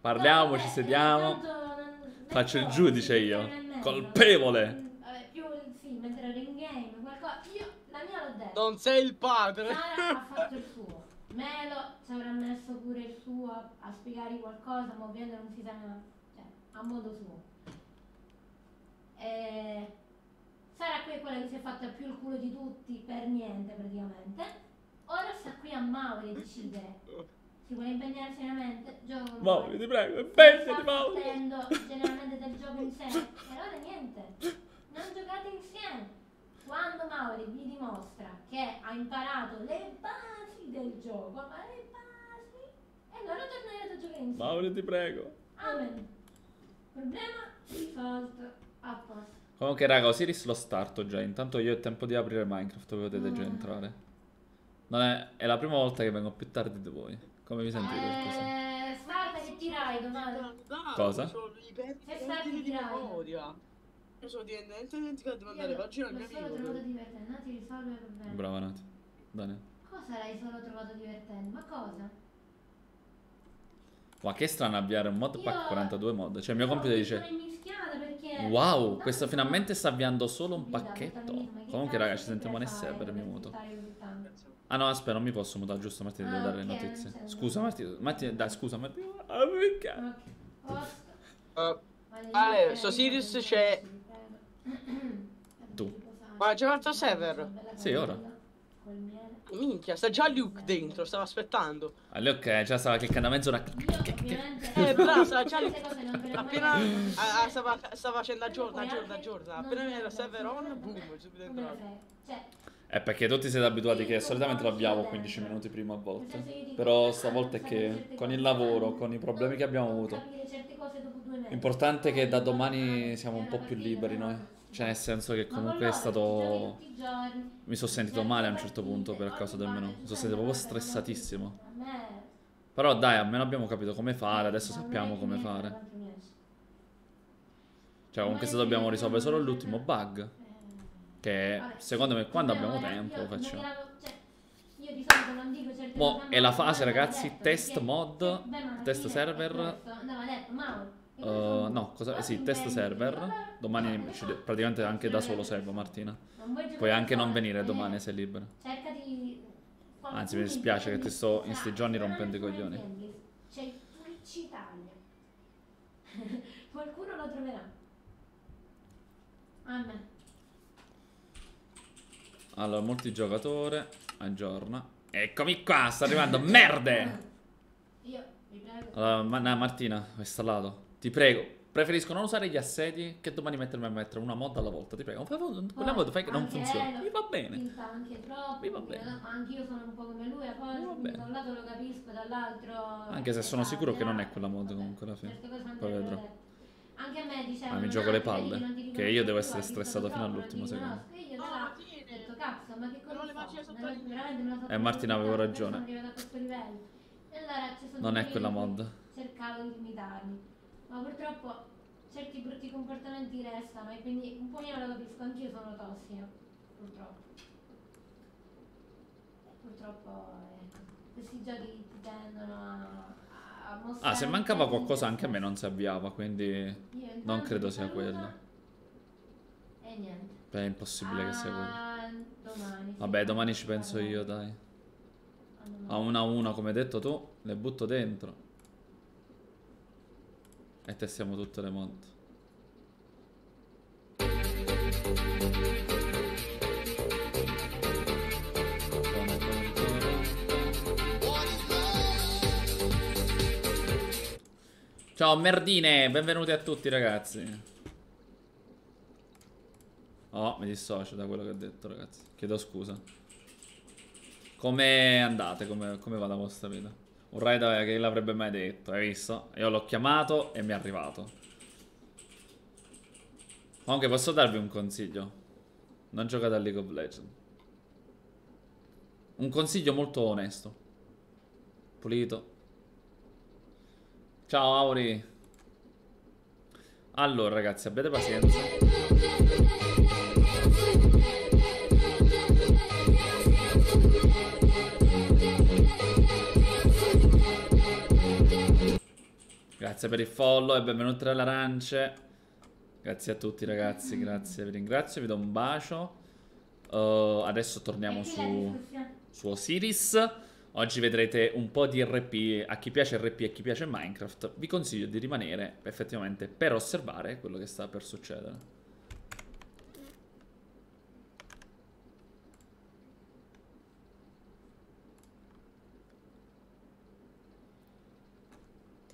Parliamo, ci sediamo. Faccio il giudice io. Colpevole. Vabbè, più sì, mentre ero in game, qualcosa. Io la mia l'ho detto. Non sei il padre. Sara ha fatto il suo. Melo ci avrà messo pure il suo a, a spiegare qualcosa, ma ovviamente non si sa, cioè, a modo suo. E Sara qui è quella che si è fatta più il culo di tutti per niente praticamente. Ora sta qui a Mauri decidere. Si vuole impegnare seriamente? Gioco Mauri, ti prego, impegnati, sta Mauri. fottendo generalmente del gioco in sé. E allora niente. Non giocate insieme. Quando Mauri vi dimostra che ha imparato le basi del gioco, ma le basi, e allora tornerete a giocare insieme. Mauri, ti prego. Amen. Problema risolto. A posto. Comunque, raga, Osiris lo starto già. Intanto io ho tempo di aprire Minecraft, dove potete già Mm. entrare. Non è, è la prima volta che vengo più tardi di voi. Come vi sentite? Eh, starta che tirai domani. Cosa? Sono stati di memoria. Io sono diventato dimenticato di mandare Io pagina al l'ho mio solo amico. trovato divertente, Nati risolve il problema. Brava Nati. Daniel. Cosa l'hai solo trovato divertente? Ma cosa? Ma che strano avviare un modpack Io- 42 mod. Cioè, il mio mi dice... sono immischiata perché... Wow, questo finalmente sta avviando solo un pacchetto. Comunque, raga, ci ti sentiamo nel server, mi muto. Ah no, aspetta, non mi posso mutare, giusto Martina, devo Ah, dare le notizie. Scusa. Martina, Martina, dai, scusa Martina. Ah, perché? Eh, Ale, eh, Sirius c'è- Tu. Ma giocato a server? Sì, ora. Col miele. Minchia, sta già Luke dentro, stava aspettando. Allora, ok, già stava cliccando a mezz'ora. Io ovviamente... Eh, bravo, stava già mai Appena ah, ah, stava, stava facendo aggiorna, Poi aggiorna, anche aggiorna. non Appena era server on, boom, subito entrato. Cioè, È perché tutti siete abituati che solitamente lo avviavo 15 minuti prima a volte. Però stavolta è che con il lavoro, con i problemi che abbiamo avuto, l'importante è che da domani siamo un po' più liberi noi. Cioè nel senso che comunque è stato... Mi sono sentito male a un certo punto per causa del menù. Mi sono sentito proprio stressatissimo. Però dai, almeno abbiamo capito come fare, adesso sappiamo come fare. Cioè comunque se dobbiamo risolvere solo l'ultimo bug, che secondo me quando abbiamo tempo facciamo. Mo è la fase ragazzi, test mod, test server, Uh, no, cosa? sì, test server. Domani ci praticamente anche da solo servo, Martina. Puoi anche non venire domani se sei libera. Cerca di... Anzi, mi dispiace che ti sto in sti giorni rompendo i coglioni. C'è il Twitch Italia. Qualcuno lo troverà. Amen. Allora, multigiocatore, aggiorna. Eccomi qua, sta arrivando, merde! Io vi prego. Allora, ma- no, Martina, ho installato. Ti prego, preferisco non usare gli assedi che domani mettermi a mettere una mod alla volta. Ti prego, fai, quella mod fai che non funziona. Mi va bene. Anche troppo. Mi va bene. Anch'io sono un po' come lui, a Mi va volte bene. da un lato lo capisco, dall'altro... Anche se sono sicuro che non è quella mod Vabbè, comunque alla fine. Poi vedrò. Anche a me dicevano... Ma mi "No, gioco le palle, che io devo essere stressato fino all'ultimo secondo. riconosco". Io là Martina, ho detto, cazzo, ma che cosa Eh, Martina, avevo ragione. E Non è quella mod. Cercavo di limitarmi. Ma purtroppo certi brutti comportamenti restano e quindi un po' io lo capisco, anch'io sono tossica. Purtroppo. Purtroppo ecco, questi giochi ti tendono a, a mostrare... Ah, se mancava qualcosa anche a me non si avviava, quindi non credo sia quello. E niente. Beh, è impossibile che sia quello. Ah, domani. Vabbè, domani ci penso io, dai. A domani. A una a una, come hai detto tu, le butto dentro. E testiamo tutte le mod. Ciao merdine, benvenuti a tutti ragazzi. Oh, mi dissocio da quello che ho detto ragazzi. Chiedo scusa. Come andate? Come, come va la vostra vita? Un raid che l'avrebbe mai detto, hai visto? Io l'ho chiamato e mi è arrivato. Comunque posso darvi un consiglio? Non giocate a League of Legends. Un consiglio molto onesto. Pulito. Ciao Auri. Allora ragazzi, abbiate pazienza. Grazie per il follow e benvenuti alle arance. Grazie a tutti ragazzi, grazie, vi ringrazio, vi do un bacio. Uh, adesso torniamo su, su Osiris. Oggi vedrete un po' di RP. A chi piace RP e a chi piace Minecraft, vi consiglio di rimanere effettivamente per osservare quello che sta per succedere.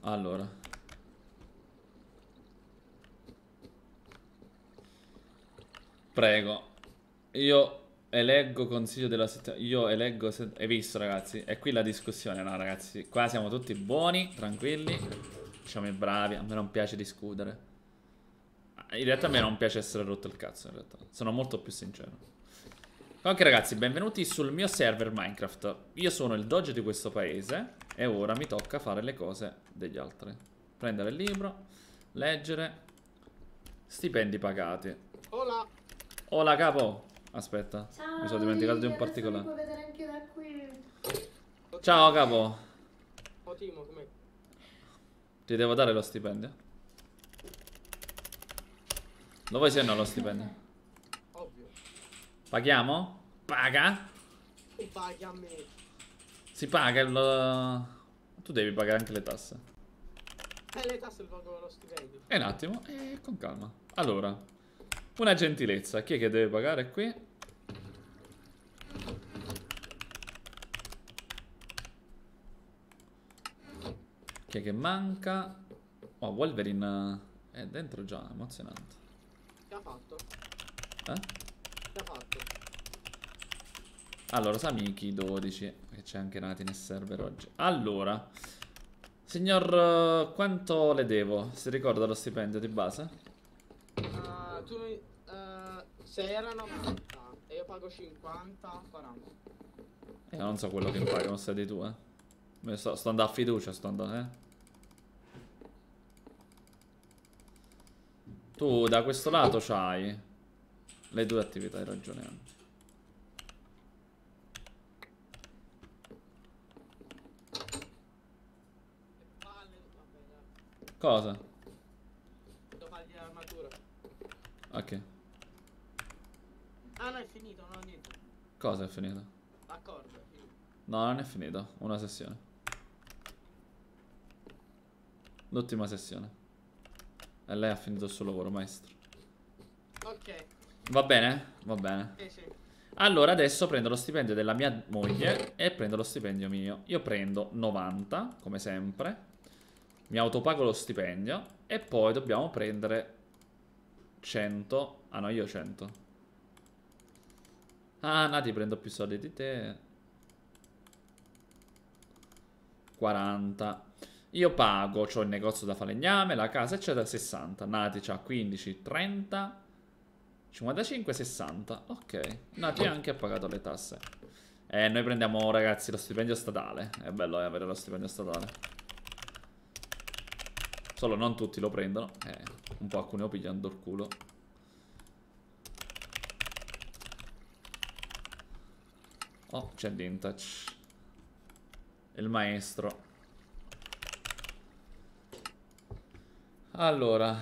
Allora. Prego. Io eleggo consiglio della settimana. Io eleggo... Se... Hai visto ragazzi? È qui la discussione, no ragazzi? Qua siamo tutti buoni, tranquilli. Diciamo i bravi. A me non piace discutere. In realtà a me non piace essere rotto il cazzo, in realtà. Sono molto più sincero. Ok ragazzi, benvenuti sul mio server Minecraft. Io sono il doge di questo paese e ora mi tocca fare le cose degli altri. Prendere il libro, leggere, stipendi pagati. Hola. Hola capo. Aspetta, Ciao, mi sono dimenticato di un particolare. mi puoi vedere anche da qui. Ciao capo. Oh Timo? Ti devo dare lo stipendio? Lo vuoi sì o no lo stipendio? Ovvio. Paghiamo? Paga? Tu paghi a me. Si paga il... Tu devi pagare anche le tasse. E le tasse le pago lo stipendio. E un attimo, e con calma. Allora, una gentilezza. Chi è che deve pagare qui? Chi è che manca? Oh, Wolverine è dentro già, emozionante. Che ha fatto? Eh? Che ha fatto? Allora, Samiki 12, che c'è anche Nati nel server oggi. Allora, signor, eh, quanto le devo? Si ricorda lo stipendio di base? Ah, tu mi... eh, se erano 90 e io pago 50, 40. Io non so quello che pagano, stai tu, eh. Sto, sto andando a fiducia, sto andando, eh. Tu da questo lato c'hai le due attività, hai ragione. Cosa? Devo fargli l'armatura. Ok. Ah no, è finito, non ho niente. Cosa è finito? D'accordo, è finito. No, non è finito. Una sessione. L'ultima sessione. E lei ha finito il suo lavoro, maestro. Ok, Va bene? Va bene. eh sì. Allora adesso prendo lo stipendio della mia moglie e prendo lo stipendio mio. Io prendo 90, come sempre. Mi autopago lo stipendio e poi dobbiamo prendere 100. Ah no, io 100. Ah, Nati, prendo più soldi di te. 40. Io pago, ho il negozio da falegname, la casa, eccetera, 60. Nati c'ha 15, 30, 55, 60. Ok. Nati anche ha pagato le tasse. E noi prendiamo, ragazzi, lo stipendio statale. È bello eh, avere lo stipendio statale. Solo non tutti lo prendono. Eh, un po' alcuni lo pigliano dal culo. Oh, c'è Vintage. Il maestro. Allora.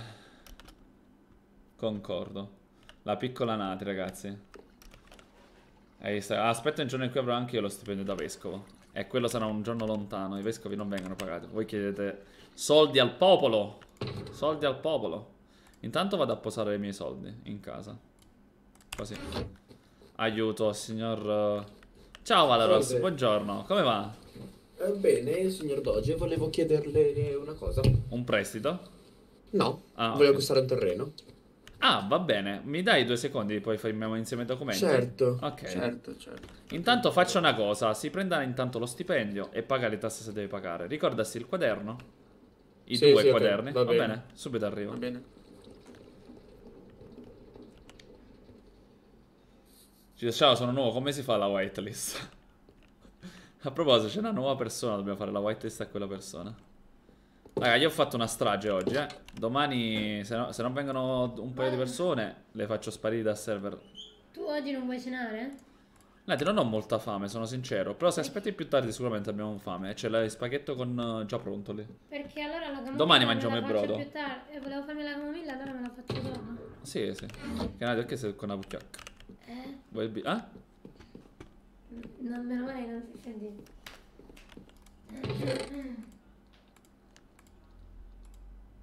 Concordo. La piccola Nati, ragazzi. Eh, sta- aspetta un giorno in cui avrò anche io lo stipendio da vescovo. E quello sarà un giorno lontano. I vescovi non vengono pagati. Voi chiedete soldi al popolo. Soldi al popolo. Intanto vado a posare i miei soldi in casa. Così. Aiuto, signor... Ciao Valeros, Salve. buongiorno. Come va? Eh, bene, signor Doge, volevo chiederle una cosa. Un prestito? No, Ah, volevo ok. acquistare un terreno. Ah, va bene. Mi dai due secondi, poi firmiamo insieme i documenti? Certo. Ok. Certo, certo. Intanto faccia una cosa, si prenda intanto lo stipendio e paga le tasse se deve pagare. Ricordasi il quaderno? I Sì, due sì, ok, quaderni? va bene. subito arrivo. Va bene. Ci dice, Ciao, sono nuovo, come si fa la whitelist? a proposito, c'è una nuova persona, dobbiamo fare la whitelist a quella persona. Raga, io ho fatto una strage oggi, eh. Domani, se, no- se non vengono un paio di persone, le faccio sparire dal server. Tu oggi non vuoi cenare? Nati, non ho molta fame, sono sincero. Però se aspetti più tardi sicuramente abbiamo fame. C'è il spaghetto con eh, già pronto lì. Perché allora la camomilla Domani mangiamo il brodo. più tardi. E volevo farmi la camomilla, allora me la faccio dopo. Sì, sì. Che Nati, perché sei con la pucchiacca? Eh? Vuoi il bi- eh? Non, meno male che non si sente.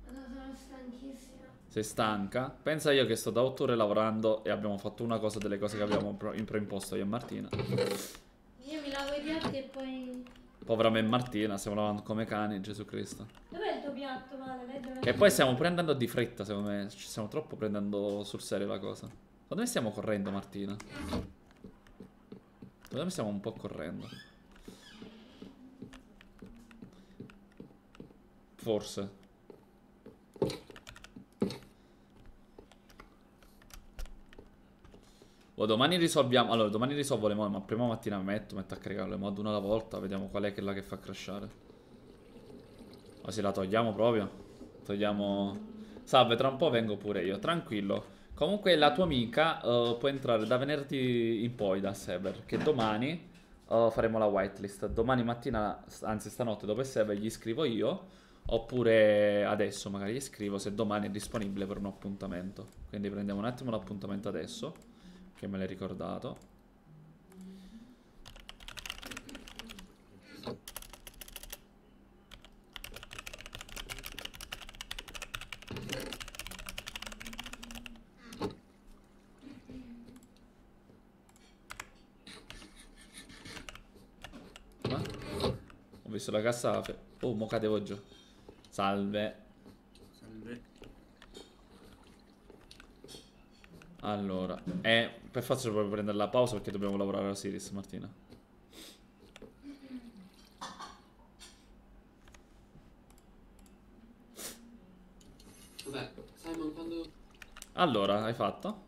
Sono stanchissima. Sei stanca? Pensa io che sto da 8 ore lavorando e abbiamo fatto una cosa delle cose che abbiamo in preimposto io e Martina. Io mi lavo i piatti e poi... Povera me e Martina, stiamo lavando come cani, Gesù Cristo. Dov'è il tuo piatto, Vale? Vedi dove- E poi stiamo prendendo di fretta, secondo me. Ci stiamo troppo prendendo sul serio la cosa. Secondo me stiamo correndo, Martina. Secondo me stiamo un po' correndo. Forse. Oh, domani risolviamo. Allora, domani risolvo le mod, ma prima mattina metto, metto a caricare le mod una alla volta. Vediamo qual è quella che fa crashare. O se la togliamo proprio. Togliamo. Salve, tra un po' vengo pure io. Tranquillo. Comunque la tua amica eh, può entrare da venerdì in poi da server. Che domani eh, faremo la whitelist. Domani mattina, anzi stanotte dopo il server, gli scrivo io. Oppure adesso magari gli scrivo se domani è disponibile per un appuntamento. Quindi prendiamo un attimo l'appuntamento adesso. Che me l'hai ricordato. La cassa. Oh, mo cadevo giù. Salve. Salve. Allora, eh, per forza proprio prendere la pausa perché dobbiamo lavorare a Siris, Martina. Vabbè, Simon, quando... Allora, hai fatto?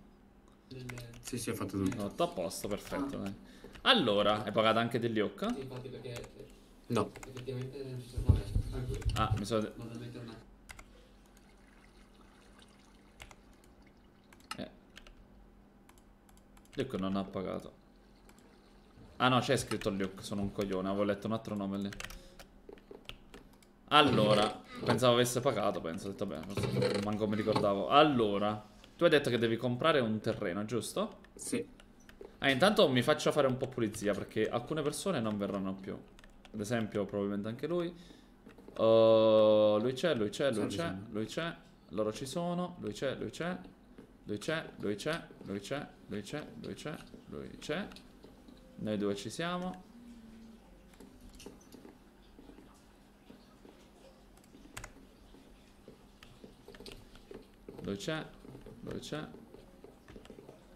nelle- Sì, sì, ho fatto tutto. Fatto a posto, perfetto. dai. Allora, hai pagato anche degli occa? Sì, infatti perché No. effettivamente non ci sono... Vabbè, tranquillo. Ah, mi sono... Vado a una... Eh. Luke non ha pagato. Ah no, c'è scritto Luke, sono un coglione, avevo letto un altro nome lì. Allora, pensavo avesse pagato, penso, ho detto bene, forse manco mi ricordavo. Allora, tu hai detto che devi comprare un terreno, giusto? Sì. Ah, intanto mi faccio fare un po' pulizia perché alcune persone non verranno più. Ad esempio, probabilmente anche lui. Uh, lui c'è, lui c'è, lui c'è, lui c'è. Loro ci sono. Lui c'è, lui c'è. Lui c'è, lui c'è, lui c'è, lui c'è, lui c'è, lui c'è. Noi due ci siamo. Lui c'è, lui c'è.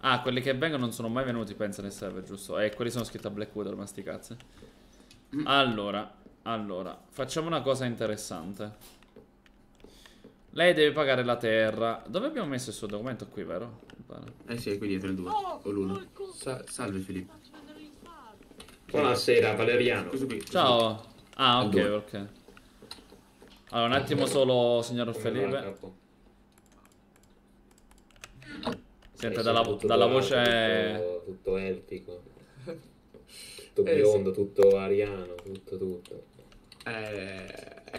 Ah, quelli che vengono non sono mai venuti, pensa nel server, giusto? E quelli sono scritti a Blackwater, ma sti cazzi. Allora, allora, facciamo una cosa interessante. Lei deve pagare la terra. Dove abbiamo messo il suo documento? Qui, vero? Eh sì, è qui dietro il 2. Oh, o l'1. Sa- salve Filippo. Buonasera, Valeriano. Questo qui. questo Ciao. Ah, ok, ok. Allora, un attimo solo, signor Felipe. Sente, dalla, dalla voce... Tutto, tutto elfico. Tutto Eh, biondo, tutto ariano, tutto tutto. Eh,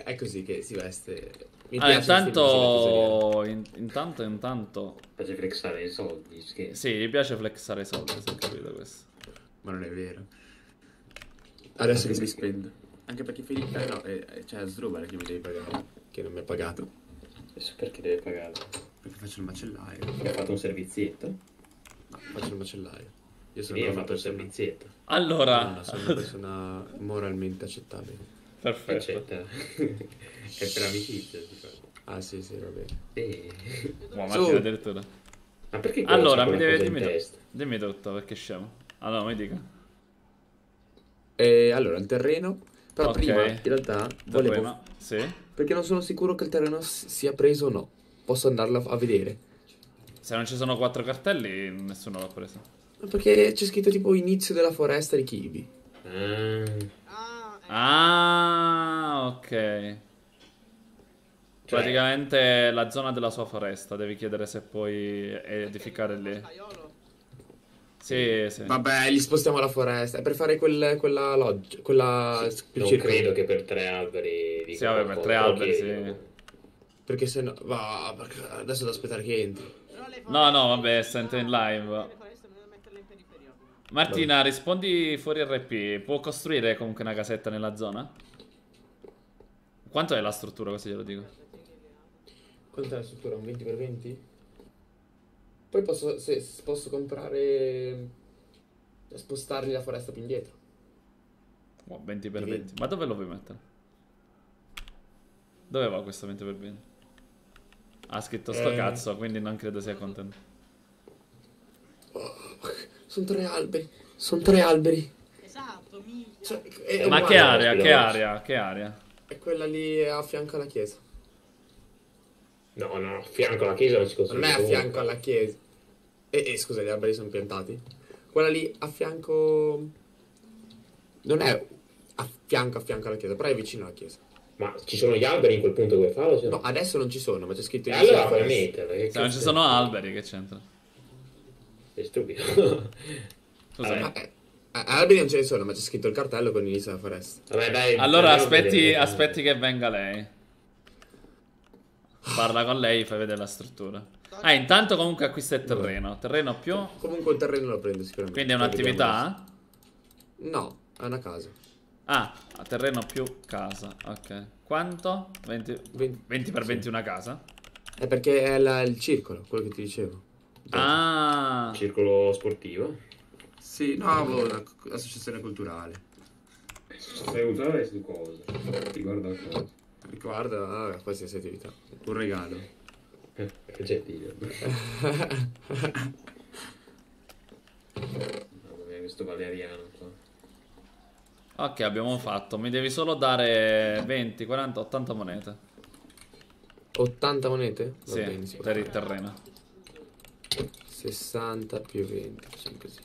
è così che si veste. Mi Ah, intanto... in- intanto, intanto... Piace flexare i soldi, scherzo. Sì, gli piace flexare i soldi, se ho capito questo. Ma non è vero. Adesso che si spende. Anche perché Filippo. Eh no, c'è Asdrubal che mi devi pagare. Che non mi ha pagato. Adesso perché deve pagare? Perché faccio il macellaio. Mi ha fatto un servizietto? No, faccio il macellaio. Io sono una fatto persona. servizietto. Allora... No, sono una persona moralmente accettabile. Perfetto. È per amicizia, si fa. Ah sì, sì, va bene. Eh. Su. mattina addirittura. Ma perché Allora, mi in Dimmi, testa? dimmi tutto, perché scemo. Allora, mi dica. E allora, il terreno. Però Ok. prima, in realtà, volevo... Prima. Sì. Perché non sono sicuro che il terreno sia preso o no. Posso andarlo a vedere. Se non ci sono quattro cartelli, nessuno l'ha preso. Perché c'è scritto tipo inizio della foresta di Kibi. Ah, Ah, ok. Cioè- Praticamente la zona della sua foresta, devi chiedere se puoi edificare lì. Sì, sì. Vabbè, li spostiamo alla foresta. È per fare quel, quella loggia. Quella. Non circolo. credo che per tre alberi... Sì, vabbè, per tre alberi, sì. Perché se no. Va, perché adesso devo aspettare che entri. No, no, vabbè, sento in live. Le foreste bisogna metterle in Martina, rispondi fuori RP. Può costruire comunque una casetta nella zona? Quanto è la struttura, così glielo dico? Quanto è la struttura? Un 20x20? Poi posso, se, posso comprare. Spostarli la foresta più indietro. Oh, 20 per 20. Ma dove lo vuoi mettere? Dove va questo 20 per 20? Ha scritto sto Eh. cazzo, quindi non credo sia contento. Sono tre alberi. Sono tre alberi. Esatto, minchia. Cioè, è Ma che area? Che area? Che area? È quella lì a fianco alla chiesa. No, no, a fianco alla chiesa non si Non costruisce è a fianco alla chiesa. E, e, scusa, gli alberi sono piantati. Quella lì a fianco. Non è a fianco a fianco alla chiesa, però è vicino alla chiesa. Ma ci sono gli alberi in quel punto dove farlo? No, no? adesso non ci sono, ma c'è scritto E in allora metterla. Che Se non ci sono alberi, che c'entra? Sei stupido. Eh, eh, alberi non ce ne sono, ma c'è scritto il cartello con inizio la foresta. Vabbè, dai. Allora andiamo a aspetti, aspetti che venga lei. Parla con lei, fai vedere la struttura. Ah, intanto comunque acquista il terreno. Terreno più. Comunque il terreno lo prendo sicuramente. Quindi è un'attività? No, è una casa. Ah, terreno più casa. Ok. Quanto? 20, 20 20 per 20 una casa? È perché è la- il circolo, quello che ti dicevo. Ah. Circolo sportivo. Sì, no, boh, un'associazione culturale. Stai usando su cosa? Riguardo a cosa? Guarda, ah, qualsiasi attività. Un regalo. Eh, Che gentile. Mamma mia, questo valeriano qua. Ok, abbiamo fatto. Mi devi solo dare 20, 40, 80 monete. 80 monete? Va Sì, bene, per il terreno. 60 più 20, facciamo così.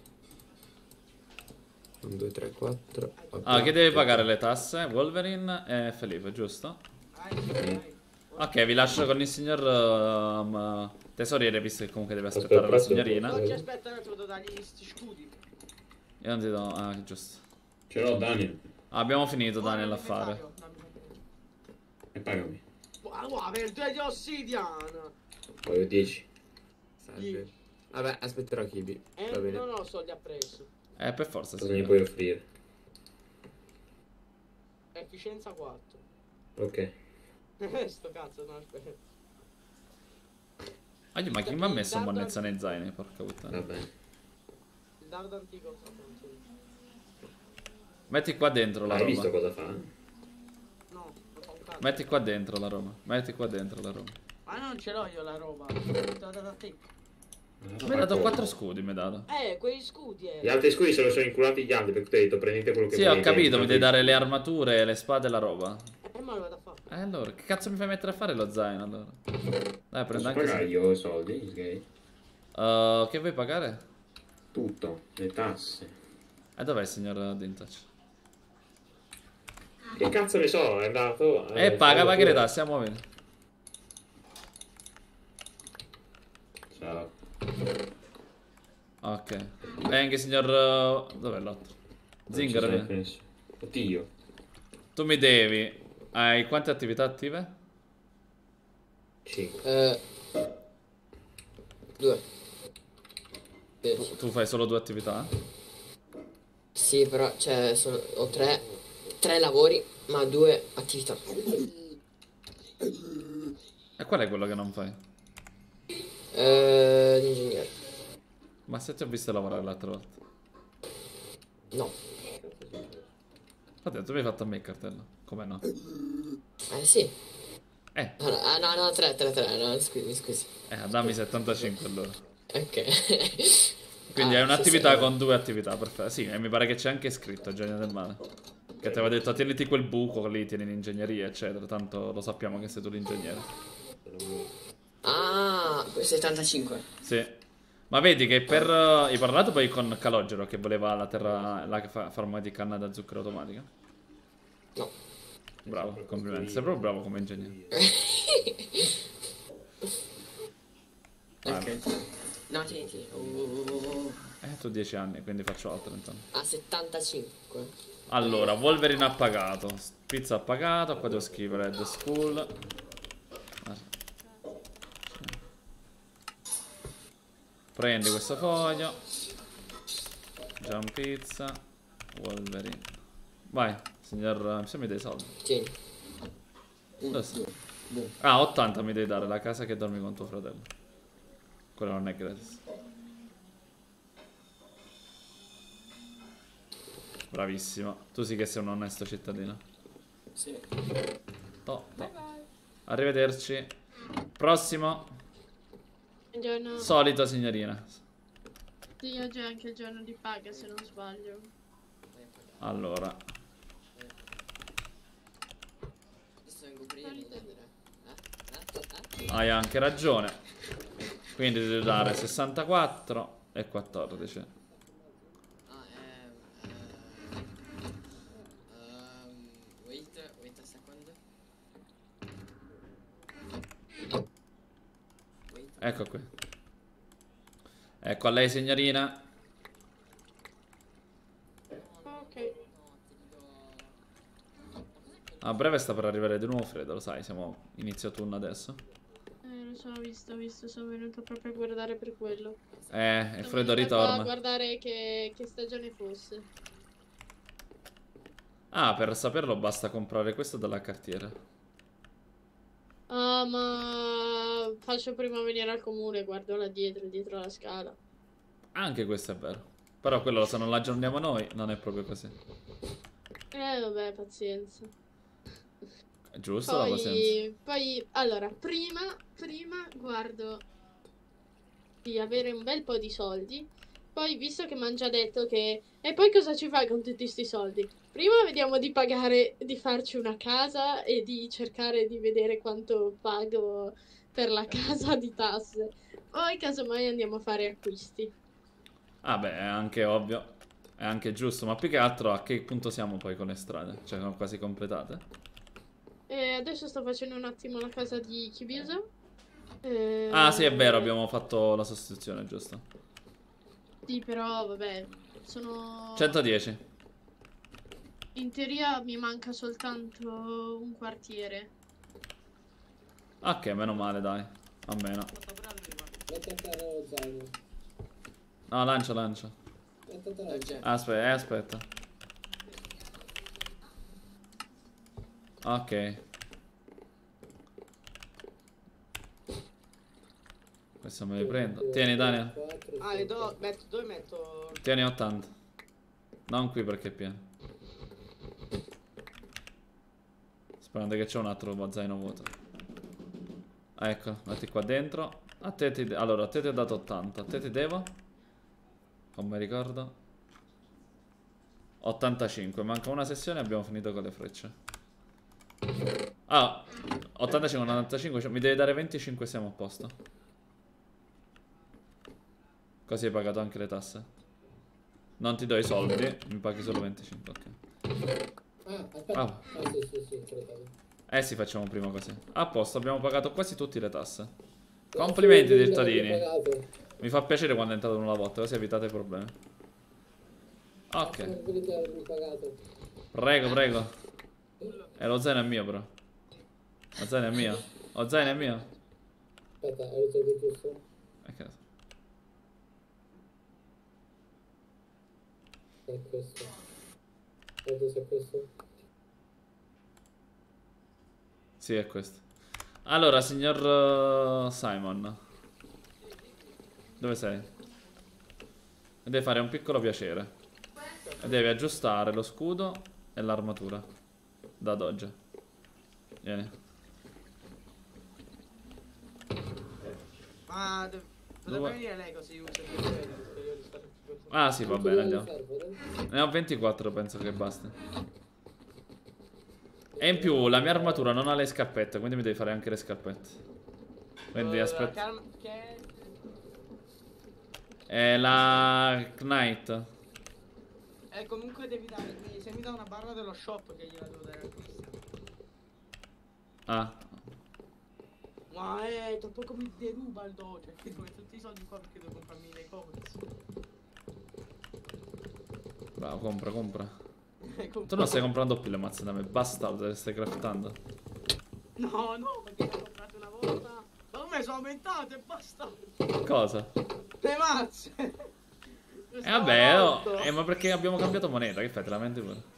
1, 2, 3, 4. Ah, chi deve pagare le tasse? Wolverine e Felipe, giusto? Ok, vi lascio con il signor um, tesoriere, visto che comunque deve Aspetta, aspettare la signorina. Oggi aspetta un attimo, devo dargli sti scudi. Io non ti do... Ah, giusto. Ce l'ho Daniel. Ah, abbiamo finito, Daniel, a l'inventario, fare. dammi l'inventario. E pagami. Guarda, per due di ossidian. Voglio 10. Salve. Vabbè, aspetterò Kibi. Eh, Va bene. non ho soldi appresso. Eh, per forza, Cosa mi puoi offrire? Efficienza 4. Ok. Sto cazzo, no, aspetta. Ah, ma chi mi ha messo monnezza nei zaini? Porca puttana. Va bene. Il dardo antico non so. Metti qua dentro la Hai visto roba. cosa fa? No, non fa un cazzo. Metti qua dentro la roba. Metti qua dentro la roba. Ma non ce l'ho io la roba. Te l'ho data a te. Mi hai dato 4 scudi, mi hai dato. Eh, quei scudi eh. Gli altri scudi se lo sono inculati gli altri perché ti ho detto prendete quello che Sì, ho volete, capito, mi devi dare le armature, le spade e la roba. Eh, ma lo vado a fare. Eh, allora, che cazzo mi fai mettere a fare lo zaino, allora? Dai, prendo Posso anche... se- io i soldi? Ok. Uh, che vuoi pagare? Tutto. Le tasse. E dov'è il signor Dintouch? Che cazzo ne so, è andato... Eh, paga, paga le tasse, muovili. Ciao. Ok. E anche signor... uh, Dov'è l'otto? Zinger, eh. Oddio. tu mi devi... Hai quante attività attive? 5. Eh, due. Eh, Tu, tu fai solo due attività? Sì, però cioè, sono, ho tre, tre lavori, ma due attività. E qual è quello che non fai? Eh, l'ingegnere. Ma se ti ho visto lavorare l'altra volta. No. Infatti, tu mi hai fatto a me il cartello. Come no? Eh sì. Eh, Ah, no, no, no, tre, tre, tre, no, scusi, scusi. eh, dammi 75 allora. Ok. Quindi Ah, hai un'attività sì, sì. con due attività, perfetto. Sì, e mi pare che c'è anche scritto, genio del male. Che ti aveva detto, tieniti quel buco lì, tieni l'ingegneria, eccetera. Tanto lo sappiamo che sei tu l'ingegnere. Ah, 75. Sì. Ma vedi che per... eh, Hai parlato poi con Calogero che voleva la terra... La fa- farma di canna da zucchero automatica? No. Bravo, complimenti. Sei proprio bravo come ingegnere. Ok. No, tieni. Oh, Eh, tu 10 anni, quindi faccio altro intanto. a 75. Allora, Wolverine ha pagato. Pizza ha pagato. Qua devo scrivere The School. Prendi questo foglio. Jump pizza. Wolverine. Vai, signor. Mi sa mi dai soldi. Tieni. Dove sta? Ah, 80 mi devi dare la casa che dormi con tuo fratello. Quello non è gratis. Bravissimo. Tu sì che sei un onesto cittadino. Sì. To, to. Arrivederci. Prossimo. Buongiorno. Solito signorina. Sì, oggi è anche il giorno di paga se non sbaglio. Allora. Hai anche ragione. Quindi devi dare 64 e 14. Ah, ehm, ehm, ehm, wait, wait a second. Wait. Ecco qui. Ecco a lei signorina. Ok. A breve sta per arrivare di nuovo freddo, lo sai, siamo inizio turno adesso. Eh, lo so, ho visto, ho visto, sono venuto proprio a guardare per quello. Eh, Sono freddo qua A ritorna. guardare che, che stagione fosse. Ah, per saperlo basta comprare questo dalla cartiera. Ah, ma faccio prima venire al comune, guardo là dietro, dietro la scala. Anche questo è vero. Però quello se non l'aggiorniamo noi non è proprio così. Eh, vabbè, pazienza. È giusto la pazienza. Poi, poi, allora, prima, prima guardo di avere un bel po' di soldi. Poi, visto che mi hanno già detto che... E poi cosa ci fai con tutti questi soldi? Prima vediamo di pagare, di farci una casa e di cercare di vedere quanto pago per la casa di tasse. Poi, casomai, andiamo a fare acquisti. Ah beh, è anche ovvio. È anche giusto, ma più che altro a che punto siamo poi con le strade? Cioè, sono quasi completate? E adesso sto facendo un attimo la casa di Chibiusa. Eh, Ah sì, è vero, abbiamo fatto la sostituzione, giusto? Sì, però, vabbè, sono... 110. In teoria mi manca soltanto un quartiere. Ok, meno male, dai. Almeno. A zaino. No, lancia, lancia. Jack. Aspetta, eh, aspetta. Ok. Questo me li prendo. Tieni, Daniel. Ah, e do, metto, dove metto? Tieni 80. Non qui perché è pieno. Sperando che c'è un altro zaino vuoto. Ah, ecco, metti qua dentro. A te ti... Allora, a te ti ho dato 80. A te ti devo? Come ricordo. 85. Manca una sessione e abbiamo finito con le frecce. Ah, 85, 95. cioè, mi devi dare 25 siamo a posto. Così hai pagato anche le tasse. Non ti do i soldi, mi paghi solo 25, ok. Ah, aspetta. Ah. Ah, sì, sì, sì, credo. Eh sì, facciamo prima così. A posto, abbiamo pagato quasi tutte le tasse. Complimenti, cittadini. Mi fa piacere quando entrate una volta, così evitate problemi. Ok, prego, prego. E lo zaino è mio, però. Lo zaino è mio. Lo zaino è mio. Aspetta, hai giusto? Eh, che ne so. È questo. È questo. Sì, è questo. Allora, signor eh, Simon. Dove sei? Devi fare un piccolo piacere. Devi aggiustare lo scudo e l'armatura. Da Doge. Vieni. Ma potrebbe venire lei così usa. Ah, sì, va bene, ne andiamo. Ne ho 24, penso che basti. E in più, la mia armatura non ha le scarpette, quindi mi devi fare anche le scarpette. Quindi Eh, aspetta. È la Knight. Eh, comunque devi dare, mi- se mi dà una barra dello shop che gliela devo dare a questa. Ah, Ma è tra poco mi deruba il doge. Devo mettere tutti i soldi qua perché devo comprarmi le cose. Bravo, compra, compra. Tu non stai comprando più le mazze da me, bastardo, le stai craftando. No, no, perché le ho comprate una volta. Ma come sono aumentate? Basta. Cosa? Le mazze. E vabbè, oh, eh, ma perché abbiamo cambiato moneta? Che fai, te la lamenti pure?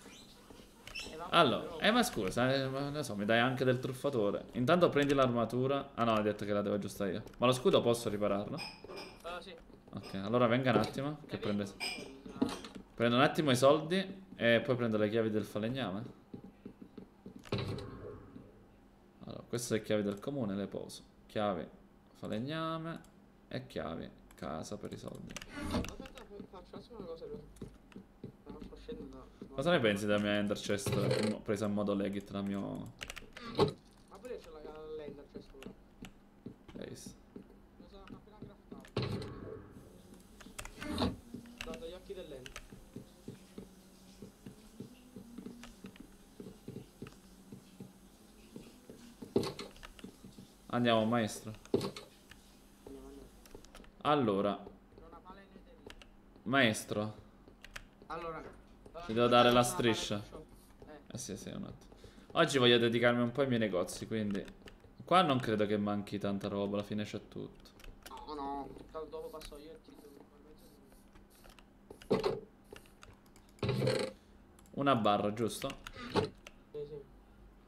Allora, eh ma scusa, eh, ma ne so, mi dai anche del truffatore. Intanto prendi l'armatura. Ah no, hai detto che la devo aggiustare io. Ma lo scudo posso ripararlo? Uh, sì. Ok, allora venga un attimo. Che prende... Prendo un attimo i soldi e poi prendo le chiavi del falegname. Allora, queste sono le chiavi del comune, le poso. Chiavi falegname e chiavi casa per i soldi. Cosa. Ne pensi della mia Ender Chest presa in modo legit dal mio Ma pure c'è la calenda, c'è solo. Ace? Lo sono appena craftato. Dando gli occhi dell'ente. Andiamo maestro. Allora, maestro. Allora. Ti devo dare la striscia. Eh. Sì, sì, un attimo. Oggi voglio dedicarmi un po' ai miei negozi, quindi qua non credo che manchi tanta roba, alla fine c'è tutto. No, no. Dopo passo io e ti Una barra, giusto? Sì, sì.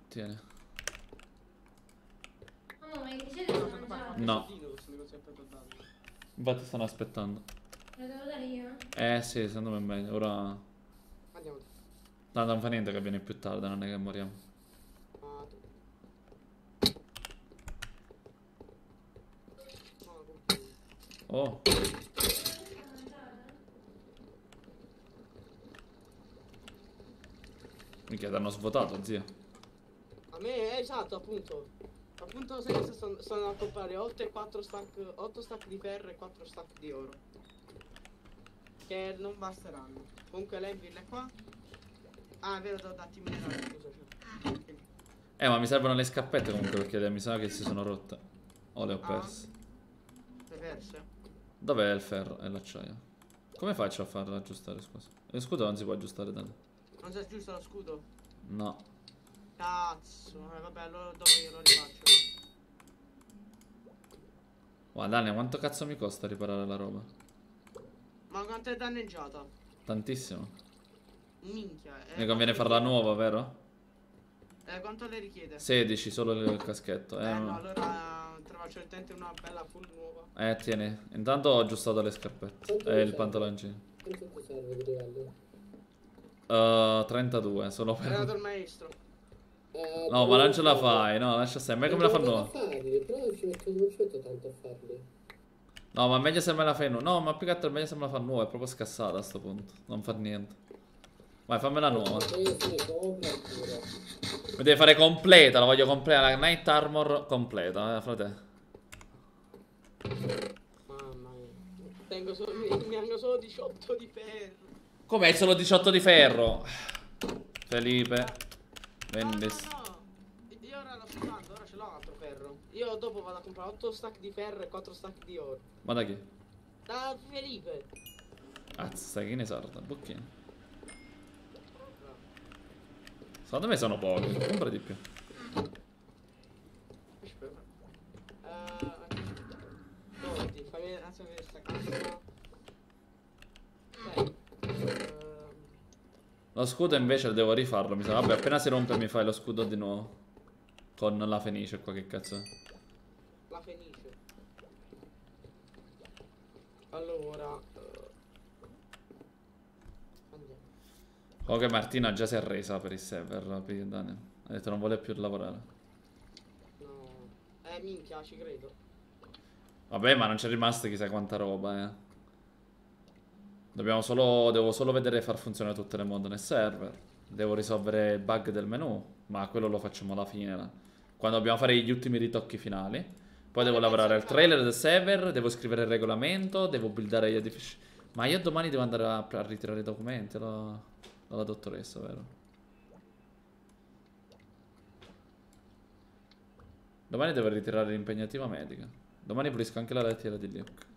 Tieni. Mamma, ma che siete No, mangiato? No. Infatti stanno aspettando. Lo devo dare io? Eh sì, secondo me è meglio. Ora... Andiamo. Tanto non fa niente che viene più tardi, non è che moriamo. Ah. No. Oh, minchia, ti hanno svotato, zio. A me, eh, esatto, appunto. Appunto, sai cosa sono, sono a comprare 8 e 4 stack, 8 stack di ferro e 4 stack di oro. Che non basteranno. Comunque l'Envil è qua. Ah, è vero, devo darti minerali, scusaci. Eh, ma mi servono le scappette comunque perché mi sa che si sono rotte. O le ho Ah. perse. Le perse? Dov'è il ferro e l'acciaio? Come faccio a farlo aggiustare, scusa? Lo scudo non si può aggiustare da Non c'è giusto lo scudo? No. Cazzo, eh, vabbè, allora dopo io lo rifaccio. Guarda, Dani, quanto cazzo mi costa riparare la roba? Ma quanto è danneggiata? Tantissimo. Minchia. eh, Mi conviene farla nuova, vero? Eh, quanto le richiede? 16, solo il caschetto. Eh, Eh, no, allora te la faccio il una bella full nuova. eh tieni. Intanto ho aggiustato le scarpette. E il pantaloncino. Quanto ti serve di livello? Uh, 32, solo per... il maestro. Eh, No, ma non ce la fai, no, lascia stare. Ma come la fa non nuova? farli, però ci metto, non ci metto tanto a farli. No, ma meglio se me la fai nuova. No, ma più che altro è meglio se me la fa nuova, è proprio scassata a sto punto. Non fa niente. Vai, fammela nuova. Mi devi fare completa, la voglio completa, la Night Armor completa, eh, frate. Mamma mia. Tengo solo, mi, mi hanno solo 18 di ferro. Com'è solo 18 di ferro? Felipe. No, Vendi. no, no. Io ora lo sto usando, ora ce l'ho un altro ferro. Io dopo vado a comprare 8 stack di ferro e 4 stack di oro. Ma da chi? Da Felipe. Cazzo, stai chi ne sarda, bocchino. Secondo me sono pochi, compra di più. Aspetta. Eh, Dov'è? Fammi un attimo vedere sta cassa. Dai. Ehm, Lo scudo invece devo rifarlo, mi sa. Vabbè, appena si rompe mi fai lo scudo di nuovo. Con la fenice qua, che cazzo è? la fenice. Allora. eh, Andiamo. Che Martina già si è resa per il server, per Daniel. Ha detto non vuole più lavorare. No. Eh, minchia, ci credo. Vabbè, ma non c'è rimasta chissà quanta roba, eh. Dobbiamo solo. Devo solo vedere far funzionare tutte le mod nel server. Devo risolvere il bug del menu. Ma quello lo facciamo alla fine. Quando dobbiamo fare gli ultimi ritocchi finali. Poi devo lavorare al trailer del server. Devo scrivere il regolamento. Devo buildare gli edifici. Ma io domani devo andare a, a ritirare i documenti alla, dalla dottoressa, vero? Domani devo ritirare l'impegnativa medica. Domani pulisco anche la lettiera di Luke.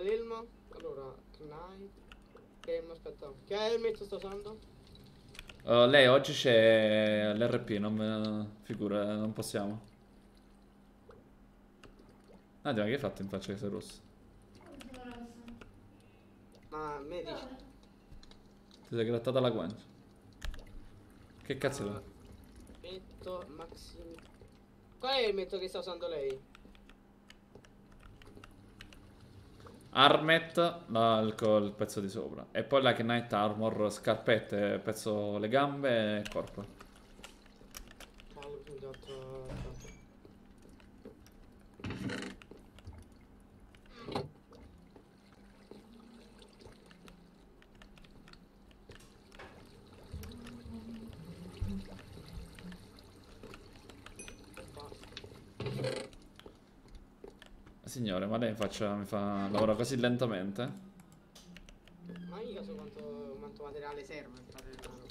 L'Ilma, allora, Knight. Game, aspetta. Che helmet sto usando? Uh, lei oggi c'è l'RP, non figura, non possiamo. Nadia, ma che hai fatto in faccia che sei rosso? Ma me dici. Ti sei grattata la guancia. Che cazzo è? Metto Maxim. Qual è il metto che sta usando lei? Armet, la- il, col pezzo di sopra. E poi la Knight Armor, scarpette, pezzo le gambe e corpo. Cavolo, quindi altro- Signore, ma lei faccia, mi fa, lavora così lentamente? Ma mica so quanto, quanto materiale serve per fare il nano.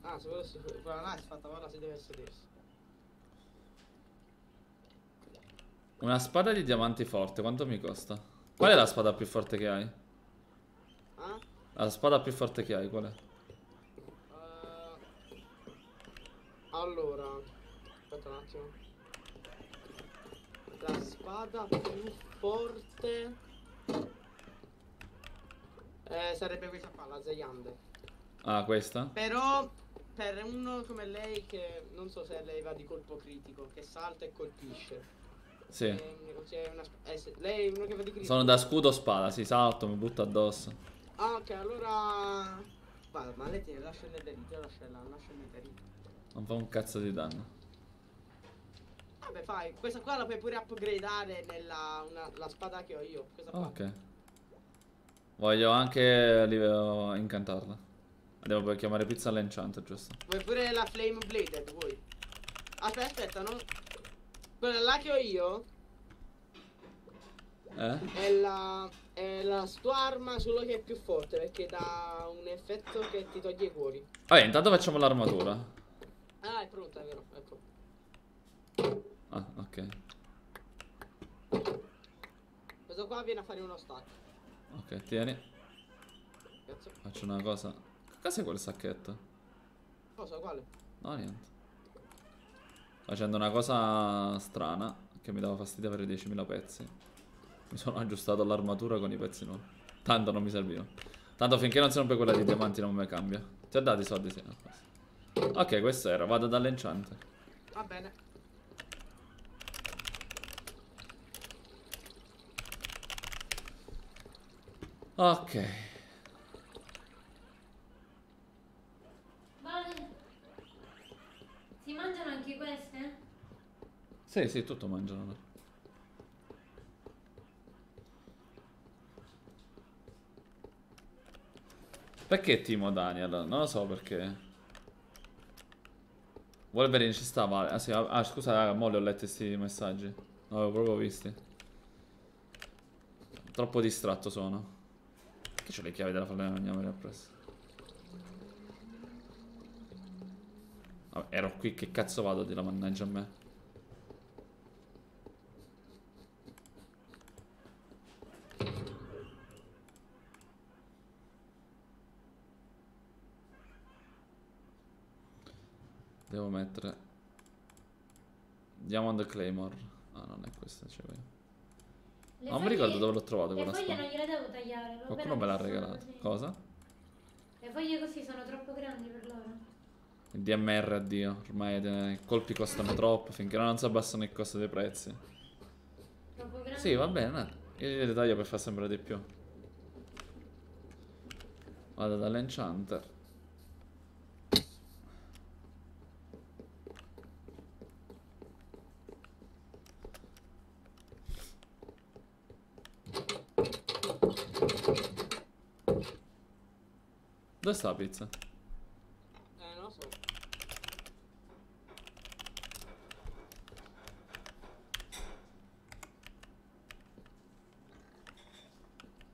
Ah, se quello si quella là è fatta ora si deve sedersi. Una spada di diamanti forte, quanto mi costa? Qual è la spada più forte che hai? Ah? La spada più forte che hai, qual è? Eh, allora, aspetta un attimo. La spada più forte eh, sarebbe questa qua, la Zayande. Ah, questa? Però per uno come lei che non so se lei va di colpo critico, che salta e colpisce. Sì. Consiglia una eh, lei è uno che va di critico. Sono da scudo spada, si salto, mi butto addosso. Ah, ok, allora. Guarda, ma lei tiene, lascia il netherite, lascia la, lascia. Non fa un cazzo di danno. Vabbè, fai, questa qua la puoi pure upgradare nella una- la spada che ho io. Ok. Voglio anche livello- incantarla. Devo poi chiamare pizza all'enchant, giusto? Vuoi pure la flame bladed, vuoi? Aspetta, aspetta, no? Quella là che ho io Eh? è la. è la tua arma solo che è più forte perché dà un effetto che ti toglie i cuori. Vabbè, intanto facciamo l'armatura. Ah, è pronta, è vero, ecco. Ah, ok. Questo qua viene a fare uno stack. Ok, tieni. Cazzo. Faccio una cosa. Che cos'è quel sacchetto? Cosa, quale? No, niente. Facendo una cosa strana che mi dava fastidio avere 10.000 pezzi. Mi sono aggiustato all'armatura con i pezzi nuovi. Tanto non mi serviva. Tanto finché non si rompe quella di diamanti non mi cambia. Ti ha dato i soldi? Sì. no. Ok, questo era. Vado dall'enchant. Va bene. Ok. Vale. Si mangiano anche queste? Sì, sì, tutto mangiano. Perché Timo Daniel? Non lo so perché. Wolverine ci stava. Ah, sì, ah, ah, scusa, ah, mo li ho letti questi messaggi. Non avevo proprio visti. Troppo distratto sono. Che c'ho le chiavi della falegname appresso? Vabbè, ero qui, che cazzo vado di la mannaggia a me? Devo mettere Diamond Claymore. Ah, non è questa, c'è io. Le Non mi ricordo dove l'ho trovato Le quella foglie spada. non gliele devo tagliare. Qualcuno me l'ha così. Cosa? Le foglie così sono troppo grandi per loro. Il DMR, addio. Ormai i colpi costano troppo finché non si abbassano il costo dei prezzi. Troppo grandi. Sì, va bene. Io li taglio per far sembrare di più. Vado dall'enchanter. Dove sta la pizza? Eh, non lo so.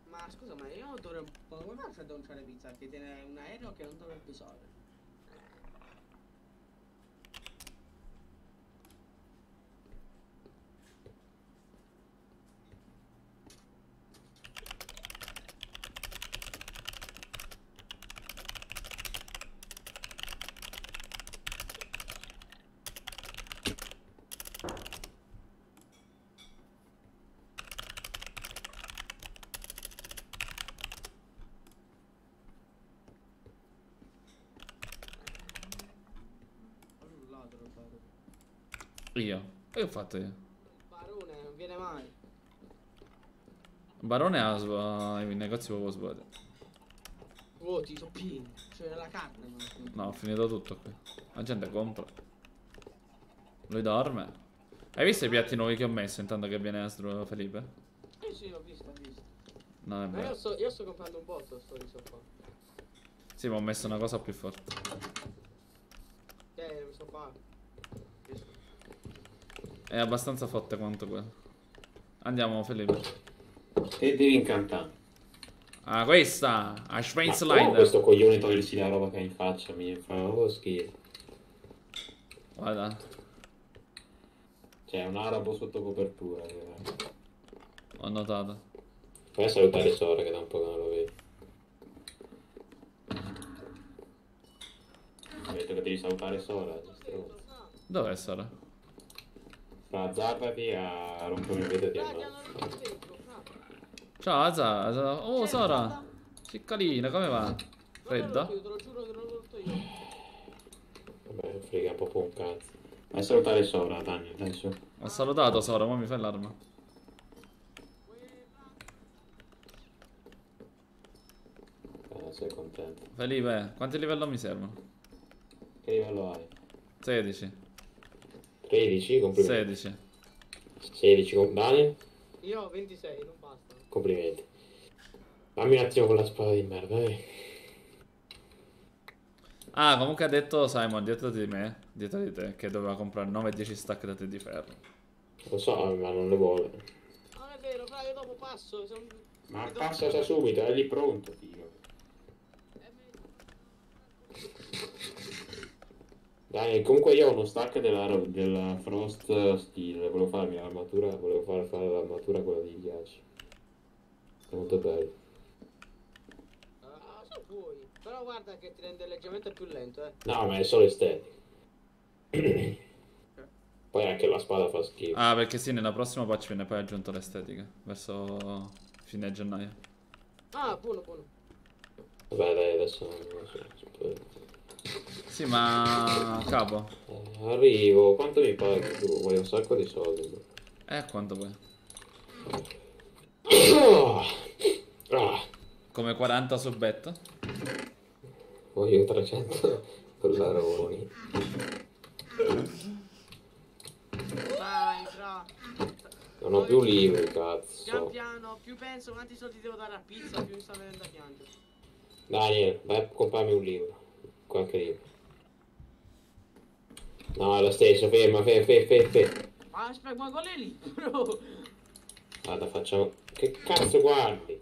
Ma scusa, ma io dovrei. Come faccio a denunciare pizza? Che tiene un aereo che non dovrebbe usare. Io? Che ho fatto io? Barone, non viene mai. Barone ha sv- il negozio proprio svuotato. Vuoti, sono pieni. Cioè la carne. No, ho finito tutto qui. La gente compra. Lui dorme. Hai visto i piatti nuovi che ho messo intanto che viene Astro Felipe? Sì, sì, ho visto, ho visto. No, è Ma io vero. sto, io sto comprando un botto sto riso qua. Sì, ma ho messo una cosa più forte. È questo qua. È abbastanza forte quanto quello. Andiamo, Felipe. E devi incantare. Ah, questa! A Ma Schwein's come Slider. questo coglione togliersi la roba che ha in faccia, mi fa proprio schifo. Guarda. C'è un arabo sotto copertura. che- Ho notato. Vai a salutare Sora che da un po' che non lo vedi. Ho detto che devi salutare Sora. Dov'è Sara? Azzardati a rompere il vetro e fra. Ciao, Azza. Azza. Oh, Sara. Ciccalina, come va? Fredda? te lo giuro che non l'ho rotto io. Vabbè, frega proprio un cazzo. Vai a salutare Sora, Daniel, dai su. Ho salutato Sara, ma mi fai l'arma. Eh, sei contento. Felipe, quanti livelli mi servono? Che livello hai? 16. 13, complimenti. 16. 16, com- Daniel? Io ho 26, non basta. Complimenti. Dammi un attimo con la spada di merda, eh. Ah, comunque ha detto Simon dietro di me, dietro di te, che doveva comprare 9 e 10 stack da te di ferro. Lo so, ma non le vuole. Non è vero, fra, io dopo passo. Sono... Ma passa già subito, è lì pronto, figo. Daniel, comunque io ho uno stack della, della Frost Steel. Volevo farmi l'armatura, volevo far fare l'armatura quella di ghiaccio. È molto bello. Ah, se vuoi. Però guarda che ti rende leggermente più lento, eh. No, ma è solo estetico. Poi anche la spada fa schifo. Ah, perché sì, nella prossima patch viene poi aggiunto l'estetica, verso fine gennaio. Ah, buono, buono. Vabbè, dai, adesso non lo so. Sì, ma... capo. Eh, Arrivo, quanto mi paghi tu? Vuoi un sacco di soldi. bro. Eh, quanto poi? Ah, Come 40 su bet? voglio 300 dollaroni. Dai, fra. Non ho più libri, Pian cazzo. piano, più penso quanti soldi devo dare a pizza, più mi sta venendo a piangere. Daniel, vai a comprarmi un libro. Qualche libro. No, è lo stesso, ferma, ferma, ferma, ferma, ferma. Ma aspetta, ma qual è il libro? Guarda, facciamo... Che cazzo guardi?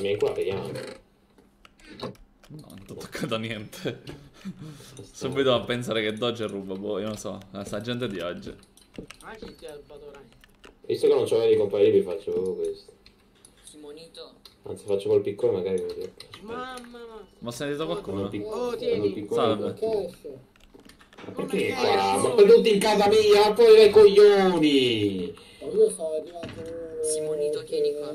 Mia in qua, vediamo. No, non ti ho toccato niente. Subito a pensare che Dodge ruba, boh, io non so, sta gente di oggi. Ah, ci ti ha rubato Rai. Visto che non c'ho di comprare libri, faccio questo. Simonito, Anzi, faccio col piccolo, magari mi vedo. Mamma, ma. Ma ho sentito qualcuno? Oh, tieni. Salve. Ma perché Come qua? Ma tutti in casa mia, poi dai coglioni! Io sono arrivato Simonito, tieni qua.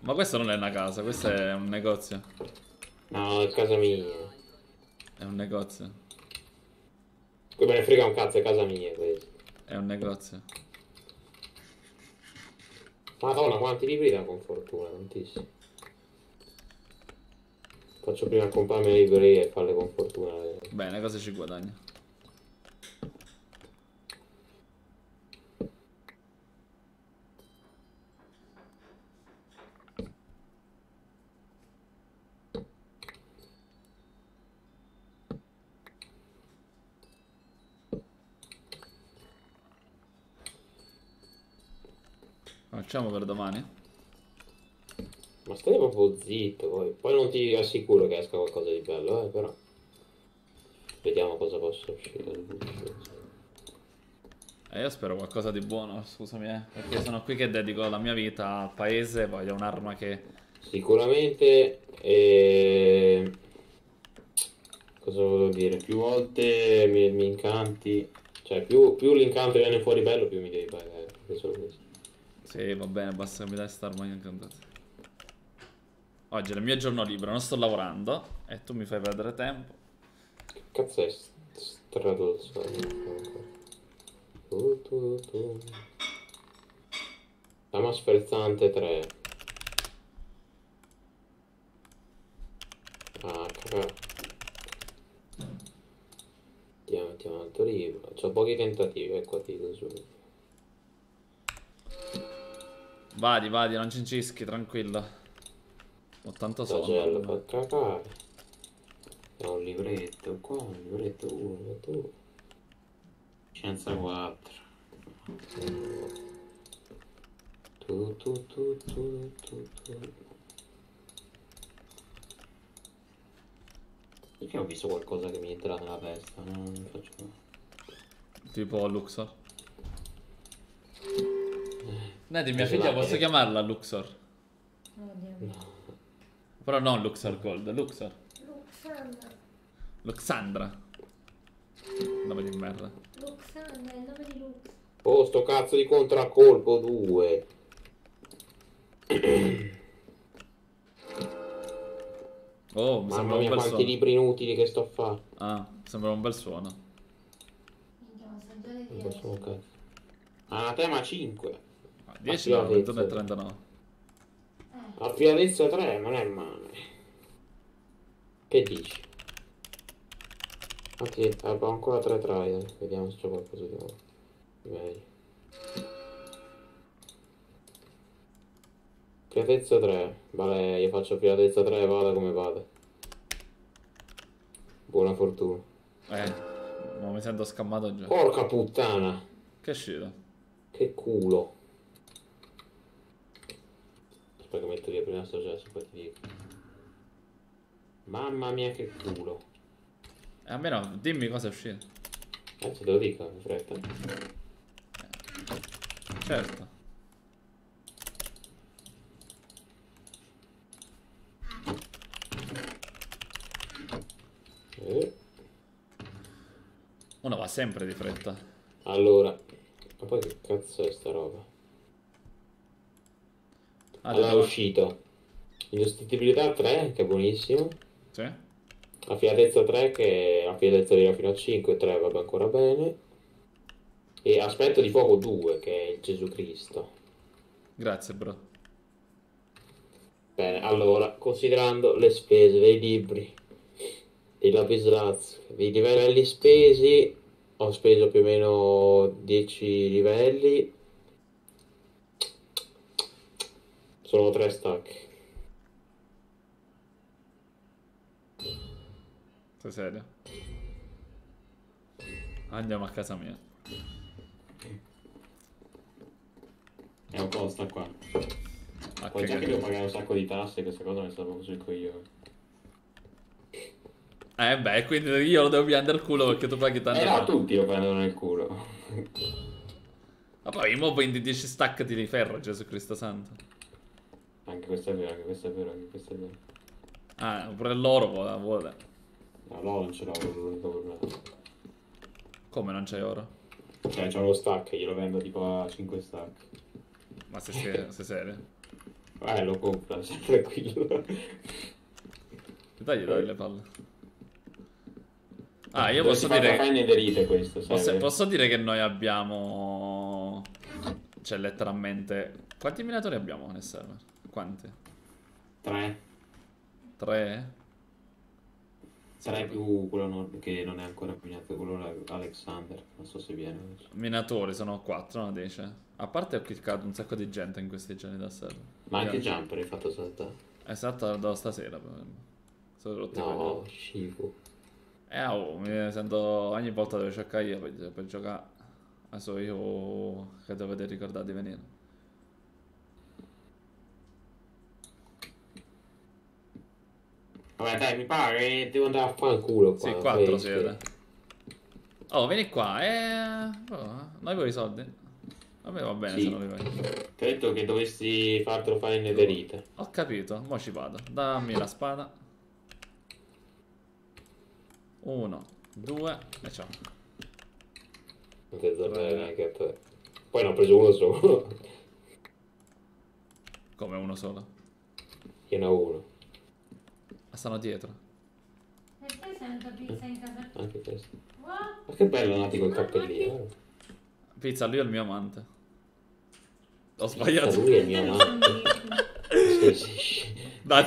Ma questo non è una casa, questo è un negozio. No, è casa mia. È un negozio. Qui me ne frega un cazzo, è casa mia questo. È un negozio. Madonna, quanti libri da con fortuna, tantissimi. Faccio prima comprarmi le librerie e farle con fortuna. le- Bene, cosa ci guadagna? Facciamo per domani? Ma stai proprio zitto poi. Poi non ti assicuro che esca qualcosa di bello, eh, però. Vediamo cosa possa uscire. E io spero qualcosa di buono, scusami, eh, perché sono qui che dedico la mia vita al paese, voglio un'arma che... Sicuramente... Eh... Cosa volevo dire? Più volte mi, mi incanti... Cioè, più, più l'incanto viene fuori bello, più mi devi pagare. È solo questo. Sì, va bene, basta che mi dai sta arma incantata. Oggi è il mio giorno libero, non sto lavorando e tu mi fai perdere tempo. Che cazzo è st- Traduzione. Tu, tu, tu. Lama sferzante 3. Ah, cagà. Mettiamo, mettiamo un altro libro. C'ho pochi tentativi, ecco ti dico subito. Vadi, vadi, non ci incischi, tranquillo. Ho tanto Sagello, sonno. fa cagare. Ho un libretto qua, un libretto 1, un libretto 2. Scienza 4. Tu, tu, tu, tu, tu, tu. Perché ho visto qualcosa che mi entra nella testa? No, non faccio. Tipo Luxor. Nedi, mia figlia, posso chiamarla Luxor? Oddio. Però non Luxor Gold, Luxor. Luxandra. Luxandra. Nome di merda. Luxandra, il nome di Lux. Oh, sto cazzo di contraccolpo 2. Oh, mi Mamma sembra un mia, bel quanti suono. libri inutili che sto a fare. Ah, sembra un bel suono. Minchia, ma sta già di Non posso un cazzo. Anatema 5. 10 no, Attiva 21 e Vezzo. 39. Affiatezza 3, non è male. Che dici? Anzi, abbiamo ancora 3 trial. Vediamo se c'è qualcosa di nuovo. Meglio. Fiatezza 3. Vale, io faccio fiatezza 3 vada come vada. Buona fortuna. Eh, ma mi sento scammato già. Porca puttana. Che è uscito? Che culo. Aspetta che metto via prima sto ti dico. Mamma mia che culo. Eh, almeno dimmi cosa è uscito. Anzi te lo dico, in fretta. Certo. Eh, Uno va sempre di fretta. Allora. Ma poi che cazzo è sta roba? Ah, Allora è uscito. Insostituibilità 3, che è buonissimo. Sì? Affiatezza 3, che affiatezza arriva fino a 5, 3 va ancora bene. E aspetto di fuoco 2, che è il Gesù Cristo. Grazie, bro. Bene, allora, considerando le spese dei libri, dei lapislazzi, dei livelli spesi, ho speso più o meno 10 livelli. Sono 3 stack. Sei serio? Andiamo a casa mia. È un po' sta qua. Ah, Poi che già che devo pagare un sacco di tasse, questa cosa mi sta proprio sul coglione. Eh beh, quindi io lo devo piantare il culo perché tu paghi tanto. Eh no, tutti lo prendono nel culo. Ma poi mo vendi 10 stack di ferro, Gesù Cristo santo. Anche questo è vero, anche questo è vero, anche questo è vero. Ah, pure l'oro vuole. vuole. No, no, non ce l'ho, l'unico problema. Come non c'hai oro? Cioè, c'ho lo stack, glielo vendo tipo a 5 stack. Ma sei, sei, sei serio? Eh, lo compra, sei tranquillo. Dagli, dai le palle. Ah, io Dovresti posso dire... nederite questo? Posso, posso dire che noi abbiamo... Cioè, letteralmente... Quanti minatori abbiamo nel server? Quanti? 3. Tre? 3 più quello no- che non è ancora minato, quello Alexander. Non so se viene. adesso. Minatori, sono quattro, no? Dice. A parte ho cliccato un sacco di gente in questi giorni da server. Ma anche Io- Jumper hai fatto saltare. Esatto, da stasera. Sono rotti i No, schifo. Eh, oh, mi sento ogni volta devo cercare io per, per giocare. Adesso io che dovete ricordare di venire. Vabbè, dai, mi pare che devo andare a fare il culo qua. Sì, non quattro fai siete. scherzi. Oh, vieni qua, eh... oh, noi vuoi i soldi? Me va bene Sì. se non li vuoi. Ti ho detto che dovresti fartelo fare in nederite. Ho capito, mo ci vado. Dammi la spada. Uno, due e ciao. Non ti bene neanche a te. Poi ne ho preso uno solo. Come uno solo. Io ne ho uno. Ah, stanno dietro. Perché sento pizza in casa? Anche questo. What? Ma che bello nati col cappellino. eh. Pizza, lui è il mio amante. Ho Pizza, sbagliato. Lui è il mio amante.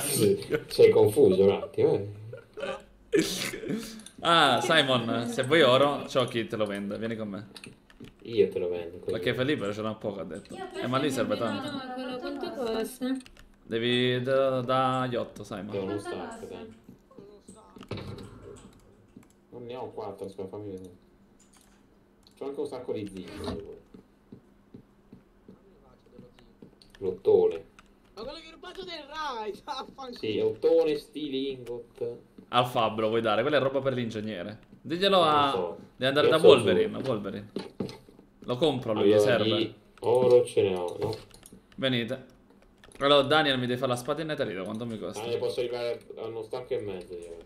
Sei, sei- confuso un attimo. eh. Ah, Simon, se vuoi oro, c'ho chi te lo vende. Vieni con me. Io te lo vendo. Perché Felipe ce n'ha poco, ha detto. Eh, ma lì serve tanto. No, quello quanto costa? Devi da, da yacht, Devo Simon. uno stack, dai. Non ne ho quattro, aspetta, fammi vedere. C'ho anche un sacco di zingari. L'ottone. Ma quello che hai rubato del Rai. Sì, ottone, stili, ingot. Al fabbro vuoi dare? Quella è roba per l'ingegnere. Diglielo a... Non lo so. Devi andare Io da so Wolverine. Wolverine. Lo compro, lui, gli Allora, serve. di oro ce ne ho, no? Venite. Allora, Daniel mi devi fare la spada in netarito, quanto mi Ah, costa? ne posso arrivare a uno stack e mezzo io.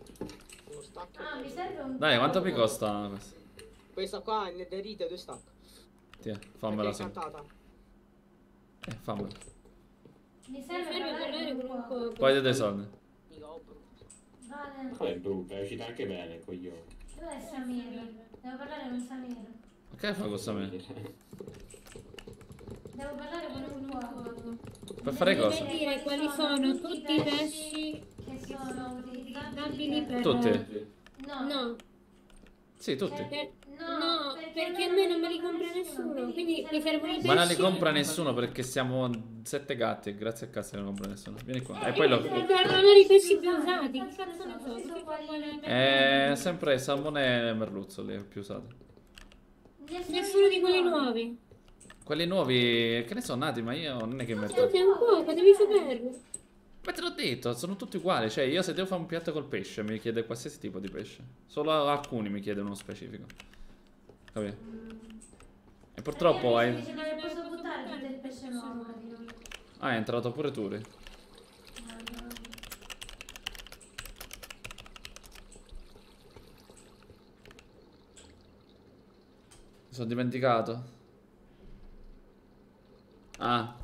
Uno stack. Ah, mi serve un Dai, quanto mi costa questo? Questa qua è netherite due stack. Tiè, fammela è sì. Eh, fammela. Mi Mi serve serve parlare con un po'. Poi dai dei soldi. Vale. Qual è brutta? È uscita anche bene, coglione. Dov'è Samir? Devo parlare con Samir. Ma che fa questo a me? Devo parlare con un uomo. Per fare cosa? Per dire quali sono tutti i pesci che sono utilizzabili per... Tutti? No. No. Sì, tutti. Per- No, perché a me non me li compra nessuno, quindi mi servono i pesci. Ma non li compra nessuno perché siamo sette gatti e grazie a cazzo non li compra nessuno. Vieni qua. E poi lo... Parlano di pesci più usati, che cazzo ne so, È sempre salmone e merluzzo lì più usati. Nessuno di quelli nuovi. Quelli nuovi, che ne sono nati, ma io non è che metto... Aspetta un po', devi saperlo. Ma te l'ho detto, sono tutti uguali. Cioè, io se devo fare un piatto col pesce, mi chiede qualsiasi tipo di pesce. Solo alcuni mi chiedono uno specifico. Capito? E purtroppo hai... Ah, è entrato pure tu lì. Mi sono dimenticato. Ah.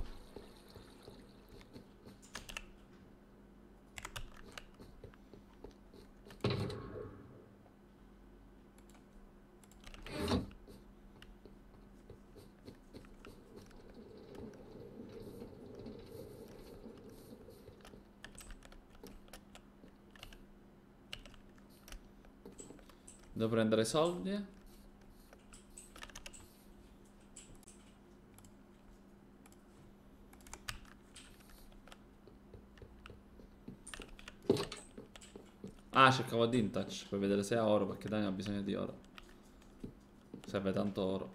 Devo prendere soldi. Ah, cercavo di Intouch per vedere se ha oro perché Dani ha bisogno di oro. Serve tanto oro.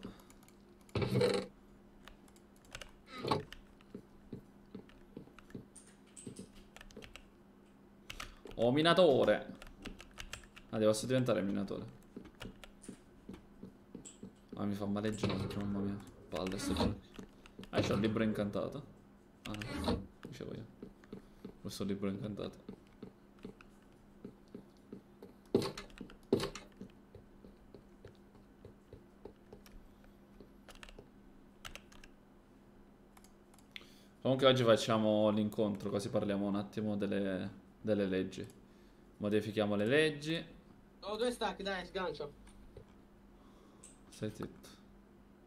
Oh, minatore. Ah, devo diventare minatore. Ah, mi fa male ginocchio, mamma mia. Palle sto. Ah, c'ho il libro incantato. Ah, no. Dicevo io. Questo libro incantato. Comunque oggi facciamo l'incontro, così parliamo un attimo delle, delle leggi. Modifichiamo le leggi. Ho due stack, dai, sgancio. Stai zitto.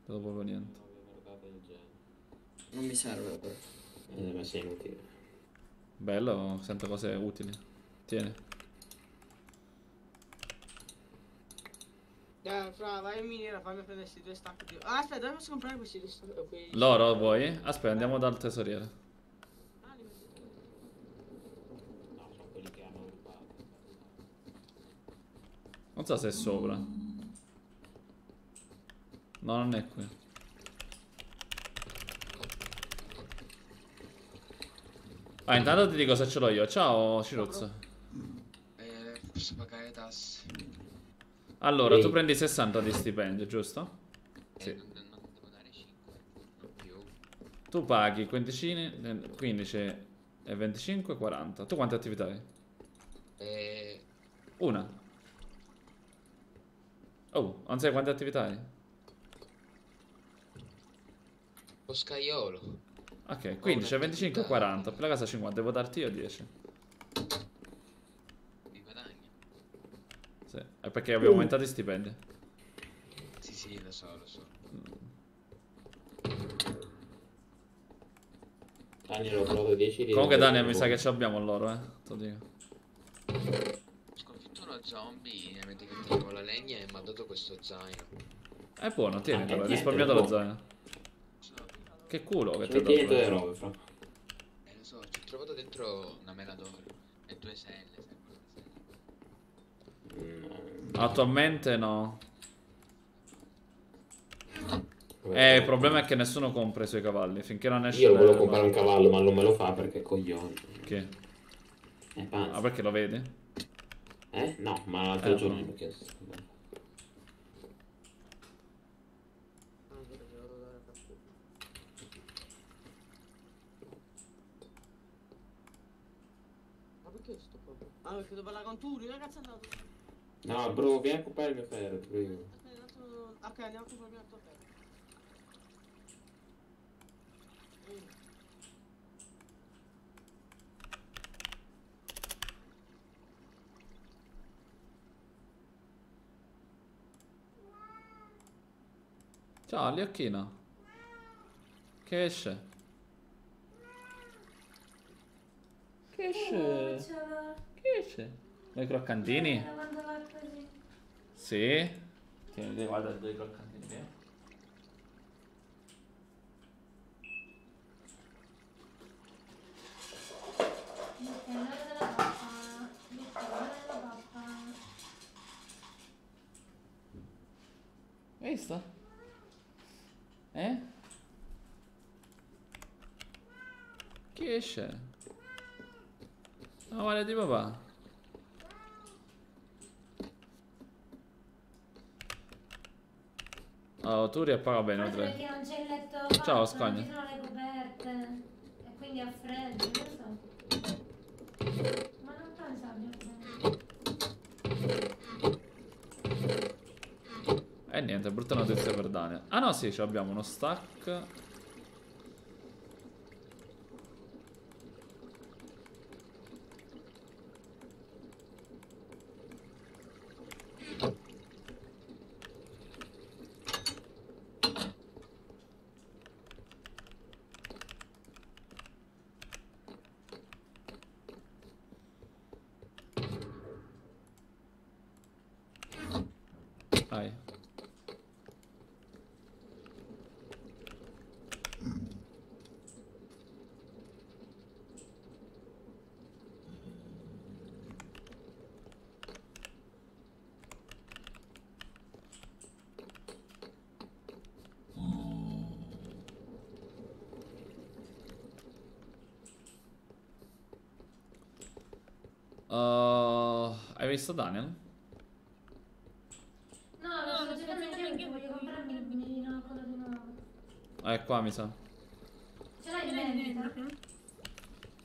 Te lo proprio niente. Non mi serve però. Eh, ma sei inutile. Bello, sento cose utili. Tieni. Dai, fra, vai in miniera, fammi prendere questi due stack di... Ah, aspetta, dove posso comprare questi due stack? Quei... L'oro vuoi? Aspetta, andiamo dal tesoriere. Non so se è sopra. No, non è qui. Ah, intanto ti dico se ce l'ho io. Ciao, Ciruzzo. Eh, posso pagare le tasse? Allora, Ehi. tu prendi 60 di stipendio, giusto? Sì. Non, non devo dare 5, non più. Tu paghi 15, 15 e 25, 40. Tu quante attività hai? Eh, Una. Oh, non sai quante attività hai? lo scaiolo. Ok, 15, 25, 40. Per la casa 50, devo darti io 10. Perché abbiamo mm. aumentato i stipendi. Sì, sì, lo so, lo so. Dani ho provato 10 di Comunque Dani eh, mi sa boh. che ce l'abbiamo loro, eh. Te dico. Sconfitto uno zombie, ne avete che la legna e mi ha dato questo zaino. È buono, tieni, tienitelo, ah, hai risparmiato lo boh. zaino. Che culo che ti ho dato. Tienitelo, eh. eh lo so, ci ho trovato dentro una mela d'oro e due sele. Attualmente no. Eh, il problema è che nessuno compra i suoi cavalli. Finché non esce. Io volevo le- comprare un cavallo, ma non me lo fa perché coglione. Che? È pazzo. Ah, perché lo vedi? Eh? No, ma l'altro Eh, giorno no. mi chiesto. Ma perché sto proprio? Ah, perché devo parlare con Turi, ragazzi è andato. No, bro, vieni a comprare il mio ferro, ti prego. Aspetta, un attimo- Ok, andiamo a comprare il tuo ferro. Ciao, Liocchino. Che esce? Che esce? Che esce? Due croccantini? Così. Sì. Tieni, guarda due croccantini. eh. Hai visto? Eh? Chi esce? No, vale di papà. Oh, Turi paga bene, Forse perché non c'è il letto Ciao, fatto, Scogna. Non ci sono le coperte. E quindi ha freddo, non lo so. Ma non penso abbia freddo. E niente, brutta notizia per Daniel. Ah no, sì, ce l'abbiamo uno stack. Vai. Uh, hai visto Daniel? No, lo sto giocando anche io, voglio comprarmi il vinilino, quello di nuovo. È qua mi sa. Ce l'hai in vendita?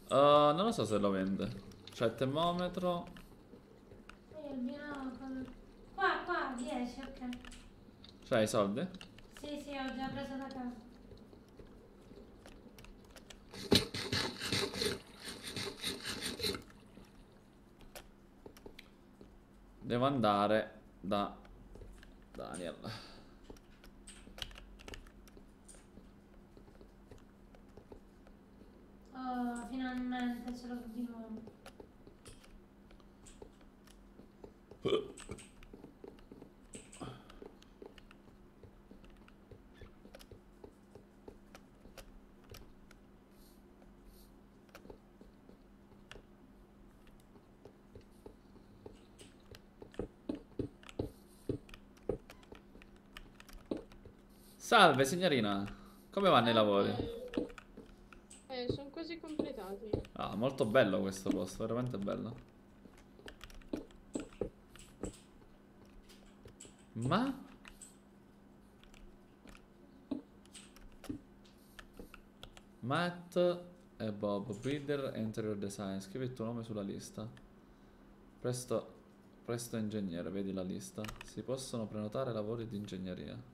Uh, non lo so se lo vende. C'è il termometro. Io il binocolo. Qua, qua, 10, ok. C'hai i soldi? Sì, sì, ho già preso da casa. Devo andare da Daniel. Oh, finalmente ce l'ho di nuovo. Salve signorina, come vanno i lavori? Eh, sono quasi completati. Ah, molto bello questo posto, veramente bello. Ma? Matt e Bob, builder e interior design. Scrivi il tuo nome sulla lista. Presto, presto ingegnere, vedi la lista. Si possono prenotare lavori di ingegneria.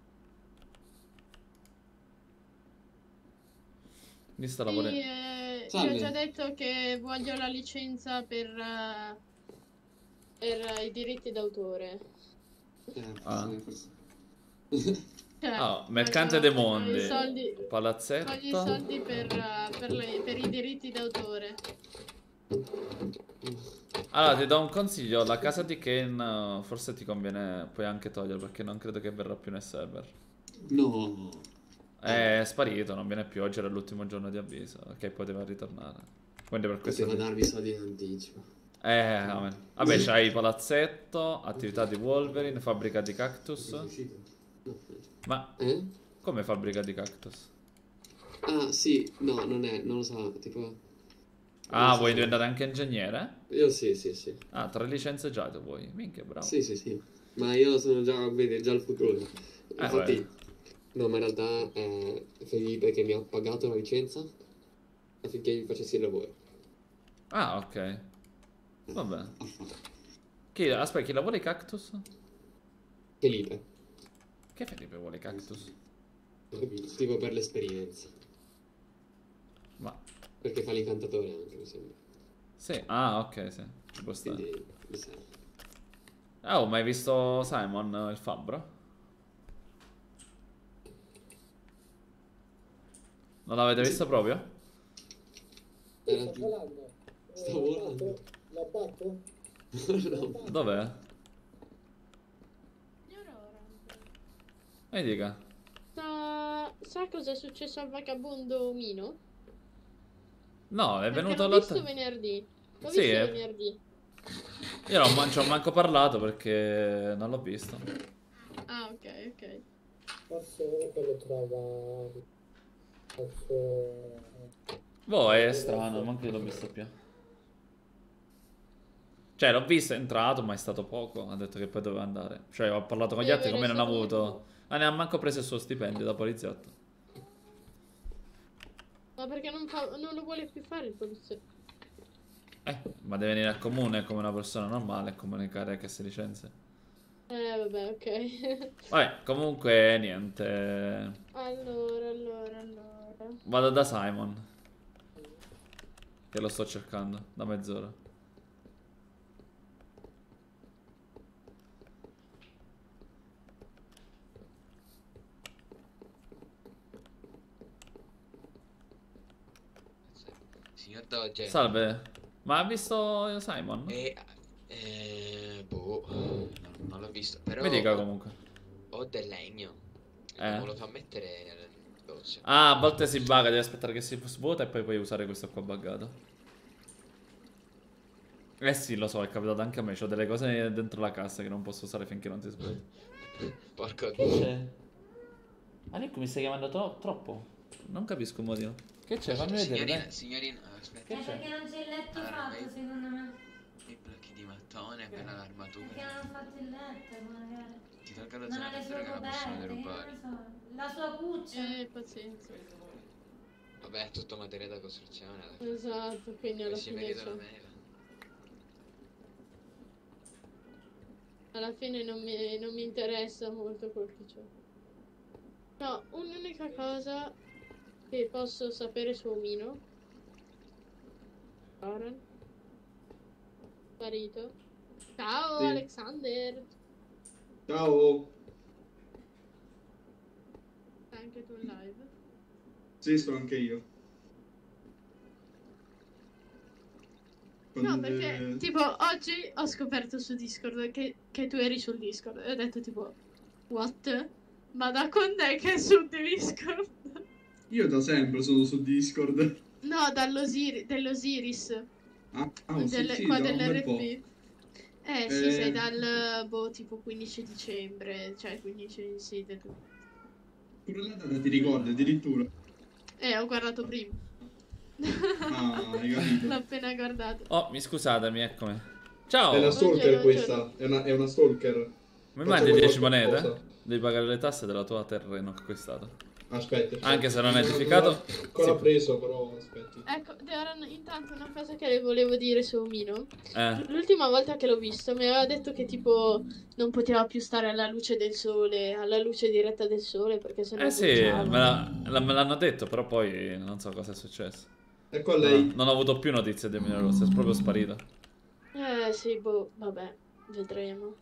Lista lavori. Sì, eh, ti ho già detto che voglio la licenza per, eh, per i diritti d'autore. Ah. Cioè, Ah, mercante dei mondi. soldi, voglio i Palazzetto. soldi per, eh, per le- per i diritti d'autore. Allora, ti do un consiglio. La casa di Kane eh, forse ti conviene puoi anche togliere perché non credo che verrà più nel server. No. È sparito, non viene più. Oggi era l'ultimo giorno di avviso che poteva ritornare. Quindi per questo... Poteva darvi soldi in anticipo. Eh, amen. Vabbè, c'hai palazzetto, attività di Wolverine, fabbrica di cactus. Ma Eh? come fabbrica di cactus? Ah, sì, no, non è, non lo so, tipo... Ah, vuoi diventare anche ingegnere? Io sì, sì, sì. Ah, tre licenze già tu vuoi. Minchia, bravo. Sì, sì, sì. Ma io sono già, vedi, già il futuro. Infatti, beh. No, ma in realtà è Felipe che mi ha pagato la licenza affinché gli facessi il lavoro. Ah, ok. Vabbè. Chi, aspetta, chi lavora i cactus? Felipe. Che Felipe vuole i cactus? Tipo per l'esperienza. Ma... Perché fa l'incantatore anche, mi sembra. Sì, ah, ok, sì. Ci può stare. Quindi, mi sa. Ah, oh, ma hai visto Simon, il fabbro? Non l'avete visto proprio? Sto volando. Sto volando. L'ho batto? no. Dov'è? Mi dica. Sa, sa cosa è successo al vagabondo Mino? No, è Perché venuto l'ho la... visto venerdì. L'ho Sì, visto eh. venerdì. Io non man- ci ho manco parlato perché non l'ho visto. Ah, ok, ok. Forse quello trova... Forse... Boh, è strano, manco io l'ho visto più. Cioè, l'ho visto, è entrato, ma è stato poco. Ha detto che poi doveva andare. Cioè, ho parlato con gli altri, come non ha avuto... Ah, ne ha manco preso il suo stipendio da poliziotto. Ma perché non, fa- non lo vuole più fare il poliziotto? Eh, ma deve venire al comune come una persona normale e comunicare che si licenzia. Eh, vabbè, ok. Vabbè, comunque, niente. allora, allora, allora. Vado da Simon. Che lo sto cercando da mezz'ora. Signor Dodge. Salve. Ma ha visto Simon? Eh, eh, boh, no, non l'ho visto. Però Mi dica comunque. Ho del legno. Eh. Non lo fa mettere Ah, a volte si bugga, devi aspettare che si svuota e poi puoi usare questo qua buggato. Eh sì, lo so, è capitato anche a me. C'ho delle cose dentro la cassa che non posso usare finché non si svuota. Porco Che c'è? Ah, Nico mi stai chiamando tro- troppo? Non capisco il motivo. Che c'è? Fammi vedere. Signorina, dai. signorina, aspetta. Che Eh, c'è? perché non c'è il letto Allora, fatto, vedi? secondo me. I blocchi di mattone per Perché l'armatura. non ha fatto il letto, magari. Ti tolgo lo Non ha le zaino sue che non possono derubare. La sua cuccia. Eh, pazienza. Vabbè, è tutto materia da costruzione. alla fine. Esatto, quindi alla si fine c'è- la mela. Alla fine non mi, non mi interessa molto quel che c'è. No, un'unica cosa che posso sapere su Omino. Aaron. Sparito. Ciao Sì. Alexander. Ciao, Stai anche tu in live? sì, sto anche io. No, Con, perché eh, tipo oggi ho scoperto su Discord che, che tu eri sul Discord e ho detto tipo What? Ma da quando è che è su Discord? Io da sempre sono su Discord. No, dall'Osiri- dell'Osiris. Ah, ah, sì, Delle- sì, qua dell'RP. Eh sì, Eh. sei dal boh, tipo 15 dicembre, cioè 15 sì, del... Pure la data ti ricordi addirittura. Eh, ho guardato prima. Ah, hai capito. L'ho appena guardato. Oh, mi scusatemi, eccomi. Ciao! È una stalker Buongiorno, questa, è una, è una stalker. Mi mandi 10 qualcosa. monete? Devi pagare le tasse della tua terreno acquistato. Aspetta. Anche se non è edificato. Ancora sì. preso, però aspetta. Ecco, Deoran, intanto una cosa che le volevo dire su Omino. Eh. L'ultima volta che l'ho visto mi aveva detto che tipo non poteva più stare alla luce del sole, alla luce diretta del sole perché sennò Eh sì, bruciava. me, la- la- me l'hanno detto, però poi non so cosa è successo. Ecco lei. No, non ho avuto più notizie di Emilio Rossi, è proprio sparito. Eh sì, boh, vabbè, vedremo.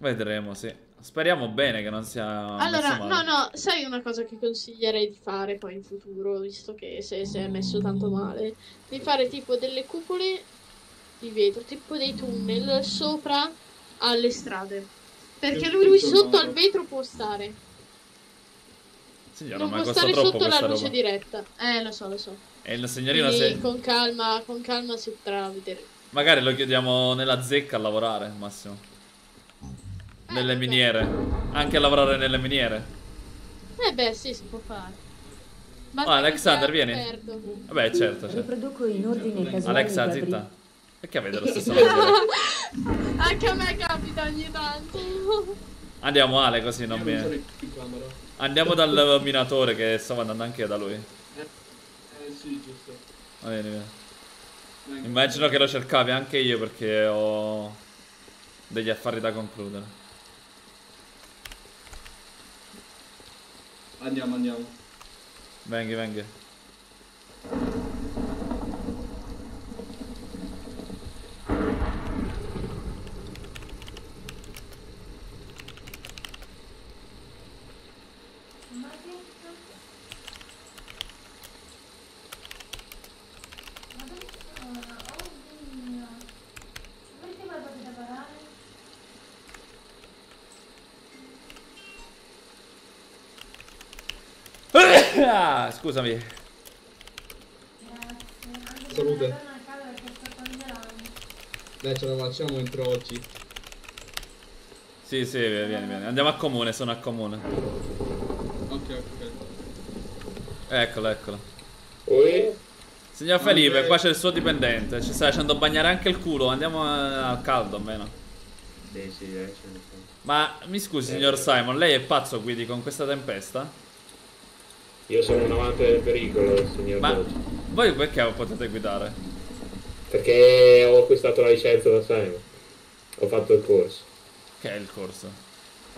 Vedremo, sì. Speriamo bene che non sia. Allora, messo no, male. no, sai una cosa che consiglierei di fare poi in futuro, visto che se, se è messo tanto male, di fare tipo delle cupole di vetro, tipo dei tunnel sopra alle strade. Perché Che lui, sotto al vetro può stare. Signora, non ma può stare sotto la luce roba. diretta. Eh, lo so, lo so. E la signorina Quindi se. con calma, con calma si potrà vedere. Magari lo chiediamo nella zecca a lavorare, al massimo. Nelle miniere. Anche a lavorare nelle miniere. Eh beh, sì, si può fare. Basta Ah, che Alexander, vieni. aperto. Vabbè, certo, certo. Riproduco in ordine casuale Alexa, zitta. Perché avete lo stesso nome? Anche a me capita ogni tanto. Andiamo Ale, così non mi... camera. Andiamo dal minatore che stavo andando anche io da lui. Eh, eh sì, giusto. Va bene, vieni. Immagino che lo cercavi anche io perché ho degli affari da concludere. Andiamo, andiamo. Venghi, venghi. Perché mai potete parare? Ah, scusami. Salute. Dai, ce la facciamo entro oggi. Sì, sì, vieni, vieni. Andiamo a comune, sono a comune. Ok, ok. Eccolo, eccolo. Oi? Signor Felipe, qua c'è il suo dipendente. Ci sta facendo bagnare anche il culo. Andiamo eh, al caldo almeno. Sì, sì, eh, ce ne sono. Ma mi scusi, signor Simon, lei è pazzo guidi con questa tempesta? Io sono un amante del pericolo, signor Ma Dodge. voi perché potete guidare? Perché ho acquistato la licenza da Simon. Ho fatto il corso. Che è il corso?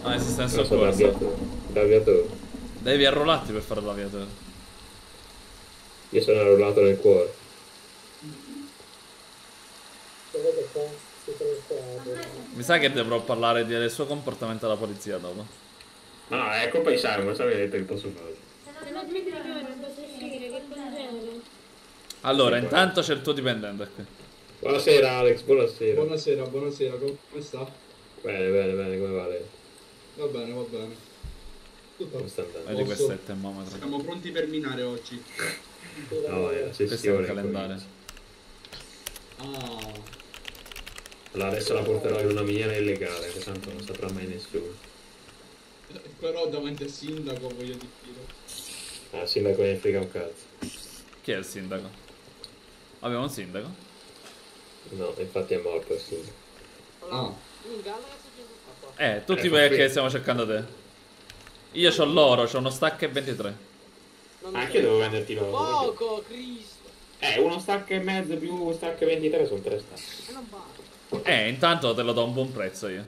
Ah, esiste un Non so, da corso. aviatore. Da aviatore. Devi arruolarti per fare l'aviatore. Io sono arruolato nel cuore. Mi sa che dovrò parlare del suo comportamento alla polizia dopo. Ma no, è colpa di Simon, sapete detto che posso fare. Di. Allora, intanto c'è il tuo dipendente qui. Buonasera Alex, buonasera. Buonasera, buonasera, come sta? Bene, bene, bene, come va lei? Va bene, va bene. Tutto Come sta andando? Vedi Posso- questo è il termometro. Siamo pronti per minare oggi. No, è la Questo è sessione. il calendario. Ah, Allora adesso la porterò in una miniera illegale, che tanto non saprà mai nessuno. però davanti al sindaco voglio dire. Ah, sindaco ne frega un cazzo. Chi è il sindaco? Abbiamo un sindaco? No, infatti è morto il sindaco. Ah, Eh, tutti Eh, perché freddo. stiamo cercando te. Io c'ho l'oro, c'ho uno stack e 23. Anche io devo venderti l'oro. Poco, Cristo. Eh, uno stack e mezzo più uno stack 23 sono tre stack. E basta. Eh, intanto te lo do a un buon prezzo io.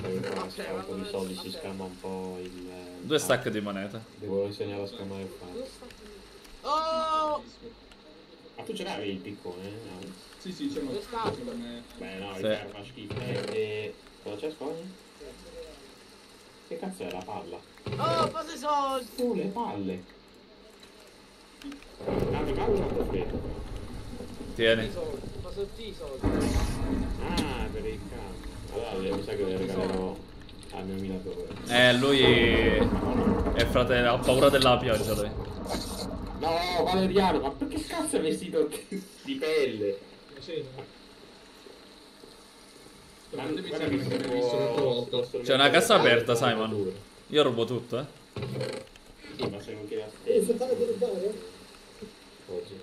Un po' di soldi, si scamma un po' il... eh, Due stack di monete. Devo insegnare a scammare il fatto. Oh! Ma tu ce l'avevi il piccone? eh? No. sì, sì, c'è Dove sta? una... Beh, no, il Sì. ferro fa schifo. Eh, e... Cosa c'è Spagna? Che cazzo è la palla? Oh, fate soldi! Oh, le palle! Ah, mi quanto freddo. Tieni. Sono soldi. Ah, per il cazzo. Allora, mi sa che le regalerò al mio minatore. Eh, lui è fratello, ha paura della pioggia lui. No, Valeriano, ma perché cazzo è vestito di pelle? Sì. Ma Guarda, guarda che che si si è può- visto volta. possono C'è una cassa aperta. Simon. Io rubo tutto, eh. Sì, ma se non chiedi a oggi.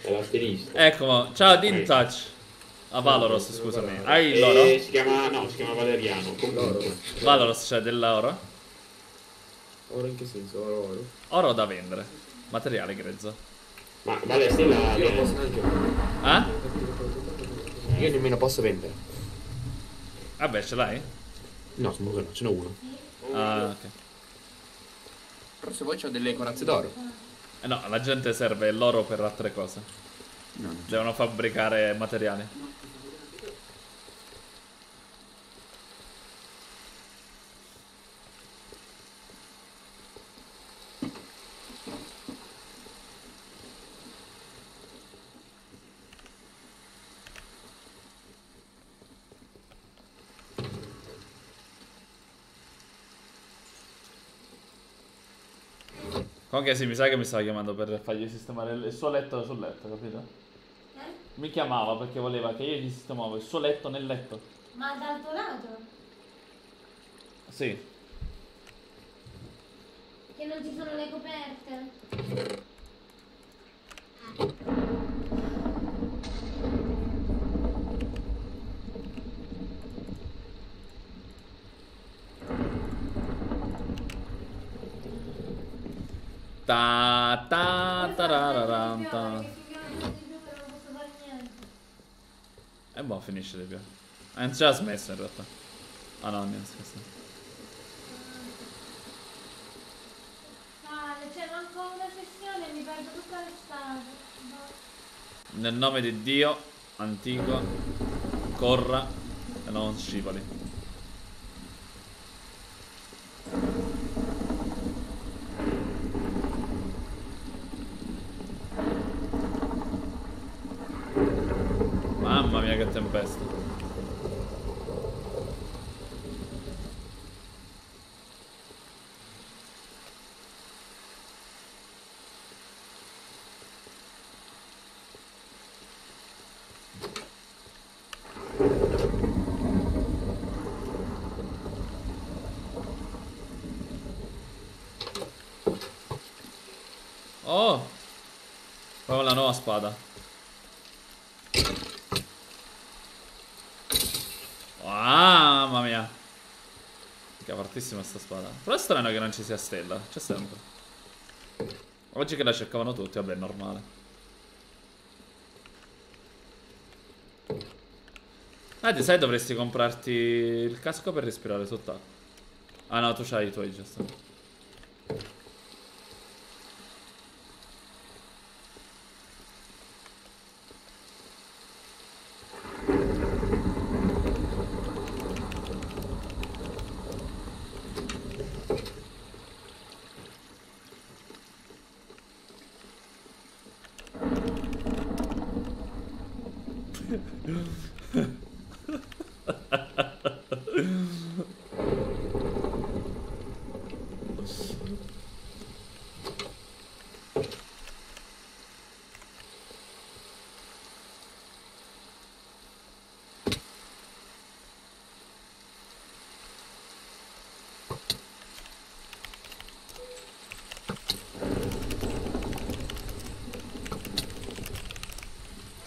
È la stilista. Ecco, ciao Dintouch. A Valoros, scusami. Hai Eh, l'oro? si chiama, no, si chiama Valeriano. Comunque. Valoros c'è dell'oro? Oro in che senso? Oro, oro? Oro da vendere. Materiale grezzo. Ma Vale Stella Io non posso neanche Ah? Io nemmeno posso vendere. Vabbè, ce l'hai? No, comunque no, ce n'ho uno. Ah, ok. Però se vuoi c'ho delle corazze d'oro. Eh no, alla gente serve l'oro per altre cose. No, no. Devono fabbricare materiali. Comunque sì, mi sa che mi stava chiamando per fargli sistemare il suo letto sul letto, capito? Eh? Mi chiamava perché voleva che io gli sistemavo il suo letto nel letto. Ma dal tuo lato? Sì. Che non ci sono le coperte? Ta ta ta. Non. E boh, finisce di più. Ha già smesso in realtà. Ah no, niente, scherzo. Vale, c'è manco una sessione mi perdo tutta l'estate. Nel nome di Dio, antico, corra e non scivoli. Che tempesta. Oh! Proprio la nuova spada. Ah, mamma mia. Che fortissima sta spada. Però è strano che non ci sia stella. C'è sempre. Oggi che la cercavano tutti, vabbè, normale. Ah, ti sai, dovresti comprarti il casco per respirare sott'acqua. Ah no, tu c'hai i tuoi, giusto.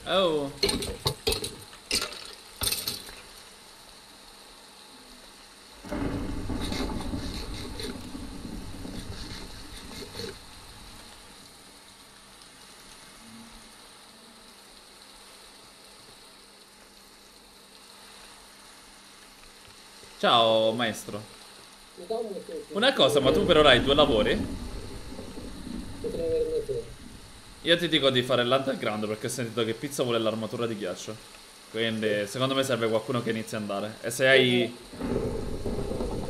Oh. Ciao maestro. Una cosa, ma tu per ora hai due lavori? Io ti dico di fare l'underground perché ho sentito che Pizza vuole l'armatura di ghiaccio. Quindi secondo me serve qualcuno che inizi a andare. E se hai...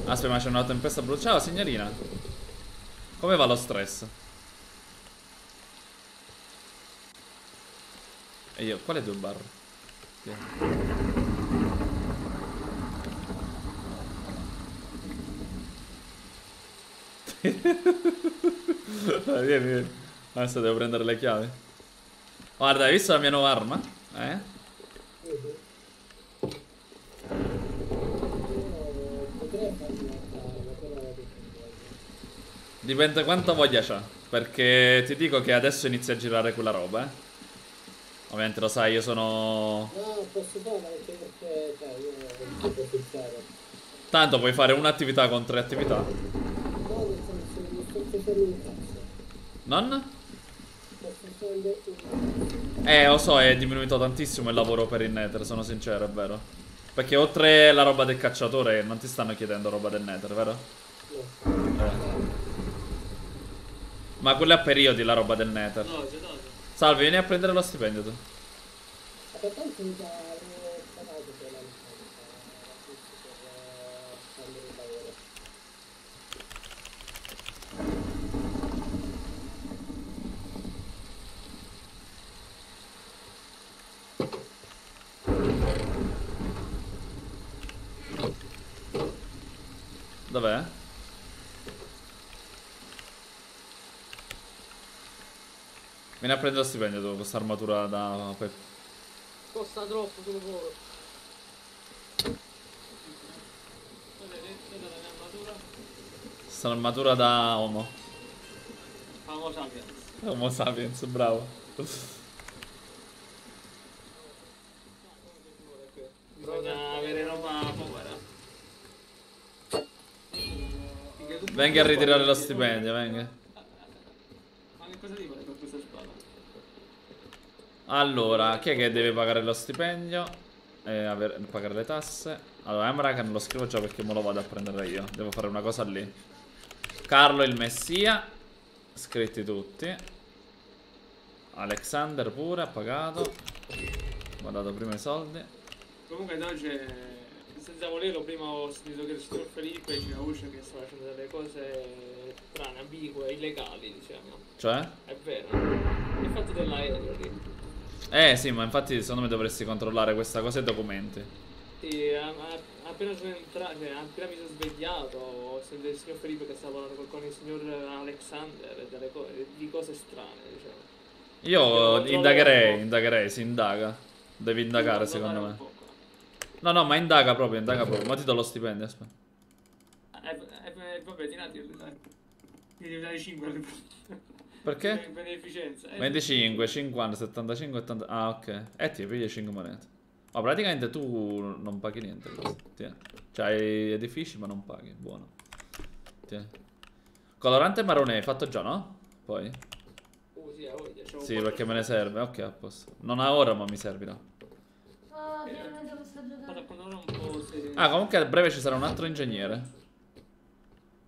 Aspetta, ma c'è una tempesta blu. Ciao signorina. Come va lo stress? E io, quale due bar? Vieni, vieni. Adesso devo prendere le chiavi. Guarda, hai visto la mia nuova arma? Eh? Dipende quanta voglia c'ha. Perché ti dico che adesso inizia a girare quella roba, eh. Ovviamente lo sai, io sono... No, posso anche perché, cioè, io non posso pensare. Tanto puoi fare un'attività con tre attività. No, nel senso, mi sto facendo un cazzo. Non? Eh, lo so, è diminuito tantissimo il lavoro per il Nether, sono sincero, è vero. Perché oltre la roba del cacciatore non ti stanno chiedendo roba del Nether, vero? Eh. Ma quella è a periodi la roba del Nether. Salve, vieni a prendere lo stipendio tu. Ma per tanto mi avevo pagato per la licenza, giusto per eh, prendere il lavoro. Dov'è? Vieni a prendere lo stipendio tu, questa armatura da Pep. Costa troppo, sono povero. Questa armatura da Homo. Homo sapiens. Homo sapiens, bravo. Bisogna avere roba povera. Venga a ritirare lo stipendio, venga. Ma che cosa ti vuole per questa spada? Allora, chi è che deve pagare lo stipendio? E aver- pagare le tasse. Allora, Emrakan lo scrivo già perché me lo vado a prendere io. Devo fare una cosa lì. Carlo il Messia. Scritti tutti. Alexander pure, ha pagato. Mi ha dato prima i soldi. Comunque Doge, senza volerlo, prima ho sentito che il signor Felipe ci voce che stava facendo delle cose strane, ambigue, illegali, diciamo. Cioè? È vero. Il fatto dell'aereo lì. Eh sì, ma infatti secondo me dovresti controllare questa cosa e documenti. Sì, a- a- appena sono entrato, cioè, appena mi sono svegliato, ho sentito il signor Felipe che stava parlando con il signor Alexander delle cose, di cose strane, diciamo. Io indagherei, indagherei, si indaga. Devi indagare secondo me. No, no, ma indaga proprio, indaga proprio. Ma ti do lo stipendio, aspetta. Eh, eh, eh, vabbè, tirati, dai. Mi devi dare 5 Perché? Per beneficenza. Eh, 25, 50, 75, 80. Ah, ok. E ti pigli 5 monete. Ma praticamente tu non paghi niente. questo. Tieni. Cioè, hai edifici ma non paghi. Buono. Tieni. Colorante marrone hai fatto già, no? Poi? Oh, sì, ha Sì, perché me ne serve. Ok, a posto. Non a ora, ma mi servirà. Oh, finalmente Ah, comunque a breve ci sarà un altro ingegnere.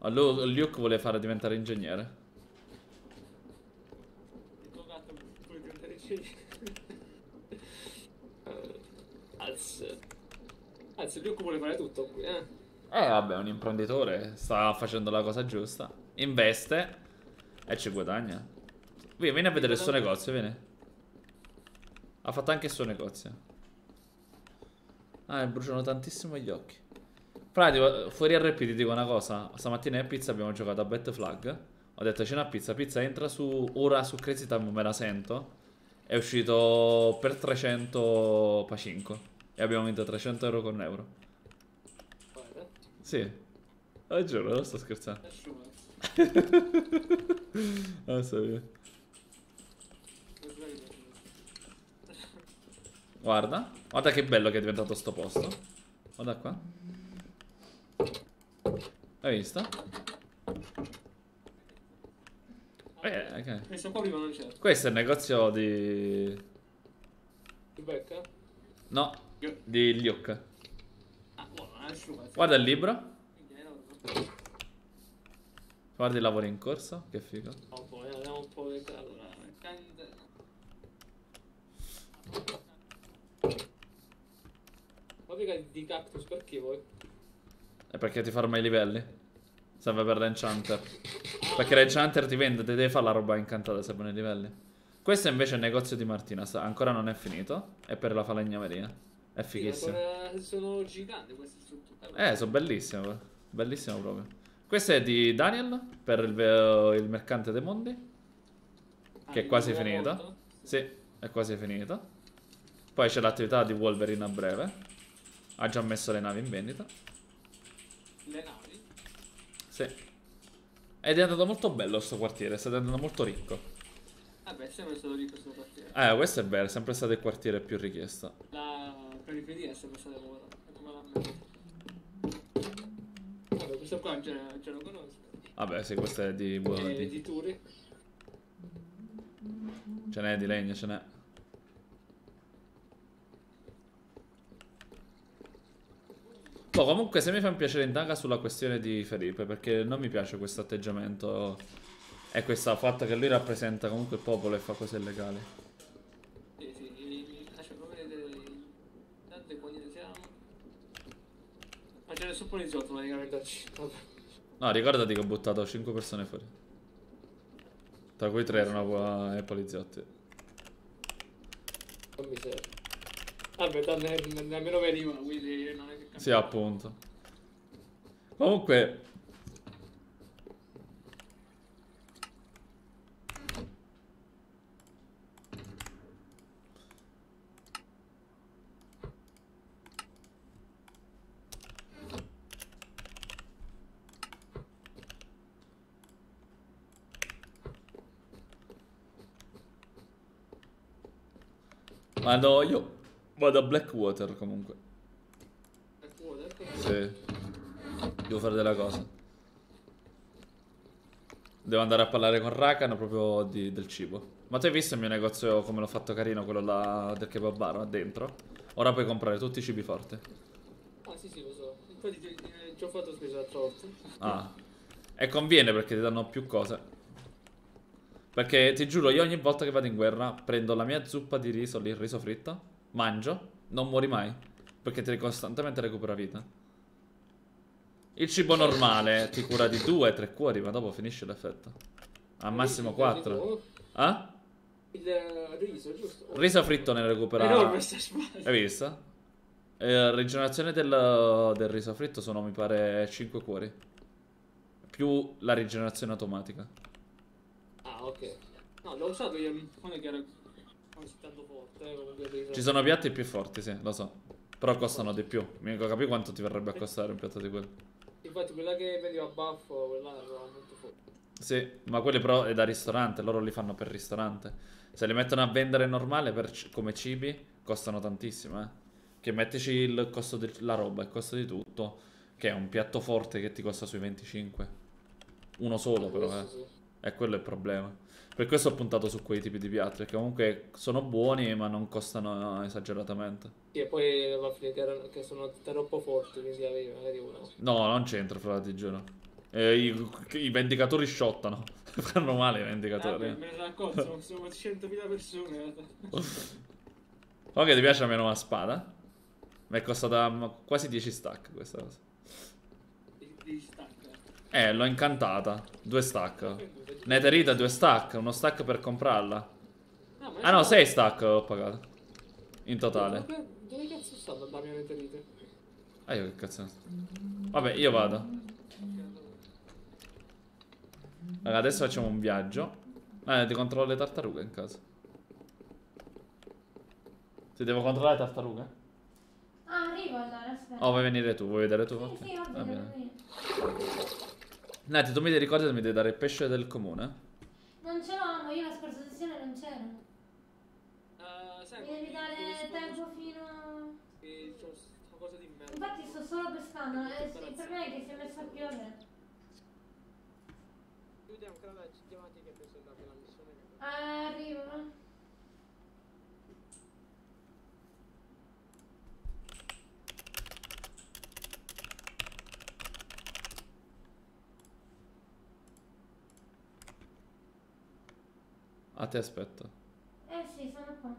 Lu- Luke vuole fare diventare ingegnere. Il tuo gatto puoi diventare ingegnere. Alz. Alz, Luke vuole fare tutto qui, eh. Eh, vabbè, è un imprenditore. Sta facendo la cosa giusta. Investe e ci guadagna. Vieni, vieni a vedere il suo negozio, vieni. Ha fatto anche il suo negozio. Ah, mi bruciano tantissimo gli occhi. Fra, dico, fuori RP ti dico una cosa. Stamattina a pizza abbiamo giocato a Bet Flag. Ho detto cena a pizza. Pizza entra su. Ora su Crazy Time me la sento. È uscito per 300 Pacinco. E abbiamo vinto 300 euro con euro. Sì. Lo giuro, non sto scherzando. Non so io. Guarda. Guarda che bello che è diventato sto posto. Guarda qua. Hai visto? Eh, ok. Questo qua prima non c'era. Questo è il negozio di... Tu becca? No, di Luke. Ah. Guarda il libro. Guarda i lavori in corso. Che figo. Oh, boh, vediamo un po' di allora. candela. Fabbrica di cactus perché voi? È perché ti farma i livelli. Serve per l'enchanter. Perché l'enchanter ti vende, ti deve fare la roba incantata, servono i livelli. Questo invece è il negozio di Martina, ancora non è finito. È per la falegnameria. È fighissimo. Sono, sono giganti queste strutture. Eh, sono bellissimo. guarda. Bellissimo proprio. Questo è di Daniel per il, il mercante dei mondi. Che è quasi finito. volta? Sì, è quasi finito. Poi c'è l'attività di Wolverine a breve. Ha già messo le navi in vendita. Le navi? Sì. È diventato molto bello sto quartiere, sta diventando molto ricco. Vabbè, è sempre stato lì questo quartiere. Eh, questo è vero, è sempre stato il quartiere più richiesto. La periferia è sempre stata me. Vabbè, questo qua già, già lo conosco. Vabbè, sì, questo è di E Wolverine. di Turi. Ce n'è di legno, ce n'è. Boh, comunque se mi fa un piacere indaga sulla questione di Felipe, perché non mi piace questo atteggiamento e questo fatto che lui rappresenta comunque il popolo e fa cose illegali. Sì, sì, i- lasciamo vedere i- tante quante siamo. Ma c'è nessun poliziotto praticamente a c- Vabbè. No, ricordati che ho buttato 5 persone fuori. Tra cui 3 erano qua e poliziotti. Non mi serve. Vabbè, tanto ne- ne- nemmeno venivano, quindi non è sì, appunto. Comunque... Ma no, io vado a Blackwater comunque. Sì. Devo fare delle cose. Devo andare a parlare con Rakan proprio di- del cibo. Ma tu hai visto il mio negozio come l'ho fatto carino, quello là del kebab bar dentro? Ora puoi comprare tutti i cibi forti. Ah, sì, sì, lo so. Infatti ti- eh, ci ho fatto spesa a torto. Ah. E conviene perché ti danno più cose. Perché ti giuro, io ogni volta che vado in guerra prendo la mia zuppa di riso lì, il riso fritto, mangio, non muori mai. Perché ti costantemente recupera vita. Il cibo normale ti cura di 2-3 cuori, ma dopo finisce l'effetto. Al massimo 4. Ah? Il eh, riso, giusto? Il riso fritto ne recupera. Enorme sta spada. Hai visto? Eh, rigenerazione del, del riso fritto sono, mi pare, 5 cuori. Più la rigenerazione automatica. Ah, ok. No, l'ho usato io. Non è che era tanto forte. eh. Ci sono piatti più forti, sì, lo so. Però costano di più. Mi capi quanto ti verrebbe a costare un piatto di quello? Infatti, quella che veniva a baffo, quella era molto forte. Sì, ma quelli però è da ristorante, loro li fanno per ristorante. Se li mettono a vendere normale per c- come cibi, costano tantissimo, eh. Che mettici il costo della roba, il costo di tutto, che è un piatto forte che ti costa sui 25. Uno solo però, eh. Sì. E quello è il problema. Per questo ho puntato su quei tipi di piatti, perché comunque sono buoni ma non costano esageratamente. Sì, e poi va a finire che, erano, che sono troppo forti, quindi avevi magari uno. No, non c'entra, fra ti giuro. Eh, i, I vendicatori shottano. Fanno male i Ah, vendicatori. beh, me ne sono accorto, sono, sono 100.000 persone. Ok, ti piace la mia nuova spada? Mi è costata quasi 10 stack questa cosa. Eh, l'ho incantata. Due stack. Netherita, due stack. Uno stack per comprarla. Ah, Ah no, 6 stack ho pagato. In totale. Dove, cazzo stanno la mia meteorite? Ah, io che cazzo. Vabbè, io vado. Allora, adesso facciamo un viaggio. Eh, ti controllo le tartarughe in casa. Ti devo controllare le tartarughe? Ah, arrivo allora, aspetta. Oh, vuoi venire tu? Vuoi vedere tu? Sì, Ok. sì, va Va bene, va bene. bene. Nati, tu mi devi ricordare mi devi dare il pesce del comune? Non ce l'ho, ma io la scorsa sessione non c'era. Ah, Mi devi dare tempo fino a... che c'ho sta cosa di merda. Infatti sto solo pescando, eh, il problema è che si è messo a piovere. Chiudiamo ancora ci chiamati che penso darvi la missione. che- Ah. A te aspetto. Eh sì, sono qua.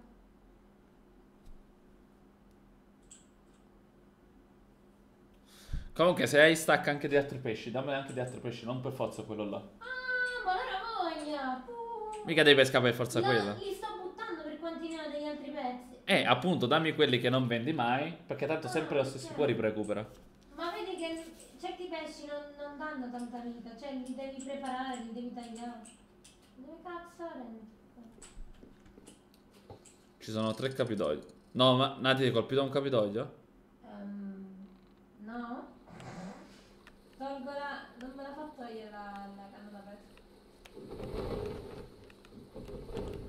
Comunque, se hai stack anche di altri pesci, dammi anche di altri pesci, non per forza quello là. Ah, buona voglia! Uh, Mica devi pescare per forza no, quello. li sto buttando per quanti ne ho degli altri pezzi. Eh, appunto, dammi quelli che non vendi mai, perché tanto sempre lo stesso cuori recupera. Ma vedi che certi pesci non, non danno tanta vita, cioè li devi preparare, li devi tagliare. Dove cazzo rende? Ci sono tre capitoli. No, ma Nati, hai colpito un capitoglio? Ehm, no? Tolgo la... non me la fa togliere la, la canna da pesca.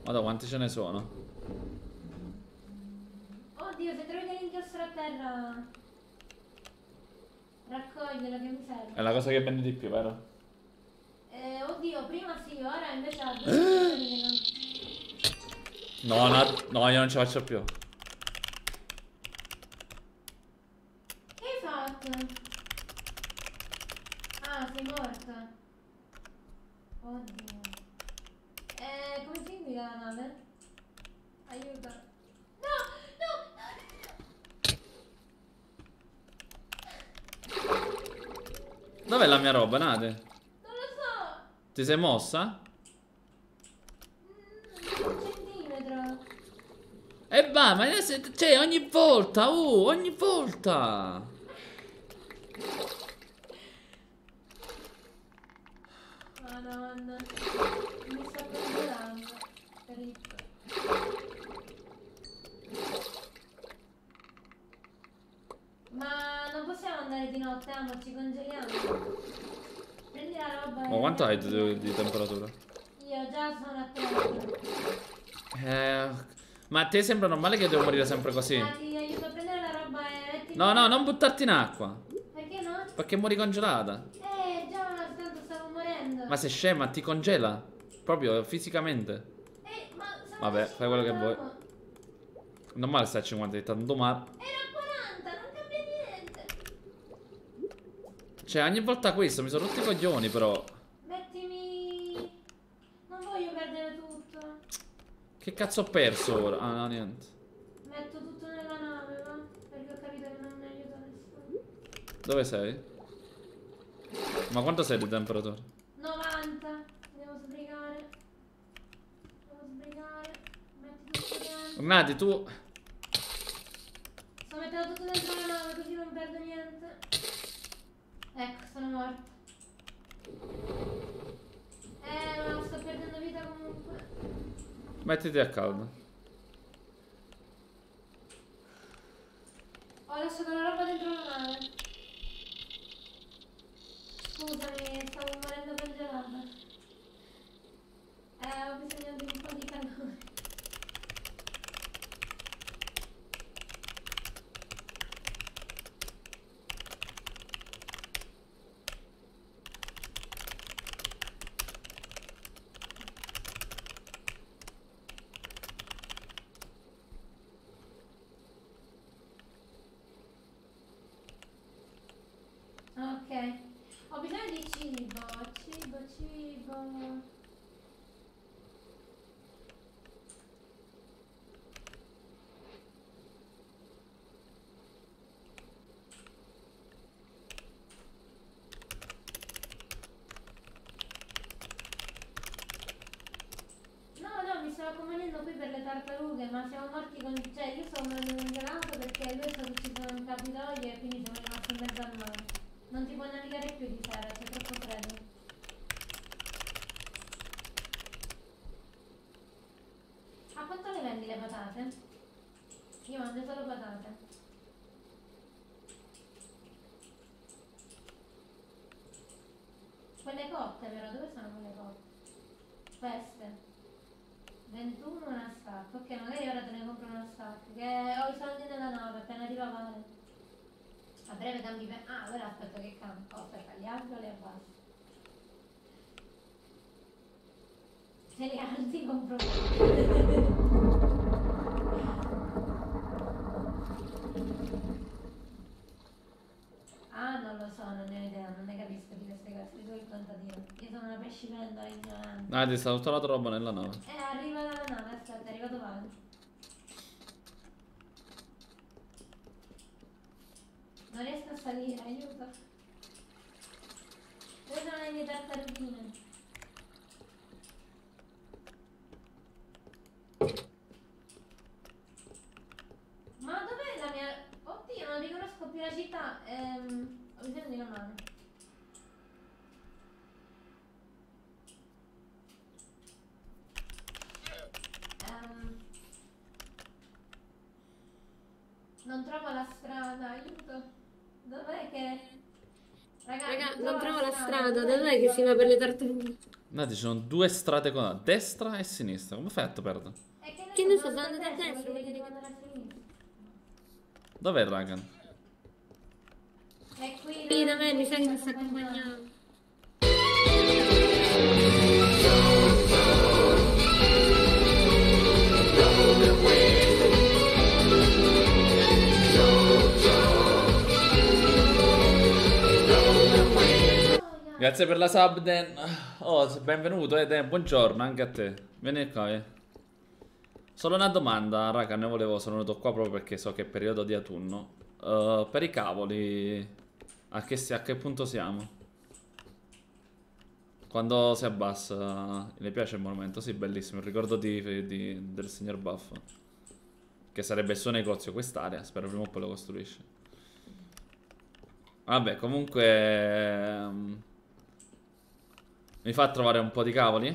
Guarda quanti ce ne sono. Oddio, se trovi dell'inchiostro a terra... Raccoglielo che mi serve. È la cosa che vendi di più, vero? Eh, oddio, prima sì, ora invece ha due. No, no, no, io non ce la faccio più. Che hai fatto? Ah, sei morta. Oddio. Eh, come si guida la nave? Aiuto. No, no, Dov'è la mia roba, Nate? Ti sei mossa? E va, ma adesso, cioè ogni volta, uh, ogni volta. Madonna. Mi sto congelando. Ma non possiamo andare di notte, amo, ci congeliamo. La roba. Ma quanto hai di, di temperatura? Io già sono a terra. Eh, Ma a te sembra normale che devo morire sempre così? Ma ti aiuto a prendere la roba e. No, no, non buttarti in acqua. Perché no? Perché muori congelata. Eh, già, tanto stavo morendo. Ma sei scema, ti congela. Proprio fisicamente. Eh, ma Vabbè, fai quello che vuoi. Normale stai a 50, è tanto male. Era 40, non cambia niente. Cioè, ogni volta questo, mi sono rotti i coglioni, però. Mettimi... Non voglio perdere tutto. Che cazzo ho perso ora? Ah, no, niente. Metto tutto nella nave, va? Perché ho capito che non mi aiuta nessuno. Dove sei? Ma quanto sei di temperatura? 90. Mi devo sbrigare. Devo sbrigare. Metti tutto dentro. Nati, tu. Sto mettendo tutto dentro la nave così non perdo niente. Ecco, sono morta. Eh, ma sto perdendo vita comunque. Mettiti a caldo. Ho lasciato la roba dentro la nave. Scusami, stavo morendo congelata. Eh, ho bisogno di un po' di calore. Ok. Ho bisogno di cibo, cibo, cibo. No, no, mi stavo accompagnando qui per le tartarughe, ma siamo morti con... Cioè, io stavo morendo congelato perché lui è stato ucciso in Capitolio e quindi siamo rimasti in mezzo al mare. Non si può navigare più di sera, c'è troppo freddo. A quanto le vendi le patate? Io mangio solo patate. Quelle cotte però, dove sono quelle cotte? Queste. 21 una stack. Ok, magari ora te ne compro una stack. Che ho i soldi nella nave, appena arriva vale. A breve cambi per... Ah, allora aspetta che cambio. Oh, aspetta, li alzo o li abbasso? Se li alzi compro Ah, non lo so, non ne ho idea, non ne capisco di queste cose. Tu il contadino. Io sono una pescivendola ignorante. Nati, sta tutta la tua roba nella nave. Eh, arriva dalla nave, aspetta, è arrivato Vale. Non riesco a salire, aiuto. Dove sono le mie tartarugine? Ma dov'è la mia... Oddio, non la città. Ehm, ho bisogno di una mano. Ehm, non trovo la strada, aiuto. Dov'è che... Raga, Raga, non trovo la strada, dov'è che si va per le tartarughe? Nati, ci sono due strade con destra e sinistra. Come fai a perderlo? Che ne so, sono andata a destra. Devi andare a sinistra. Dov'è Ragan? È qui. Da me mi sa che. Grazie per la sub, Dan. Oh, benvenuto, eh, Dan. Buongiorno anche a te. Vieni qua, eh. Solo una domanda, raga, ne volevo, sono venuto qua proprio perché so che è periodo di autunno. Uh, per i cavoli, a che, a che punto siamo? Quando si abbassa, le piace il monumento? Sì, bellissimo, il ricordo di- di- del signor Buff. Che sarebbe il suo negozio, quest'area, spero prima o poi lo costruisce. Vabbè, comunque... ehm, mi fa trovare un po' di cavoli?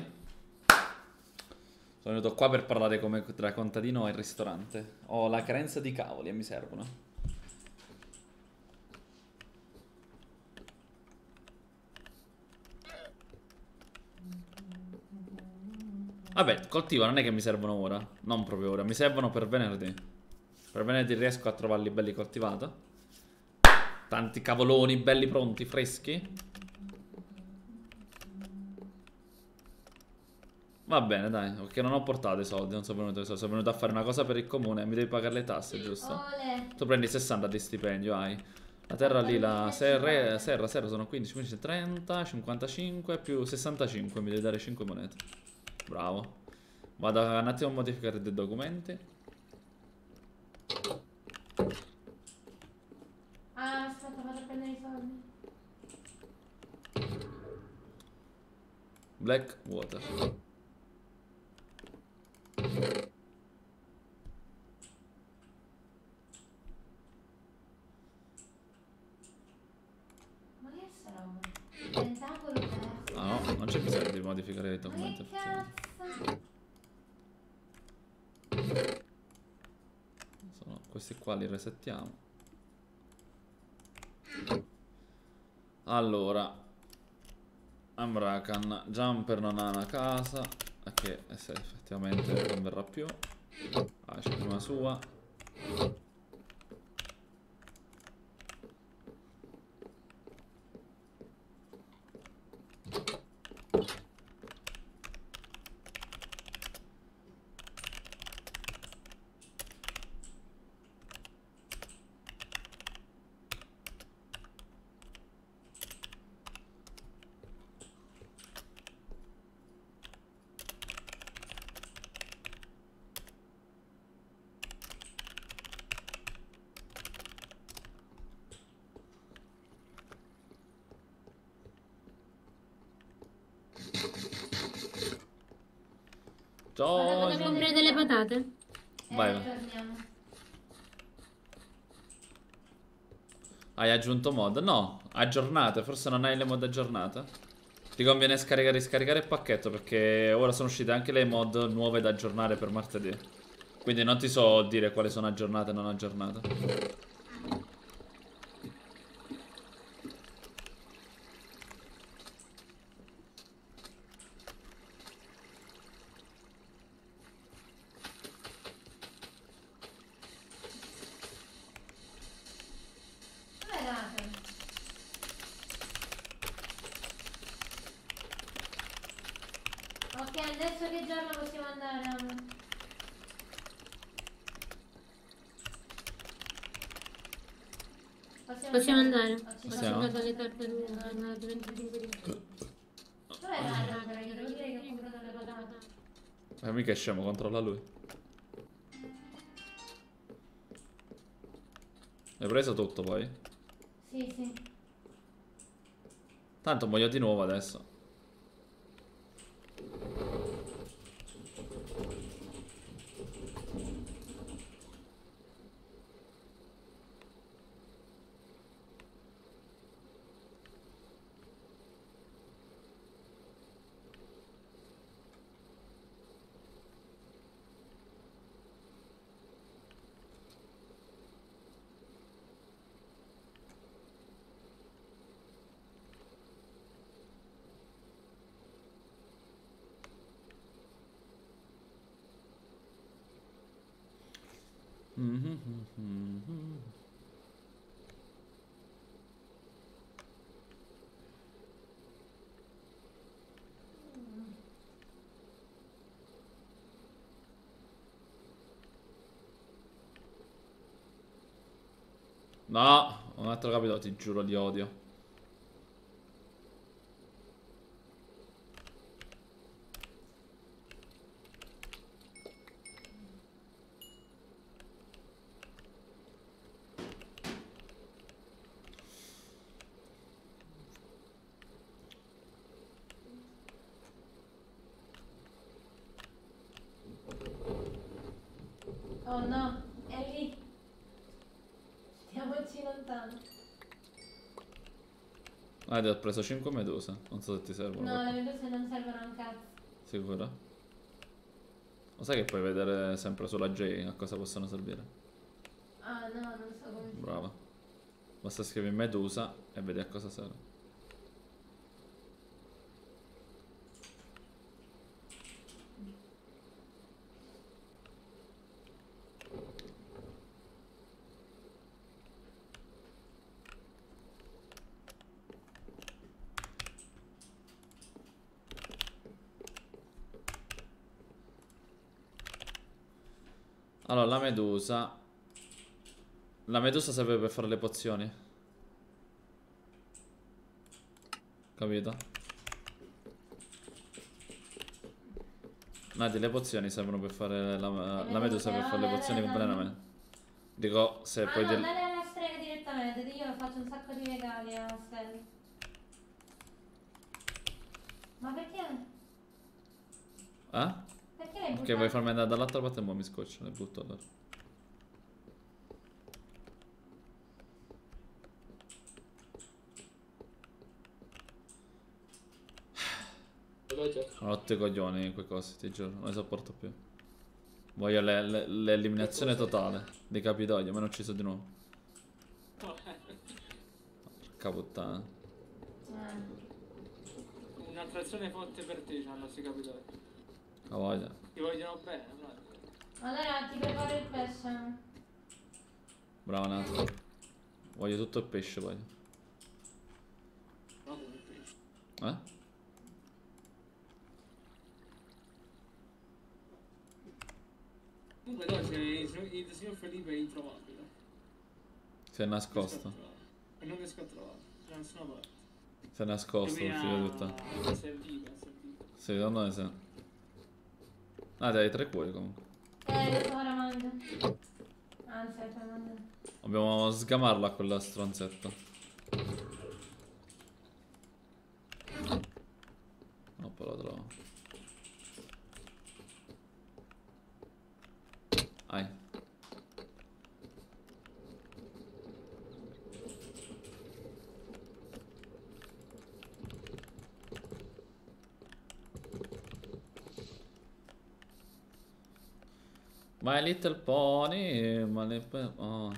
Sono venuto qua per parlare come tra contadino e ristorante. Ho la carenza di cavoli e mi servono. Vabbè, coltiva non è che mi servono ora. Non proprio ora, mi servono per venerdì. Per venerdì riesco a trovarli belli coltivati. Tanti cavoloni belli pronti, freschi. Va bene, dai, perché non ho portato i soldi, non sono venuto sono venuto a fare una cosa per il comune, mi devi pagare le tasse, giusto? Ole. Tu prendi 60 di stipendio, hai. La terra lì, la serra, serra, serra sono 15, 15, 30, 55 più 65, mi devi dare 5 monete. Bravo. Vado un attimo a modificare dei documenti. Ah, aspetta, vado a prendere i soldi. Black water. Ma che è sta roba? Tentacolo perso. Ah no, non c'è bisogno di modificare i Ma documenti. che effettivamente. cazzo? Sono questi qua li resettiamo. Allora. Amrakan, Jumper non ha una casa. Che se effettivamente non verrà più. Ah, c'è prima sua. Vado a Ciao. comprare delle patate. Vai, Eh, vai. torniamo. Hai aggiunto mod? No, aggiornate, forse non hai le mod aggiornate. Ti conviene scaricare e riscaricare il pacchetto perché ora sono uscite anche le mod nuove da aggiornare per martedì. Quindi non ti so dire quali sono aggiornate e non aggiornate. Dov'è Rafa? Ok, adesso che giorno possiamo andare? Rafa? Possiamo andare. O ci Possiamo? Ho giocato alle tartarughe, ho andato 25 di Dov'è Rafa? Devo dire che ho comprato le patate. Eh, mica è scemo, controlla lui. Hai preso tutto poi? Sì, sì. Tanto muoio di nuovo adesso. No, un altro capitolo, ti giuro, li odio. Oh no, è lì. Stiamoci lontano. Ah, ti ho preso 5 meduse. Non so se ti servono. No, le meduse non servono a un cazzo. Sicuro? Lo sai che puoi vedere sempre sulla J a cosa possono servire? Ah no, non so come Brava. Basta scrivi medusa e vedi a cosa serve. Allora, la medusa. La medusa serve per fare le pozioni. Capito? Nati, le pozioni servono per fare la, la medusa per fare le pozioni completamente. Dico, se Ah poi... del- date alla strega direttamente, io faccio un sacco di regali a Stella. Ma perché? Eh? Perché l'hai Ok, vuoi farmi andare dall'altra parte e poi mi scoccio, le butto allora. Veloce. Rotte i coglioni quei cosi, ti giuro, non li sopporto più. Voglio le- le- l'eliminazione totale dei capitoli, ma non ucciso di nuovo. Porca puttana. Un'attrazione forte per te c'hanno questi capitoli. Voglia. Ti vogliono bene, no? Allora ti preparo il pesce. Bravo Nato. Voglio tutto il pesce poi. No, come pesce. Eh? Comunque no, c'è il, signor- il signor Felipe è introvabile. Si è nascosto. E non riesco a trovarlo. Da nessuna parte. Si è nascosto il figlio di puttana. puttana. Serviva, serviva. Sì, secondo me sì. Ah, dai, tre cuori comunque. Eh, ora mangio. Anzi, aspetta, mangio. Dobbiamo sgamarlo a quella stronzetta. No, però lo trovo. Ai. My Little Pony, My Little... Oh.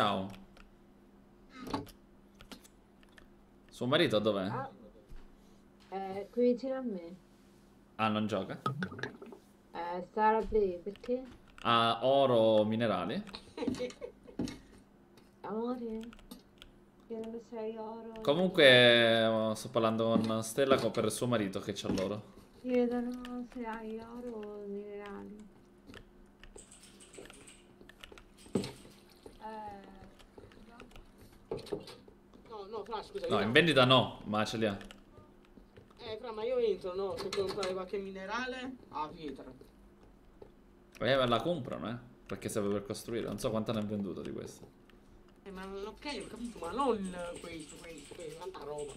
Ciao. Suo marito dov'è? Ah, eh, qui vicino a me. Ah, non gioca? Eh, alla play, perché? Ha oro minerali? Amore? Non oro. Comunque eh, sto parlando con Stella per suo marito che c'ha l'oro. Chiedono se hai oro o minerali. No, no, Fra, scusa. No, in vendita no, ma ce li ha. Eh, Fra, ma io entro, no? Se comprare qualche minerale, a pietra. Eh, la comprano, eh. Perché serve per costruire. Non so quanto ne ha venduto di questo. Eh, ma ok, ho capito, ma non questo, questo, questo, tanta roba.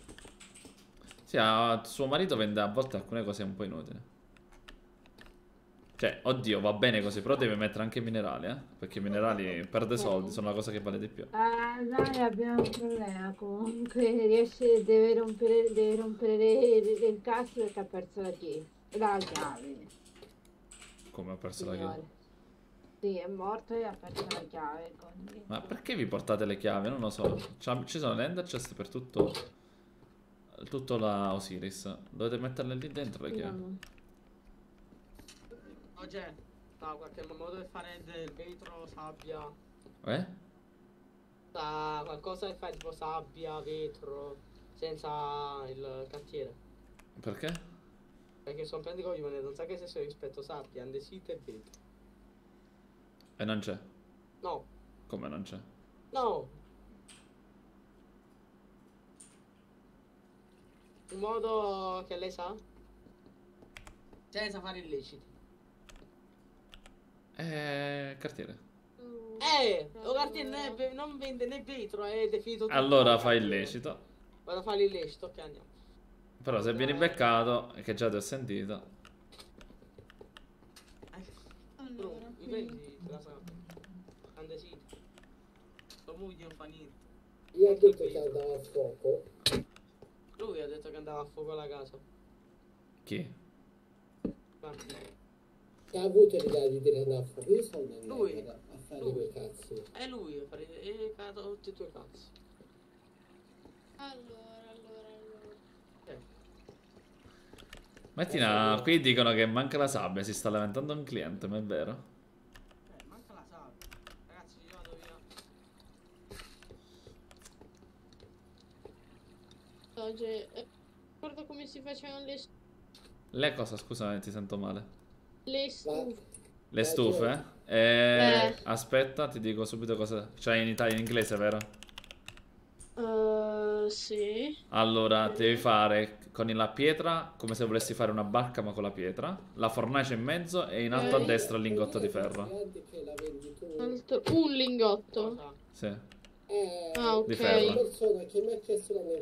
Sì, a- suo marito vende a volte alcune cose un po' inutili. Cioè, oddio, va bene così, però deve mettere anche minerali, eh. Perché i minerali perde soldi, sono la cosa che vale di più. Ah, noi abbiamo un problema comunque. Riesce, deve rompere, deve rompere le incastri perché ha perso la chiave. La chiave. Come ho perso la Signore. chiave. Sì, è morto e ha perso la chiave. Quindi. Ma perché vi portate le chiavi? Non lo so. Ci sono le ender chest per tutto. Tutto la Osiris. Dovete metterle lì dentro le chiavi. Oggi da qualche modo per fare del vetro, sabbia. Eh? Da qualcosa che fa tipo sabbia, vetro, senza il cantiere. Perché? Perché sono prendi coglione, non sa che se rispetto sabbia, andesite e vetro. E non c'è. No, Come non c'è? no. In modo che lei sa? Senza fare illeciti. Eh, cartiere. Eh, lo cartiere ve- non vende né vetro, è definito tutto. Allora fai illecito. Vado a fare l'illecito, ok andiamo. Però se vieni beccato, che già ti ho sentito. Bro, mi prendi la sabbia? Andesite. tua moglie non fa niente. Io ho detto che andava a fuoco. Lui ha detto che andava a fuoco la casa. Chi? Guarda. Che ha avuto l'idea di dire fuoco. Io sono Lui. a fare Lui. quei cazzi. È lui a fare e cata tutti i tuoi cazzi. Allora, allora, allora. Martina, qui dicono che manca la sabbia, si sta lamentando un cliente, ma è vero? Eh, manca la sabbia. Ragazzi, io vado via. Oggi, eh, ricordo come si facevano le, Le cosa, scusami, ti sento male. Le stufe. Le stufe? Eh, Eh. Aspetta, ti dico subito cosa... Cioè in Italia, in inglese, vero? Uh, sì. Allora, devi fare con la pietra come se volessi fare una barca ma con la pietra. La fornace in mezzo e in alto a Ok. destra il lingotto di ferro. La un lingotto. Sì. Eh, Ah, ok. Di ferro. persona che mi ha chiesto la mia.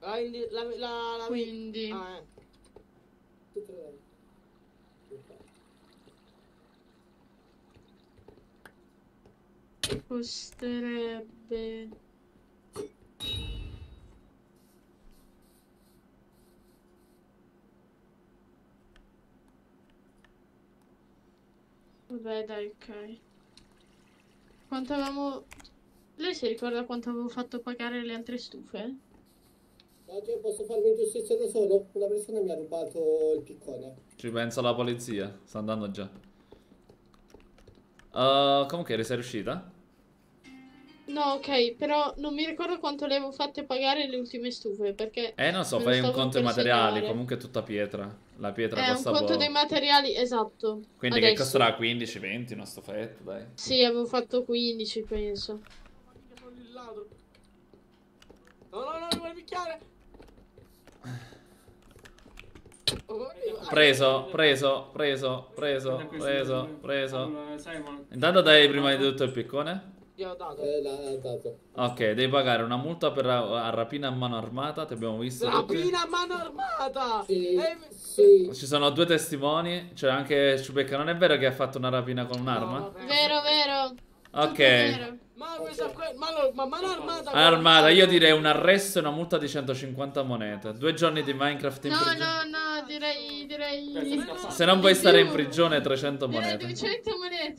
Ah, indi- la, la, la, Quindi. Ah, eh. Costerebbe. Vabbè, dai, ok. Quanto avevamo. Lei si ricorda quanto avevo fatto pagare le altre stufe? Oggi posso farmi giustizia da solo? Una persona mi ha rubato il piccone. Ci pensa la polizia. Sta andando già. Uh, comunque, eri sei riuscita? No, ok, però non mi ricordo quanto le avevo fatte pagare le ultime stufe perché. Eh, non so, fai un conto dei materiali. segnare. Comunque è tutta pietra. La pietra È un costa conto poco. dei materiali, esatto. Quindi che Adesso. costerà 15, 20 una stufetta, dai. Sì, avevo fatto 15, penso. Sono il ladro. No, no, no, mi vuole picchiare. Preso, preso, preso, preso, preso, preso. Intanto dai prima di tutto il piccone. Io ho dato. Eh, l'ha dato. Ok, devi pagare una multa per ra- a rapina a mano armata, ti abbiamo visto. Rapina a mano armata. Sì, Eh, sì. Ci sono due testimoni, c'è anche Ciubecca, non è vero che ha fatto una rapina con un'arma? Vero, vero. Ok. Vero. Ma questa ma, ma mano armata. Armata, io direi un arresto e una multa di 150 monete. Due giorni di Minecraft in No, prigione. no, no, direi. direi. Se non vuoi stare in prigione 300 Direi monete. 200 monete.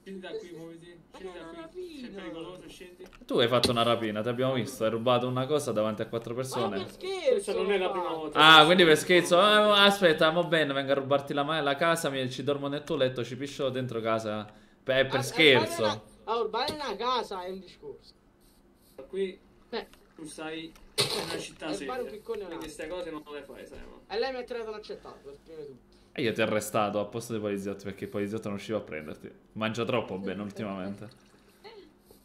Scendi da qui, muoviti. Scendi da qui. Sei pericoloso, scendi. Tu hai fatto una rapina, ti abbiamo visto, hai rubato una cosa davanti a quattro persone. Questa non è la prima volta. Ah, quindi per scherzo, ah, aspetta, va bene, vengo a rubarti la, ma- la casa, mi, ci dormo nel tuo letto, ci piscio dentro casa. Per, per scherzo. A urbare una casa è un discorso. Qui tu stai in una città seria. fare un piccone Quindi queste cose non le fai, Simon. E lei mi ha tirato l'accettato per prima di tutto. E io ti ho arrestato a posto dei poliziotti perché il poliziotto non usciva a prenderti. Mangia troppo bene ultimamente.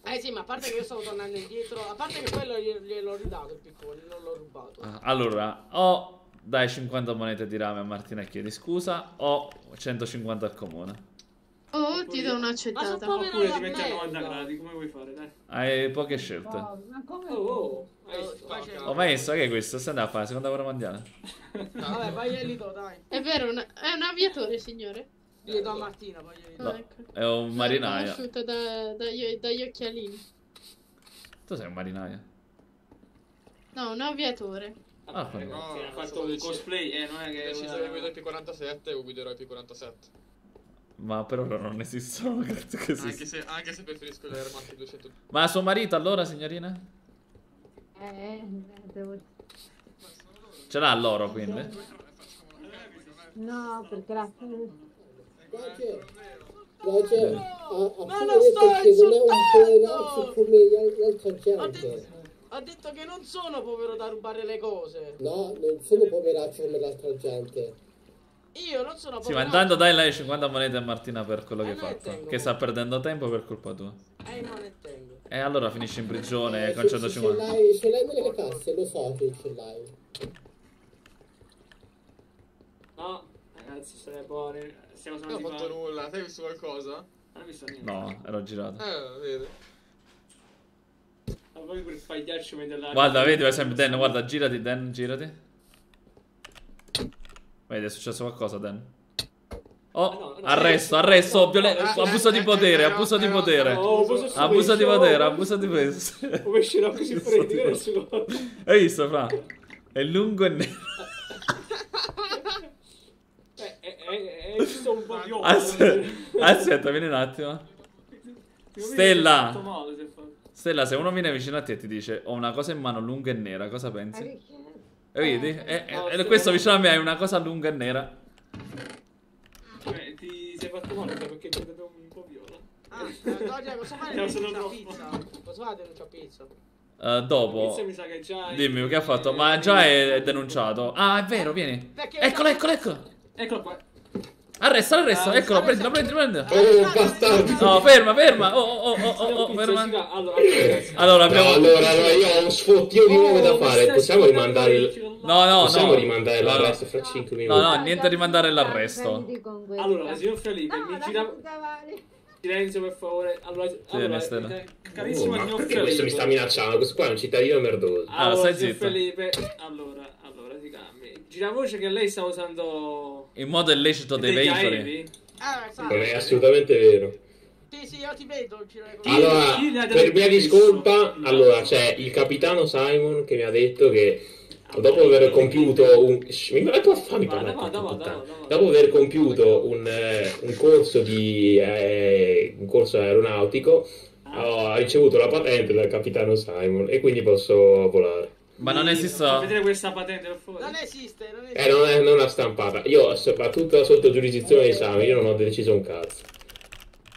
Eh sì, ma a parte che io stavo tornando indietro, a parte che quello gliel'ho ridato il piccone, non l'ho rubato. Ah, Allora, o dai 50 monete di rame a Martina e chiedi scusa, o 150 al comune. Oh, ti do Ma un'accettata. povero Oppure ti metti a 90 merda. gradi, come vuoi fare, dai. Hai poche scelte. Ma come? Oh, oh. Ho messo, che è questo? Stai andando a fare la seconda guerra mondiale? Vabbè, vai a Lito, dai. È vero, una- è un aviatore, signore. Io do a Martina, poi. No, Ah, ecco. è un marinaio. Conosciuta da, dagli, dagli occhialini. Tu sei un marinaio. No, un aviatore. Ah, Eh, no. sì, ha fatto un cosplay, eh, non è che... deciso una- che guido il P47 o guiderò il P47. Ma per ora non esistono, grazie che Anche esistono. se, anche se preferisco le armate 200. Ma suo marito allora, signorina? Eh, devo... Ce l'ha l'oro quindi? No, perché la... Roger, Roger ha, ha Ma sto non è un insultando! come gli- l'altra gente. Ha detto che non sono povero da rubare le cose. No, non sono poveraccio come l'altra gente. Io non sono Sì, ma intanto dai lei 50 monete a Martina per quello che hai Eh, non ne fatto. tengo. Che sta perdendo tempo per colpa tua. Eh, non ne tengo. E allora finisci in prigione Eh, con ce- ce 150. l'hai ce l'hai nelle casse, lo so che ce l'hai. No, ragazzi, se ne buoni. Stiamo Non ho fatto nulla, te hai visto qualcosa? Non ho visto niente. No, ero girato. Eh, vedi. Ma proprio per sbagliarci la... Guarda, vedi per esempio Dan, guarda, girati Dan, girati. Vedi, è successo qualcosa Dan? Oh, arresto, arresto, violen- abuso di potere, abuso di potere. Abuso di potere, abuso di potere. Come uscirò così freddi, che nessuno... Hai visto, Fra? È lungo e nero. Eh, è, è, è giusto un po' di. Aspetta, aspetta, vieni un attimo. Stella. Stella, se uno viene vicino a te e ti dice ho una cosa in mano lunga e nera, cosa pensi? E vedi? E, e- e questo vicino a me è una cosa lunga e nera. Eh, ti sei fatto male sai, perché dato un po' viola. Ah, eh, Dogge, posso fare denuncia pizza? Posso fare denuncia pizza? Eh, dopo, Pizza mi sa che già... dimmi che ha fatto. Ma già è, è denunciato. Ah, è vero, vieni. Eccolo, eccolo, eccolo. Eccolo qua. Arresta, arresta, eccolo, prendilo, prendilo, prendilo. Oh, bastardo. No, ferma, ferma. Oh, oh, oh, oh, oh, ferma. Allora. Allora, abbiamo... No, allora, no, io ho un sfottio di uomo da fare. Possiamo rimandare il. No, no, Possiamo no. rimandare No, no. l'arresto fra 5 minuti. No, no, niente di mandare l'arresto. Allora, signor Felipe, mi gira... Silenzio, per favore. Allora, allora Stella. eh, Oh, signor perché questo mi sta Felipe. minacciando? Questo qua è un cittadino merdoso. Allora, stai signor zitto. Felipe, allora, allora, si cambi. Gira voce che lei sta usando... In modo illecito dei degli veicoli. Ah. Non è assolutamente vero. Sì, sì, io ti vedo. Allora, per mia discolpa, allora c'è il capitano Simon che mi ha detto che dopo aver compiuto un... Dopo aver compiuto un, eh, un corso di eh, un corso aeronautico ho ricevuto la patente dal capitano Simon e quindi posso volare. Ma non esiste... vedere questa patente, per favore. Non esiste, non esiste. Eh, non è non è stampata. Io, soprattutto sotto giurisdizione di esame, io non ho deciso un cazzo.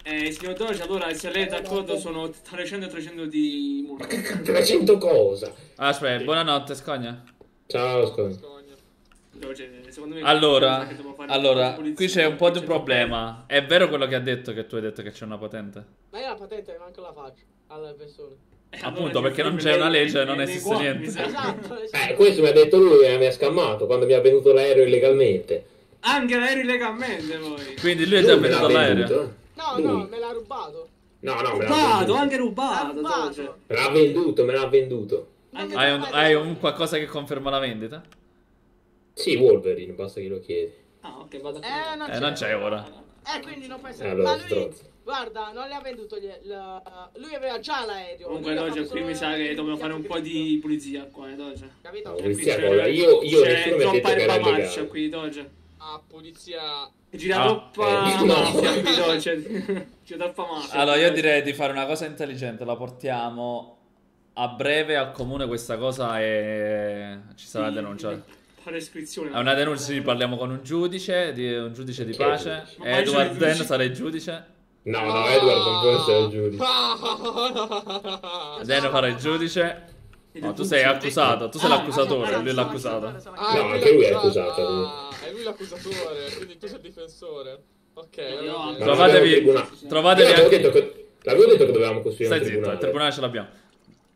Eh, signor Doge, allora, se lei è d'accordo, sono 300 e 300 di multa. 300 cosa? Aspetta, buonanotte, scogna. Ciao, secondo me... Allora, che allora, qui c'è un po' di un problema. È vero quello che ha detto che tu hai detto che c'è una patente? Ma io la patente manco la faccio alle persone. Eh, Appunto, perché non c'è una legge, non esiste niente. Esatto, esatto. Eh, questo mi ha detto lui che mi ha scammato quando mi ha venuto l'aereo illegalmente. Anche l'aereo illegalmente, poi. Quindi lui è già Lui venuto all'aereo. venduto. No, Lui. no, me l'ha rubato. No, no, me l'ha Rubato, anche rubato, Rubato. Me l'ha venduto, me l'ha venduto. Hai un, hai un qualcosa che conferma la vendita? Sì, Wolverine, basta che lo chiedi. Ah, ok, vado a Eh, non Eh, c'è. non c'è ora. Eh, quindi non può essere. Allora, Ma lui. Guarda, non le ha venduto. gli- la- Lui aveva già l'aereo. Comunque, Doge, qui mi sa che dobbiamo fare un po' di pulizia qua, eh, Doge. Capito? No, qui c'è-? Io, io c'è troppa erba marcia qui, Doge. Ah, polizia... Gira Ah, troppa eh, no. mafia qui, Doge. C'è troppa mafia. Allora, io direi di fare una cosa intelligente. La portiamo a breve al comune. Questa cosa e ci sarà Sì, denuncia. Fare iscrizione. È una denuncia. Sì, parliamo con un giudice, di, un giudice di è pace. Edward Den sarà il giudice. No, no, Edward non può essere il giudice. Den farà il giudice. No, tu sei accusato. Tu sei Ah, l'accusatore. Lui è l'accusato. Ah, No, anche lui è l'accusato. accusato. Ah, è lui l'accusatore, quindi tu sei il difensore. Ok, Ma Trovatevi- non abbiamo un tribunale. trovatevi anche- detto che, l'avevo detto che dovevamo costruire Stai un zitto, il tribunale. tribunale ce l'abbiamo.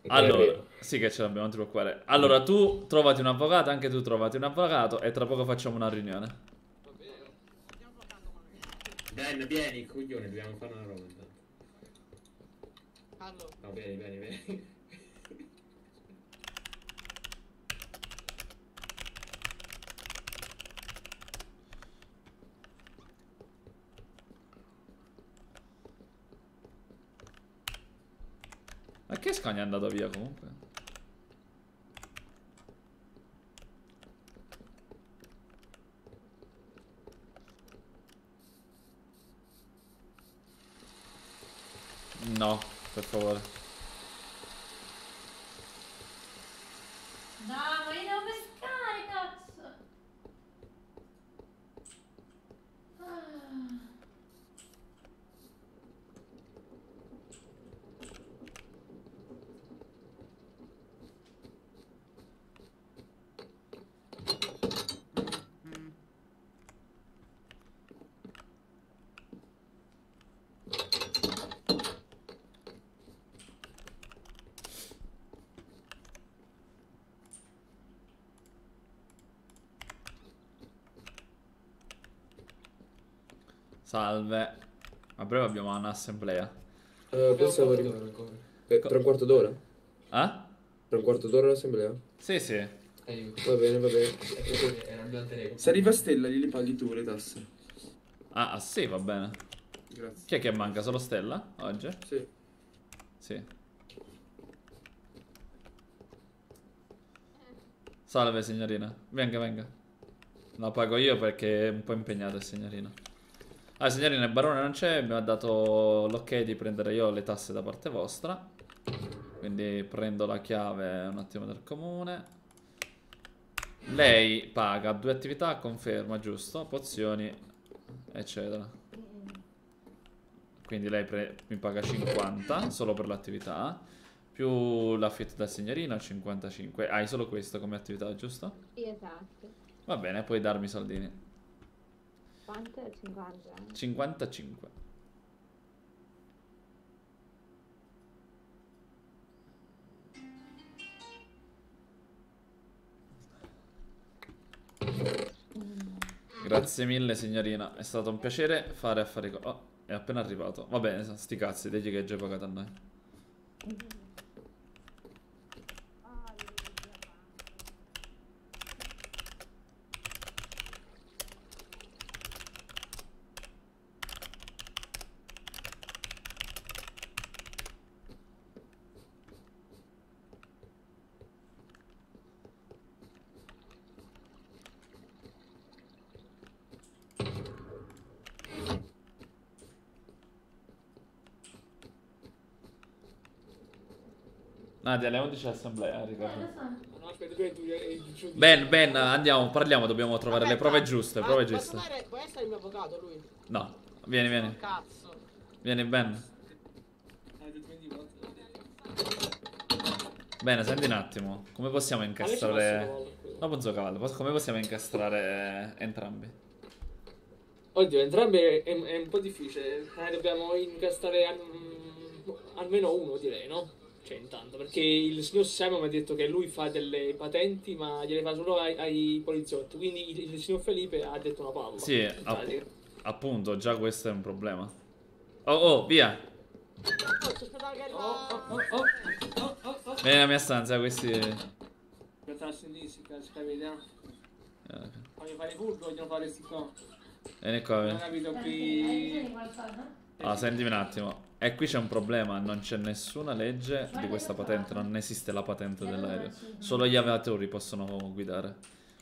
Allora, sì che ce l'abbiamo, non ti preoccupare. Allora, tu trovati un avvocato, anche tu trovati un avvocato e tra poco facciamo una riunione. Ben, vieni, coglione, dobbiamo fare una roba intanto. Carlo, No, vieni, vieni, vieni. Ma che Scania è andato via comunque? No, per favore. Dai, ma io devo pescare, cazzo. Ah. Salve. A breve abbiamo un'assemblea. Eh, possiamo arrivare ancora. Eh, tra un quarto d'ora? Ah? Tra un quarto d'ora l'assemblea? Sì, sì. Va bene, va bene. Se arriva Stella glieli paghi tu le tasse. Ah, ah, sì, va bene. Grazie. Chi è che manca? Solo Stella? Oggi? Sì. Sì. Salve signorina. Venga, venga. La pago io perché è un po' impegnata signorina. Ah, signorina, il barone non c'è, mi ha dato l'ok di prendere io le tasse da parte vostra. Quindi prendo la chiave un attimo del comune. Lei paga due attività, conferma, giusto? Pozioni, eccetera. Quindi lei mi paga 50 solo per l'attività. Più l'affitto da signorina 55. Hai solo questo come attività, giusto? Sì, esatto. Va bene, puoi darmi i soldini. Quanto è 50? 55. Grazie mille signorina, è stato un piacere fare affari con... Oh, è appena arrivato. Va bene, sti cazzi, digli che hai già pagato a noi. Nadia, alle 11 assemblea, ricordo. No, aspetta, tu tu hai il giudice. Ben, Ben, andiamo, parliamo, dobbiamo trovare le prove giuste, prove giuste. fare- può essere il mio avvocato lui? No, vieni, vieni. Cazzo. Vieni, Ben. Hai detto 20 volte. Bene, senti un attimo. Come possiamo incastrare... Dopo un cavallo, come possiamo incastrare eh, entrambi? Oddio, entrambi è, è- è un po' difficile. Eh, dobbiamo incastrare al- almeno uno, direi, no? Cioè, intanto, perché il signor Simon mi ha detto che lui fa delle patenti, ma gliele fa solo ai, ai poliziotti. Quindi il, il signor Felipe ha detto una palla. Sì, app- appunto, già questo è un problema. Oh, oh, via. Oh, che arriva... Vieni nella mia stanza, questi... Voglio fare i furbi, vogliono fare sti qua. Vieni qua, Non ho vieni. Ah, sentimi un attimo. E qui c'è un problema, non c'è nessuna legge di questa patente, non esiste la patente dell'aereo. Solo gli aviatori possono guidare.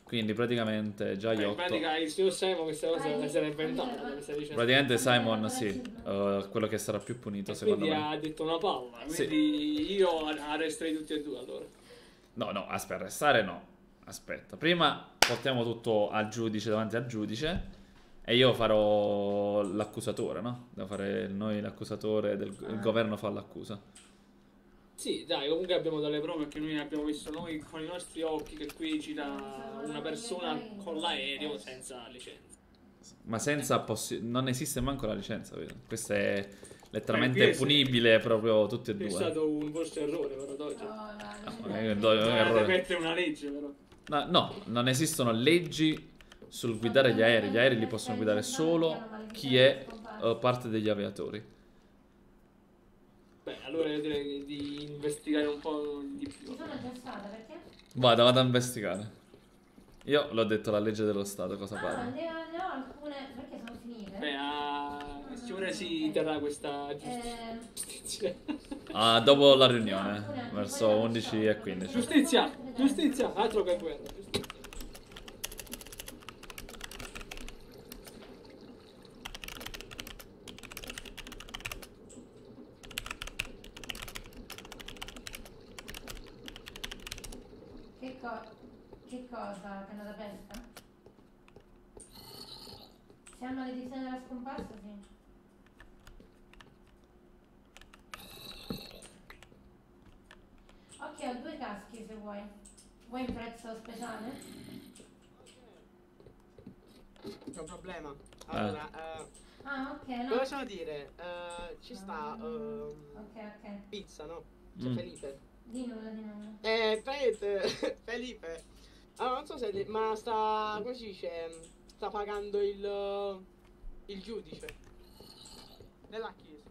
Quindi praticamente già io in pratica il signor Simon questa cosa la si era inventata. Praticamente Simon, sì, eh, quello che sarà più punito secondo Quindi me. ha detto una palla, Sì. quindi io arresterei tutti e due allora. No, no, aspetta, arrestare no. Aspetta, prima portiamo tutto al giudice, davanti al giudice. E io farò l'accusatore, no? Devo fare noi l'accusatore, del, il governo fa l'accusa. Sì, dai, comunque abbiamo delle prove perché noi abbiamo visto noi con i nostri occhi che qui gira una persona con l'aereo senza licenza. Ma senza possi- non esiste manco la licenza, vedo. Questo è Eh, letteralmente punibile proprio tutti e È due. stato un vostro errore però Dodge. Eh, do- è un errore. Dovete mettere una legge però. No, no, non esistono leggi sul guidare gli aerei. Gli aerei li possono guidare solo chi è eh, parte degli aviatori. Beh, allora io direi di investigare un po' di più. Ci sono già stata perché? Vado, vado a investigare. Io l'ho detto la legge dello Stato, cosa Ah, parla? ne ho, ne ho alcune perché sono finite. Beh, a ora si terrà questa Eh, giustizia. Ah, dopo la riunione, verso 11 e 15. Giustizia, giustizia, altro che guerra. giustizia. che, co- che cosa? Canna da pesca? Se hanno l'edizione della scomparsa, sì. Ok, ho due caschi se vuoi. Vuoi un prezzo speciale? C'è un problema. Allora, eh, Ah, ok, no. cosa possiamo dire? Eh, ci sta ehm, Ok, ok. pizza, no? C'è Mm. Felipe. Di nulla, di nulla. Eh, Felipe, Felipe. Allora, non so se... Ma sta... come si dice? Sta pagando il... il giudice. Nella chiesa.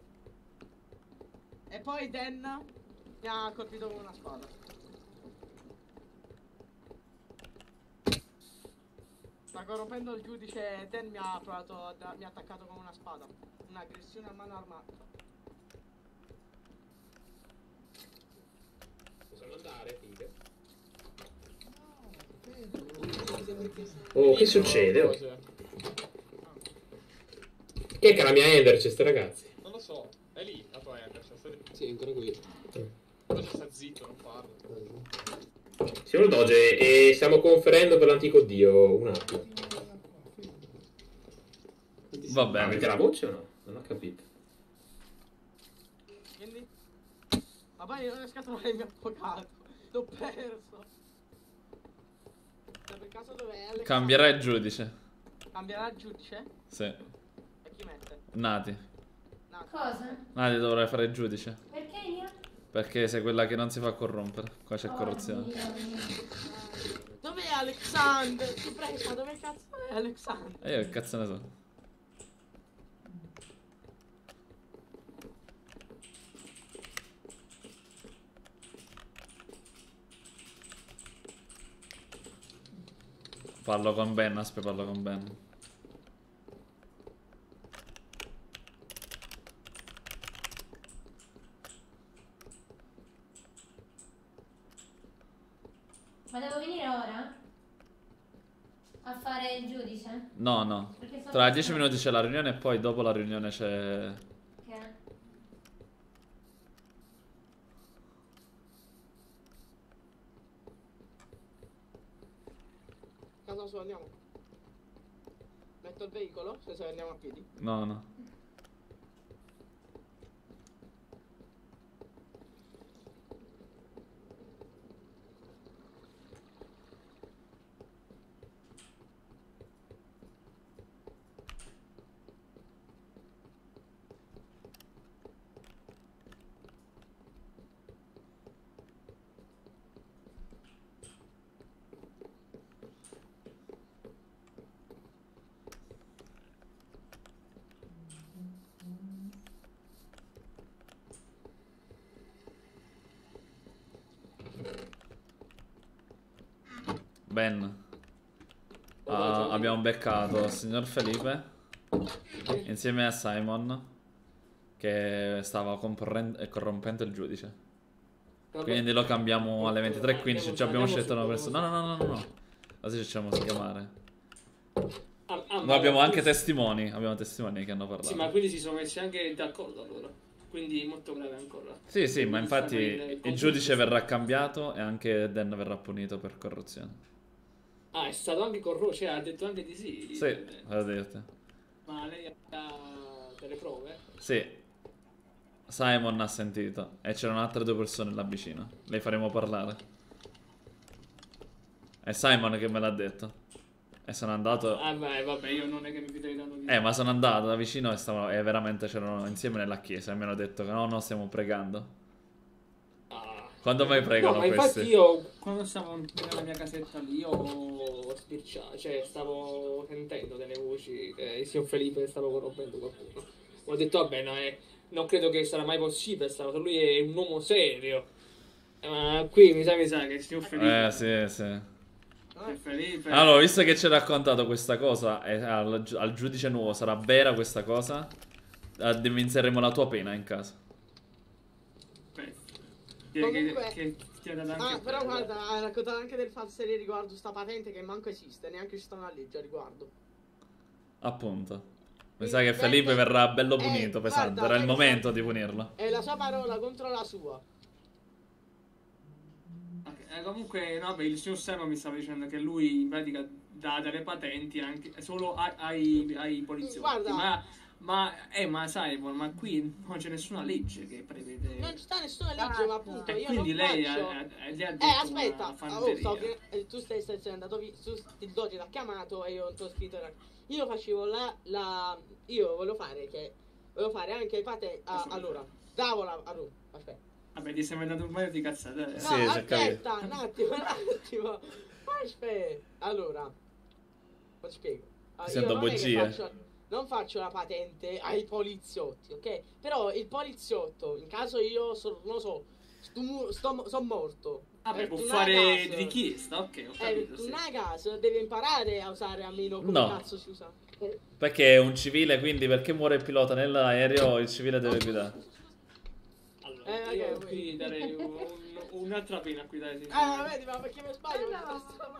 E poi Dan mi ha colpito con una spada. Sta corrompendo il giudice. Dan mi ha provato, mi ha attaccato con una spada. Un'aggressione a mano armata. Possiamo andare, figa? Oh, che succede? Oh. Che è che la mia Enderchest, ragazzi? Non lo so, è lì la tua Anderson. Sta... Sì, è ancora qui. Però sta zitto, non parla. Signor Doge, e stiamo conferendo per l'antico dio un attimo. Va bene. Avete la voce o no? Non ho capito. Quindi? Ma poi non riesco a trovare il mio avvocato. L'ho perso. Caso dov'è? Alexander? Cambierà il giudice. Cambierà il giudice? Sì. E chi mette? Nati. Cosa? Nati dovrebbe fare il giudice. Perché io? Perché sei quella che non si fa corrompere. Qua c'è corruzione. Dov'è Alexander? Ti prego, ma dove cazzo è Alexander? E io che cazzo ne so. Parlo con Ben, aspetta, parlo con Ben. Ma devo venire ora? A fare il giudice? No, no. Tra che- 10 minuti c'è la riunione e poi dopo la riunione c'è... Che? Casa sua andiamo. Metto il veicolo, se se andiamo a piedi. No, no. Ben. Ah, abbiamo beccato il signor Felipe insieme a Simon che stava eh, corrompendo il giudice. Quindi lo cambiamo alle 23.15. Ci abbiamo scelto una persona. No, no, no, no, no. Così ci facciamo. Ah, ah, Ma ma- abbiamo anche testimoni. Abbiamo testimoni che hanno parlato. Sì, ma quindi si sono messi anche d'accordo allora. Quindi molto grave ancora. Sì, sì, ma infatti il giudice verrà cambiato e anche Dan verrà punito per corruzione. Ah, è stato anche corrotto, cioè ha detto anche di sì. Sì, l'ho detto. Ma lei ha delle prove? Sì. Simon ha sentito e c'erano altre due persone là vicino. Le faremo parlare. È Simon che me l'ha detto. E sono andato. Ah, beh, vabbè, io non è che mi fidei tanto di Eh, ma sono andato da vicino e, stavano, e veramente c'erano insieme nella chiesa e mi hanno detto che no, no, stiamo pregando. Quando mai pregano No, ma infatti io quando stavo nella mia casetta lì ho sbirciato, cioè stavo sentendo delle voci che il signor Felipe stava corrompendo qualcuno. Ho detto vabbè, no, eh, non credo che sarà mai possibile, cosa, lui è un uomo serio. Eh, ma qui mi sa, mi sa che il signor Felipe... Eh, sì, sì. Felipe... Allora, visto che ci ha raccontato questa cosa e al, al giudice nuovo sarà vera questa cosa, eh, inizieremo la tua pena in casa. Che, Comunque- che, che Ah, però guarda, ha raccontato anche del falserie riguardo sta patente che manco esiste, neanche ci sta una legge a riguardo. Appunto. Mi sa che Felipe verrà bello punito, Eh, pesante. guarda, Era il sai momento di punirlo. È la sua parola contro la sua. Eh, comunque, no, beh, il signor Simon mi stava dicendo che lui in pratica dà delle patenti anche solo ai, ai, ai poliziotti. Guarda. Ma, ma, eh, ma Simon, ma qui non c'è nessuna legge che prevede. Non sta nessuna legge, ma appunto Eh, io quindi non lei faccio... ha, ha- le ha detto Eh, aspetta, una oh, so che, eh, tu stai, stai sei andato via, tu, il doge l'ha chiamato e io ti ho scritto la- Io facevo la, la, io volevo fare che, volevo fare anche i ah, allora, davo la, allora, aspetta. Vabbè, ti sei inventato un paio di cazzate. eh. No, aspetta, un attimo, un attimo, aspetta, allora, ti spiego. Ah, Ti io sento non è che bugie. faccio- non faccio la patente ai poliziotti, ok? Però il poliziotto, in caso io, so- non lo so, sto, sto- sono morto. Ah, beh, Eh, può fare di richiesta, ok, ho Eh, capito, tu sì. una casa deve imparare a usare almeno come No. cazzo si usa. Perché è un civile, quindi perché muore il pilota nell'aereo, il civile deve guidare. Allora, Eh, io ok, qui darei un- un'altra pena qui dai. Ah, vedi, ma perché mi sbaglio?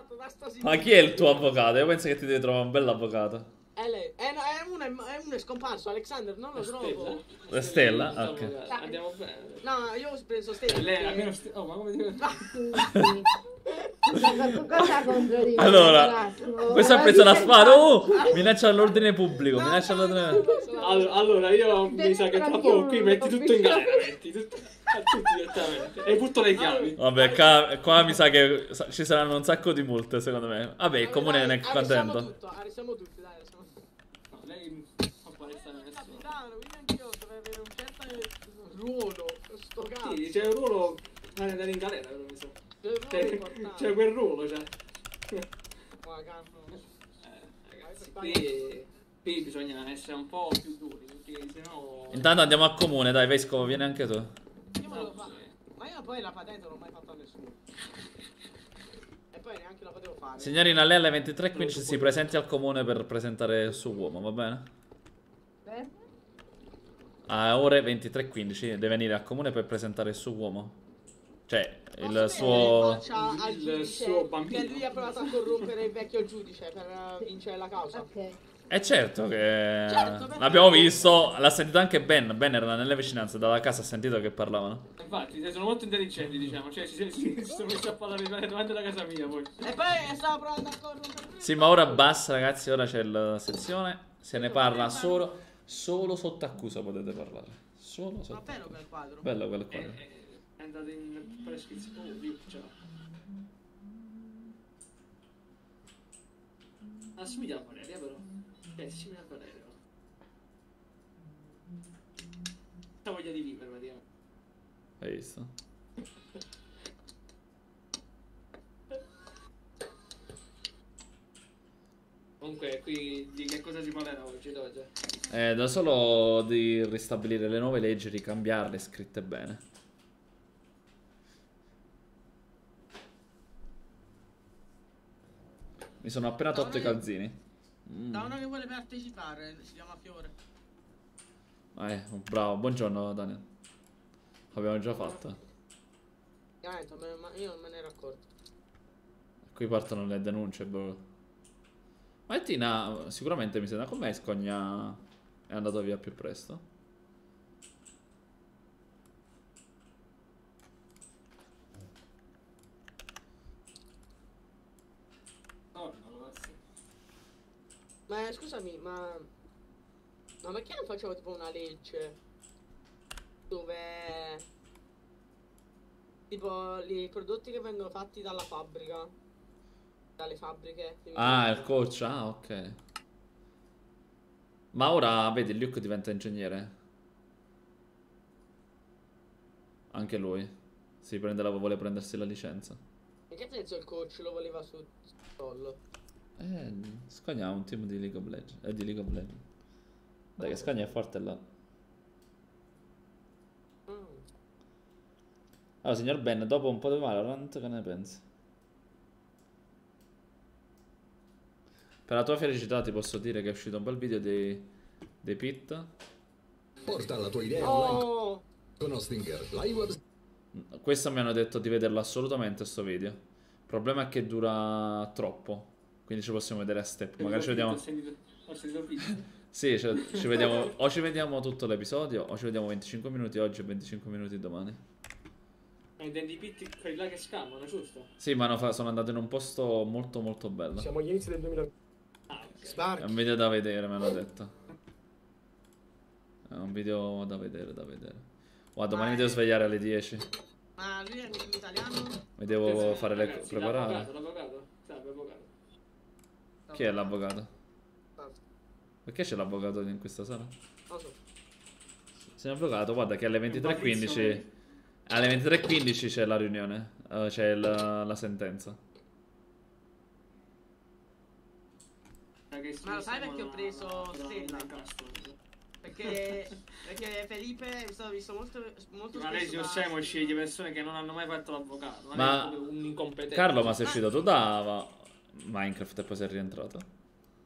Sto da sta Ma chi è il tuo avvocato? Io penso che ti devi trovare un bel avvocato. È lei. Eh, no, è uno, è uno è scomparso, Alexander, non lo trovo. La stella? Ah, ok. Andiamo bene. No, io ho preso Stella. Lei perché- almeno st- Oh, ma come dire? Allora, questo ha preso la spada. Oh, minaccia all'ordine pubblico. Minaccia all'ordine Allora, allora, io mi sa che tra poco qui metti tutto in galera, metti tutto, a tutti direttamente. E butto le chiavi. Vabbè, qua, qua mi sa che ci saranno un sacco di multe, secondo me. Vabbè, il comune ne è contento. tutto, arrestiamo tutti, dai, arrestiamo tutti. No, lei non può restare nessuno. Capitano, quindi anch'io dovrei avere un certo ruolo. Sto cazzo. Sì, c'è un ruolo da andare in galera, però mi sa. C'è un ruolo C'è, quel ruolo, cioè. Ma cazzo. Ragazzi, qui, qui bisogna essere un po' più duri, perché sennò... Intanto andiamo al comune, dai, vescovo, vieni anche tu. Io fare. Ma io poi la patente non l'ho mai fatta a nessuno. E poi neanche la potevo fare. Signorina, lei alle 23.15 si presenti al comune per presentare il suo uomo, va bene? A ore 23.15 deve venire al comune per presentare il suo uomo. Cioè, il suo... Al il giudice suo bambino. Che lui ha provato a corrompere il vecchio giudice per eh, vincere la causa. È certo che Certo, l'abbiamo visto, l'ha sentito anche Ben. Ben era nelle vicinanze, dalla casa ha sentito che parlavano. Infatti, sono molto intelligenti, diciamo. Cioè, si, si, si sono messi a parlare davanti alla casa mia, poi. E poi stava provando a corrompere. Sì, ma ora basta, ragazzi. Ora c'è la sezione. Se ne parla solo, solo sotto accusa potete parlare. Solo Ma sotto. bello quel quadro. Bello quel quadro. È andato in prescrizione. Oh, ciao. Assomiglia a Valeria, però. Eh, simile a Valeria. La voglia di vivere, vediamo. Hai visto? Comunque, qui di che cosa si parlerà oggi, Doge? Eh, da solo di ristabilire le nuove leggi, ricambiarle, scritte bene. Mi sono appena tolto i calzini. Mm. Da uno che vuole partecipare, si chiama Fiore. Eh, bravo, buongiorno Daniel. Abbiamo già me- ma io non me ne ero accorto. Qui partono le denunce, bro. Martina, sicuramente mi sembra con me Scogna è andato via più presto. No, non lo so. Ma scusami, ma. Ma perché non facevo tipo una legge? Dove. Tipo i prodotti che vengono fatti dalla fabbrica. Dalle fabbriche. che Ah, il coach, ah, ok. Ma ora, vedi, Luke diventa ingegnere. Anche lui. Si prende la, vuole prendersi la licenza. In che senso il coach lo voleva su Sol? Eh, Scogna ha un team di League of Legends. Eh, di League of Legends. Dai, che Scogna è forte là. Allora, signor Ben, dopo un po' di Valorant, che ne pensi? Per la tua felicità ti posso dire che è uscito un bel video dei, dei Pit. Porta la tua idea Oh! online con Ostinger. Live Questo mi hanno detto di vederlo assolutamente sto video. Il problema è che dura troppo. Quindi ci possiamo vedere a step. Magari ci vediamo. Ho sentito, ho sentito Pete. Sì, cioè, ci vediamo. O ci vediamo tutto l'episodio, o ci vediamo 25 minuti oggi e 25 minuti domani. Ma i Pete quelli là che scamano, giusto? Sì, ma fa- sono andato in un posto molto molto bello. Siamo agli inizi del 2000. È un video da vedere, mi hanno detto. È un video da vedere, da vedere. Guarda, domani mi devo svegliare alle 10. Ma lui è in italiano? Mi devo Sì, fare le ragazzi, preparare. L'avvocato, l'avvocato. Sarebbe avvocato. Chi è l'avvocato? Perché c'è l'avvocato in questa sala? Non so. Signor avvocato, guarda che alle 23.15 alle 23.15 c'è la riunione, eh, c'è la, la sentenza. Ma lo sai perché ho preso Stella? Perché, perché Felipe è stato visto molto, molto Ma lei Simon sceglie persone che non hanno mai fatto l'avvocato. Ma- un incompetente. Carlo, ma sei uscito tu da Minecraft e poi sei rientrato?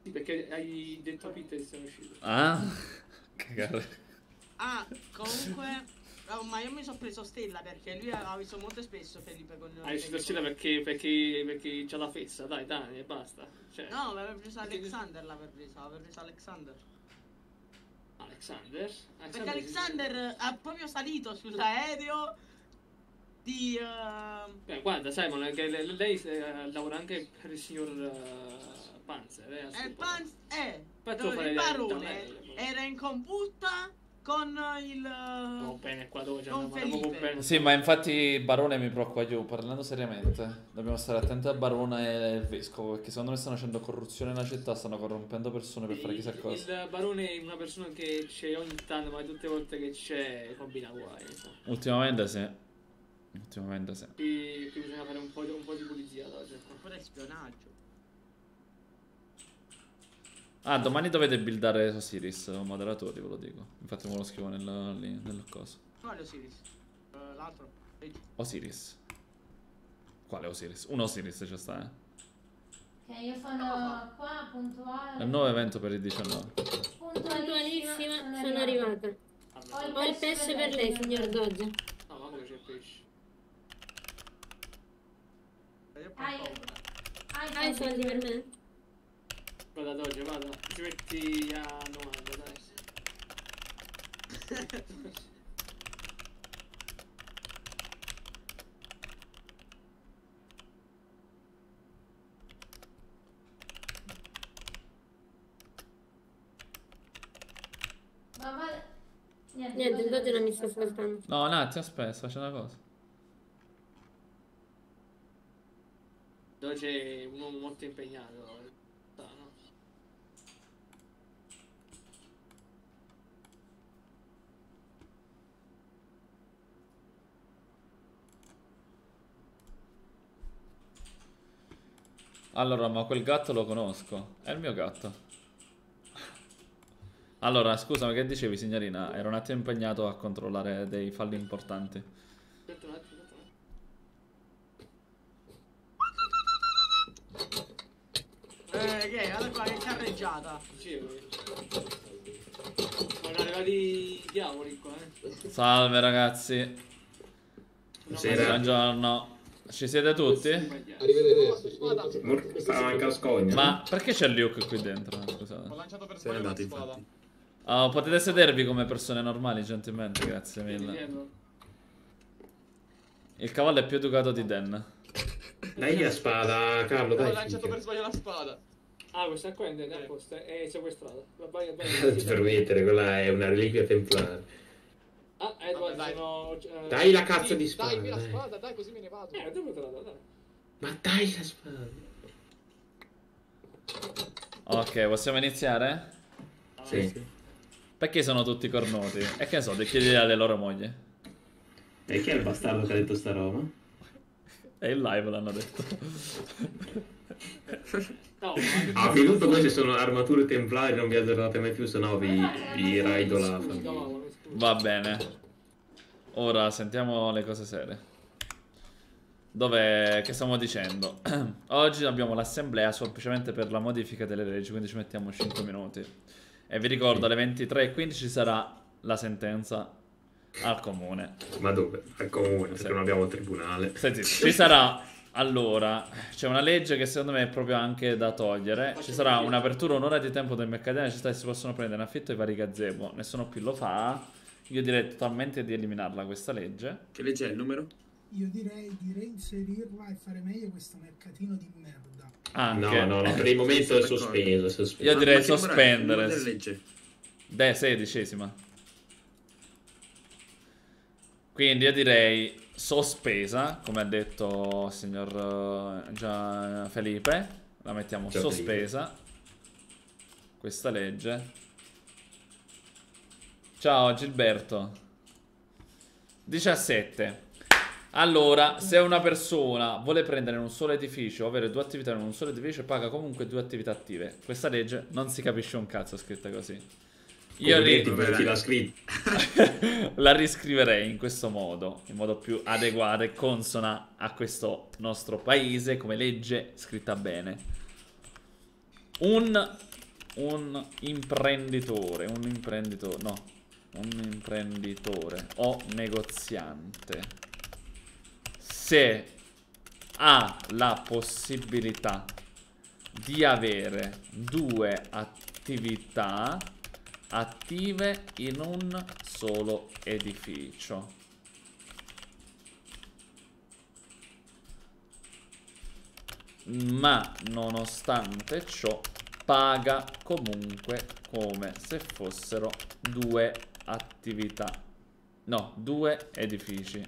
Sì, perché hai detto a Peter che sei uscito. Ah? Cagare. Ah, comunque... oh, ma io mi sono preso Stella perché lui aveva visto molto spesso Felipe con Hai uscito Stella perché, perché, perché c'ha la fessa, dai, dai, e basta. Cioè, No, aveva preso Alexander, l'aveva preso, aveva preso Alexander. Alexander? Perché Alexander ha proprio salito sull'aereo di... eh, Beh, guarda, Simon, lei, lei, eh, lavora anche per il signor eh, Panzer. Eh, eh, assolutamente. Panz... Eh, dove il barone era in combutta con il... Oh, bene, qua dove Con Felipe. Sì, ma infatti Barone mi preoccupa io, parlando seriamente. Dobbiamo stare attenti a Barone e il Vescovo, perché secondo me stanno facendo corruzione nella città, stanno corrompendo persone per fare chissà cosa. Il barone è una persona che c'è ogni tanto, ma tutte le volte che c'è combina guai. insomma. Ultimamente sì. Ultimamente sì. Qui, qui bisogna fare un po' di, un po' di pulizia da. Oppure spionaggio. Ah, domani dovete buildare Osiris, moderatori, ve lo dico. Infatti me lo scrivo nel, lì, nel coso. Quale Osiris? Eh, l'altro. Osiris. Quale Osiris? Un Osiris c'è sta, eh. Ok, io sono qua puntuale. Il nuovo evento per il 19. Puntualissima, sono arrivata. Ho il pesce per lei, signor Dodge. No, ma come c'è il pesce? Hai, Hai i soldi per me? Vada Dodge, vada. Ci metti a 90, dai. Ma. Niente, Niente, il Dodge non mi sta ascoltando. No, un attimo, aspetta, facendo una cosa. Dodge è un uomo molto impegnato. sta, no? Allora, ma quel gatto lo conosco. È il mio gatto. Allora, scusami, che dicevi, signorina? Ero un attimo impegnato a controllare dei falli importanti. Aspetta un Eh, che è? Guarda qua che carreggiata. Sono arrivati i diavoli qua, eh. Salve ragazzi. Buonasera. Buongiorno. Ci siete tutti? Arrivederci. Sta manca scogna. Ma perché c'è Luke qui dentro? Scusate. Ho lanciato per sbaglio la andato, spada. infatti. Oh, potete sedervi come persone normali, gentilmente, grazie mille. Il cavallo è più educato di Dan. Dai la spada, Carlo, Ho dai. lanciato per sbaglio la spada. Ah, questa qua è in apposta, è sequestrata. Non bene. ti permettere, quella è una reliquia templare. Ah, Edward, sono... eh, Dai la cazzo di spada. Dai, la dai. spada, dai, così me ne vado. Eh, dove te la do, dai. Ma dai la spada. Ok, possiamo iniziare? Sì. Perché sono tutti cornuti? E che ne so, chiedere alle loro mogli. E chi è il bastardo che ha detto sta roba? È in live l'hanno detto. No, Ah, di tutto queste sono armature templari, non vi azzardate mai più, sennò vi, vi raido la famiglia. Va bene. Ora sentiamo le cose serie. Dove che stiamo dicendo? Oggi abbiamo l'assemblea semplicemente per la modifica delle leggi, quindi ci mettiamo 5 minuti. E vi ricordo alle 23.15 ci sarà la sentenza al comune. Ma dove? Al comune, perché non abbiamo il tribunale. Senti, ci sarà allora, c'è una legge che secondo me è proprio anche da togliere. Ci sarà un'apertura un'ora di tempo del mercato nella città e si possono prendere in affitto i vari gazebo. Nessuno più lo fa. Io direi totalmente di eliminarla questa legge. Che legge è il numero? Io direi di reinserirla e fare meglio questo mercatino di merda. Anche. No, no, no, per il momento è sospeso, è sospeso. Io direi che? Il sospendere. della legge. De, sedicesima. Quindi io direi sospesa, come ha detto il signor eh, Gian Felipe. La mettiamo Gian sospesa. Questa legge. Ciao Gilberto. 17. Allora, se una persona vuole prendere in un solo edificio o avere due attività in un solo edificio, paga comunque due attività attive. Questa legge non si capisce un cazzo scritta così. Io ri- per chi l'ha scritto. la riscriverei in questo modo, in modo più adeguato e consona a questo nostro paese come legge scritta bene. Un, un imprenditore, un imprenditore, no, un imprenditore o negoziante, se ha la possibilità di avere due attività attive in un solo edificio. Ma nonostante ciò paga comunque come se fossero due attività. No, due edifici.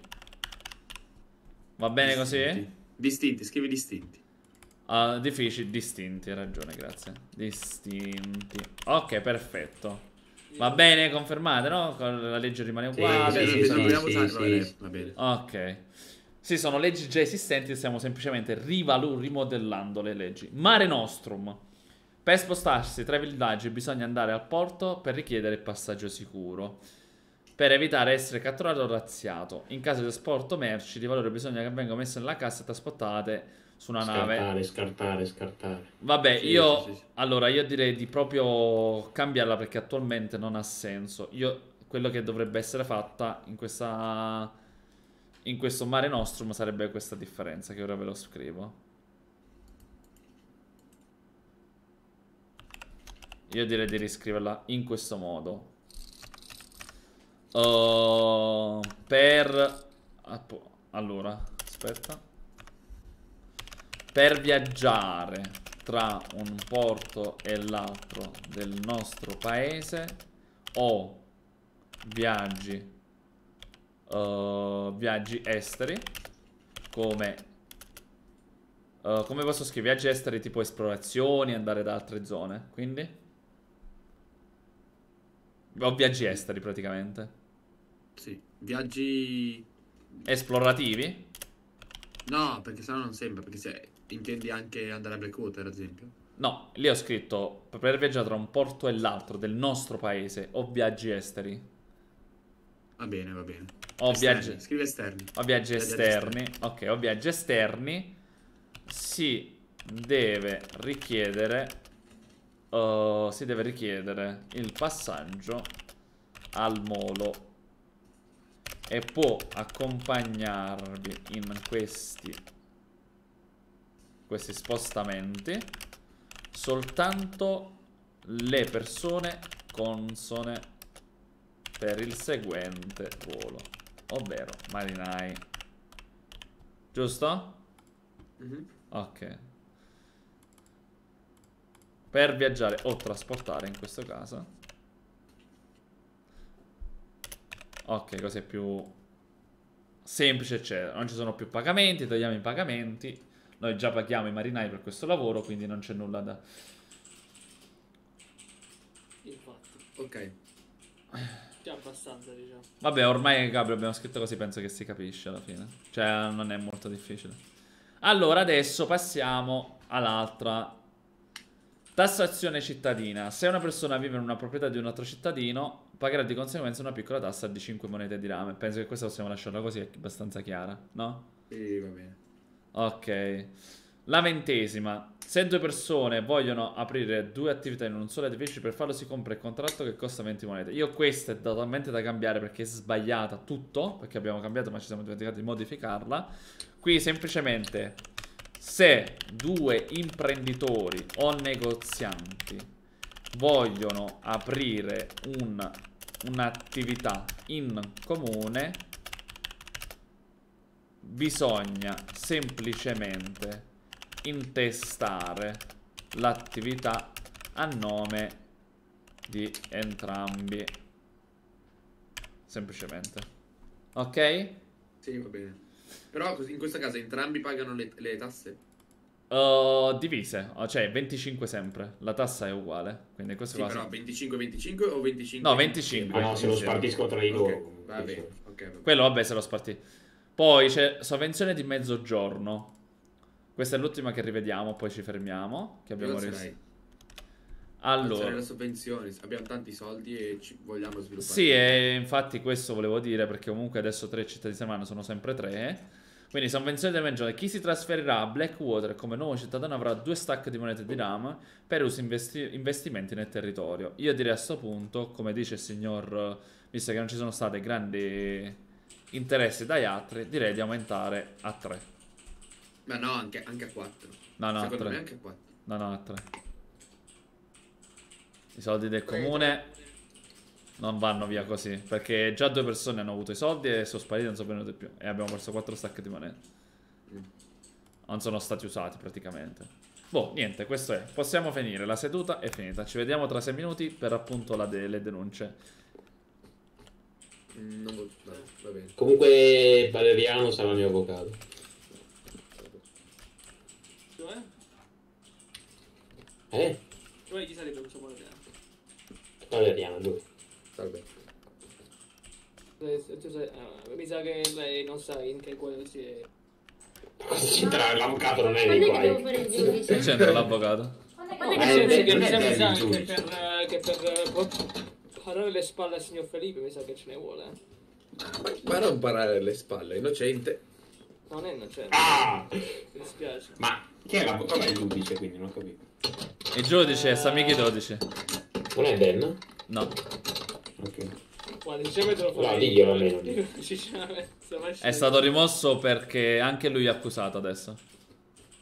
Va bene così? Distinti. Distinti, scrivi distinti. Ah, edifici distinti, hai ragione, grazie. Distinti. Ok, perfetto. Va bene, confermate, no? Con La legge rimane Sì, uguale. sì, sì, sì, usare, va bene, va bene. Ok. Sì, sono leggi già esistenti, stiamo semplicemente rivalu- rimodellando le leggi. Mare Nostrum. Per spostarsi tra i villaggi bisogna andare al porto per richiedere il passaggio sicuro. Per evitare di essere catturato o razziato. In caso di trasporto merci, di valore bisogna che vengano messe nella cassa e trasportate su una nave. Scartare, scartare, scartare. Vabbè, Sì, io sì, sì, allora io direi di proprio cambiarla perché attualmente non ha senso. Io quello che dovrebbe essere fatta in questa in questo Mare Nostrum sarebbe questa differenza che ora ve lo scrivo. Io direi di riscriverla in questo modo. Uh, per allora, aspetta. Per viaggiare tra un porto e l'altro del nostro paese o viaggi uh, viaggi esteri come uh, come posso scrivere? Viaggi esteri tipo esplorazioni andare da altre zone quindi? O viaggi esteri praticamente. Sì. Viaggi... esplorativi? No, perché sennò non sembra, perché se intendi anche andare a Blackwater, ad esempio. no lì ho scritto per viaggiare tra un porto e l'altro del nostro paese o viaggi esteri Va bene, va bene. o Esterni, viaggi Scrivi esterni. O viaggi Viaggi esterni. Ok, o viaggi esterni. Si deve richiedere. uh, si deve richiedere il passaggio al molo. E può accompagnarvi in questi. Questi spostamenti. Soltanto le persone consone per il seguente ruolo, ovvero marinai. Giusto? Mhm. Ok. Per viaggiare o trasportare in questo caso. Ok, così è più semplice, eccetera. Non ci sono più pagamenti, togliamo i pagamenti. Noi già paghiamo i marinai per questo lavoro, quindi non c'è nulla da... Infatti, Ok. già abbastanza, diciamo. Vabbè, ormai Gabriele abbiamo scritto così, penso che si capisce alla fine. Cioè, non è molto difficile. Allora, adesso passiamo all'altra. Tassazione cittadina. Se una persona vive in una proprietà di un altro cittadino, pagherà di conseguenza una piccola tassa di 5 monete di rame. Penso che questa possiamo lasciarla così, è abbastanza chiara, no? Sì, va bene. Ok. La ventesima. Se due persone vogliono aprire due attività in un solo edificio, per farlo si compra il contratto che costa 20 monete. Io questa è totalmente da cambiare perché è sbagliata tutto, perché abbiamo cambiato ma ci siamo dimenticati di modificarla. Qui semplicemente se due imprenditori o negozianti vogliono aprire un- un'attività in comune, bisogna semplicemente intestare l'attività a nome di entrambi. Semplicemente. Ok? Sì, va bene. Però così- in questo caso entrambi pagano le, le tasse? Uh, divise, Oh, cioè 25 sempre. La tassa è uguale. Quindi in questo Sì, caso. però 25-25 o 25? No, 25. Ah, se lo spartiscono tra di loro. Ok, va bene. Ok, va bene. Quello, vabbè, se lo sparti. Poi c'è sovvenzione di mezzogiorno. Questa è l'ultima che rivediamo, poi ci fermiamo. Che abbiamo sarei. Allora. Alzare le sovvenzioni, abbiamo tanti soldi e ci vogliamo sviluppare. Sì, e infatti questo volevo dire perché comunque adesso tre città di settimana sono sempre tre. Quindi sovvenzioni del Magione. Chi si trasferirà a Blackwater come nuovo cittadino avrà due stack di monete di RAM per uso investi- investimenti nel territorio. Io direi a sto punto, come dice il signor, visto che non ci sono stati grandi interessi dagli altri, direi di aumentare a 3. Ma no, anche, anche a 4. No, no, a Secondo 3. me anche a 4. No, no, a 3. I soldi del comune non vanno via così. Perché già due persone hanno avuto i soldi e sono spariti e non sono venuti più. E abbiamo perso 4 stack di monete. Non sono stati usati praticamente. Boh, niente, questo è. Possiamo finire. La seduta è finita. Ci vediamo tra 6 minuti per appunto la de- le denunce. Non vo- vabbè, va bene. Comunque Valeriano sarà il mio avvocato. Cioè? Eh? Cioè chi sarebbe un suo monetario? Valeriano, lui. Salve. Eh, sai- ah, mi sa che lei non sa in che quello si è. Cosa c'entra? L'avvocato non è Quando nei è che devo guai. fare il giudice? Che c'entra l'avvocato? Quando Quando è che devo c'è fare il giudice? che per, eh, che per eh, po- parare le spalle al signor Felipe mi sa che ce ne vuole. eh. Ma non parare alle spalle, innocente. Non è innocente. Ah! Mi dispiace. Ma chi è l'avvocato? Vabbè, il giudice, quindi non ho capito. Il giudice è Samiki 12. Non è Dan? No. Ok. Guarda, sinceramente lo No, farei. diglielo almeno. È stato rimosso perché anche lui è accusato adesso.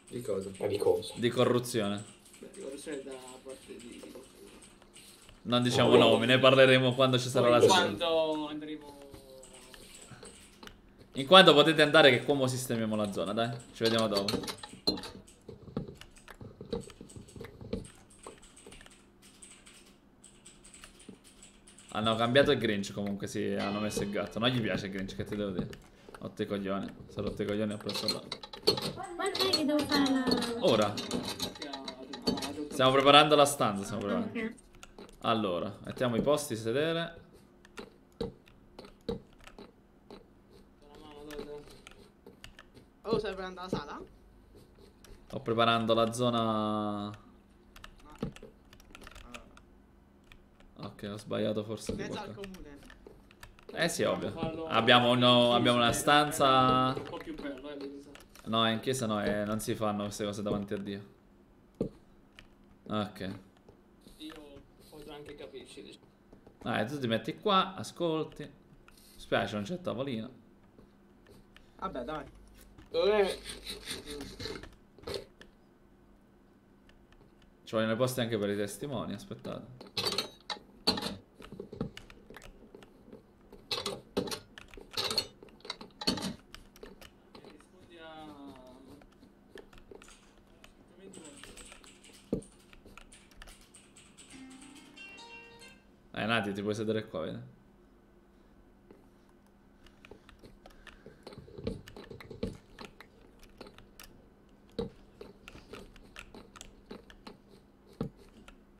Di cosa? Ma di cosa? Di corruzione. Beh, di corruzione da parte di... Non diciamo Oh. nomi, ne parleremo quando ci sarà la Poi seduta. quando andremo... In quanto potete andare che come sistemiamo la zona, dai. Ci vediamo dopo. Hanno cambiato il Grinch comunque, sì, hanno messo il gatto. Non gli piace il Grinch, che ti devo dire. Rotte i coglioni. Sono rotti i coglioni ho preso là. Quando è che devo fare la... Ora. Stiamo preparando la stanza, stiamo preparando. Ok. Allora, mettiamo i posti sedere. Oh, serve andare alla sala? Sto preparando la zona... Ok, ho sbagliato forse. Mezzo al comune. Eh sì, ovvio. Abbiamo, uno- abbiamo una stanza... Un po' più bello, eh. No, in chiesa no, eh, non si fanno queste cose davanti a Dio. Ok. Anche capirci. diciamo. Dai, tu ti metti qua, ascolti. Spiace, non c'è tavolino. Vabbè, dai. Dov'è? Ci vogliono i posti anche per i testimoni, aspettate. Ti puoi sedere qua, vedi?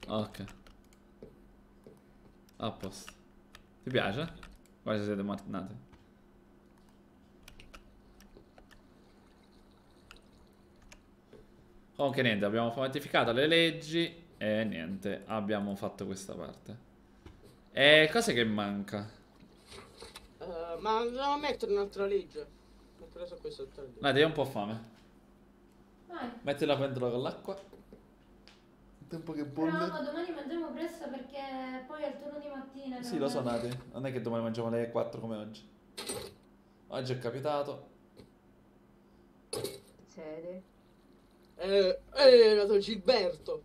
Ok. A posto. Ti piace? Se siete mattinati. Comunque niente, abbiamo fortificato le leggi e niente, abbiamo fatto questa parte. E cosa che manca? Eh, ma andiamo a mettere un'altra legge. Ho preso questo legge. Nati, hai un po' fame. Vai. Metti la pentola con l'acqua. Il tempo che bolle. ma domani mangiamo presto perché poi è il turno di mattina. Sì, lo so, Nati. Non è che domani mangiamo alle 4 come oggi. Oggi è capitato. Succede. Eh, è arrivato Gilberto.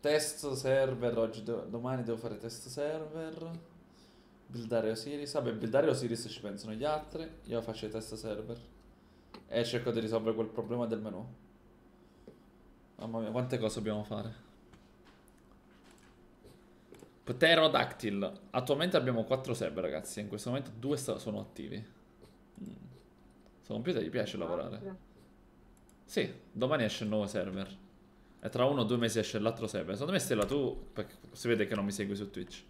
Test server. Oggi devo- domani devo fare test server. Buildare Osiris. Vabbè, buildare Osiris ci pensano gli altri. Io faccio i test server. E cerco di risolvere quel problema del menu. Mamma mia, quante cose dobbiamo fare. Pterodactyl. Attualmente abbiamo 4 server, ragazzi. In questo momento 2 sono attivi. Mm. Sul computer gli piace lavorare. Sì, domani esce il nuovo server. E tra uno o due mesi esce l'altro server. Secondo me, Stella, tu. Perché si vede che non mi segui su Twitch.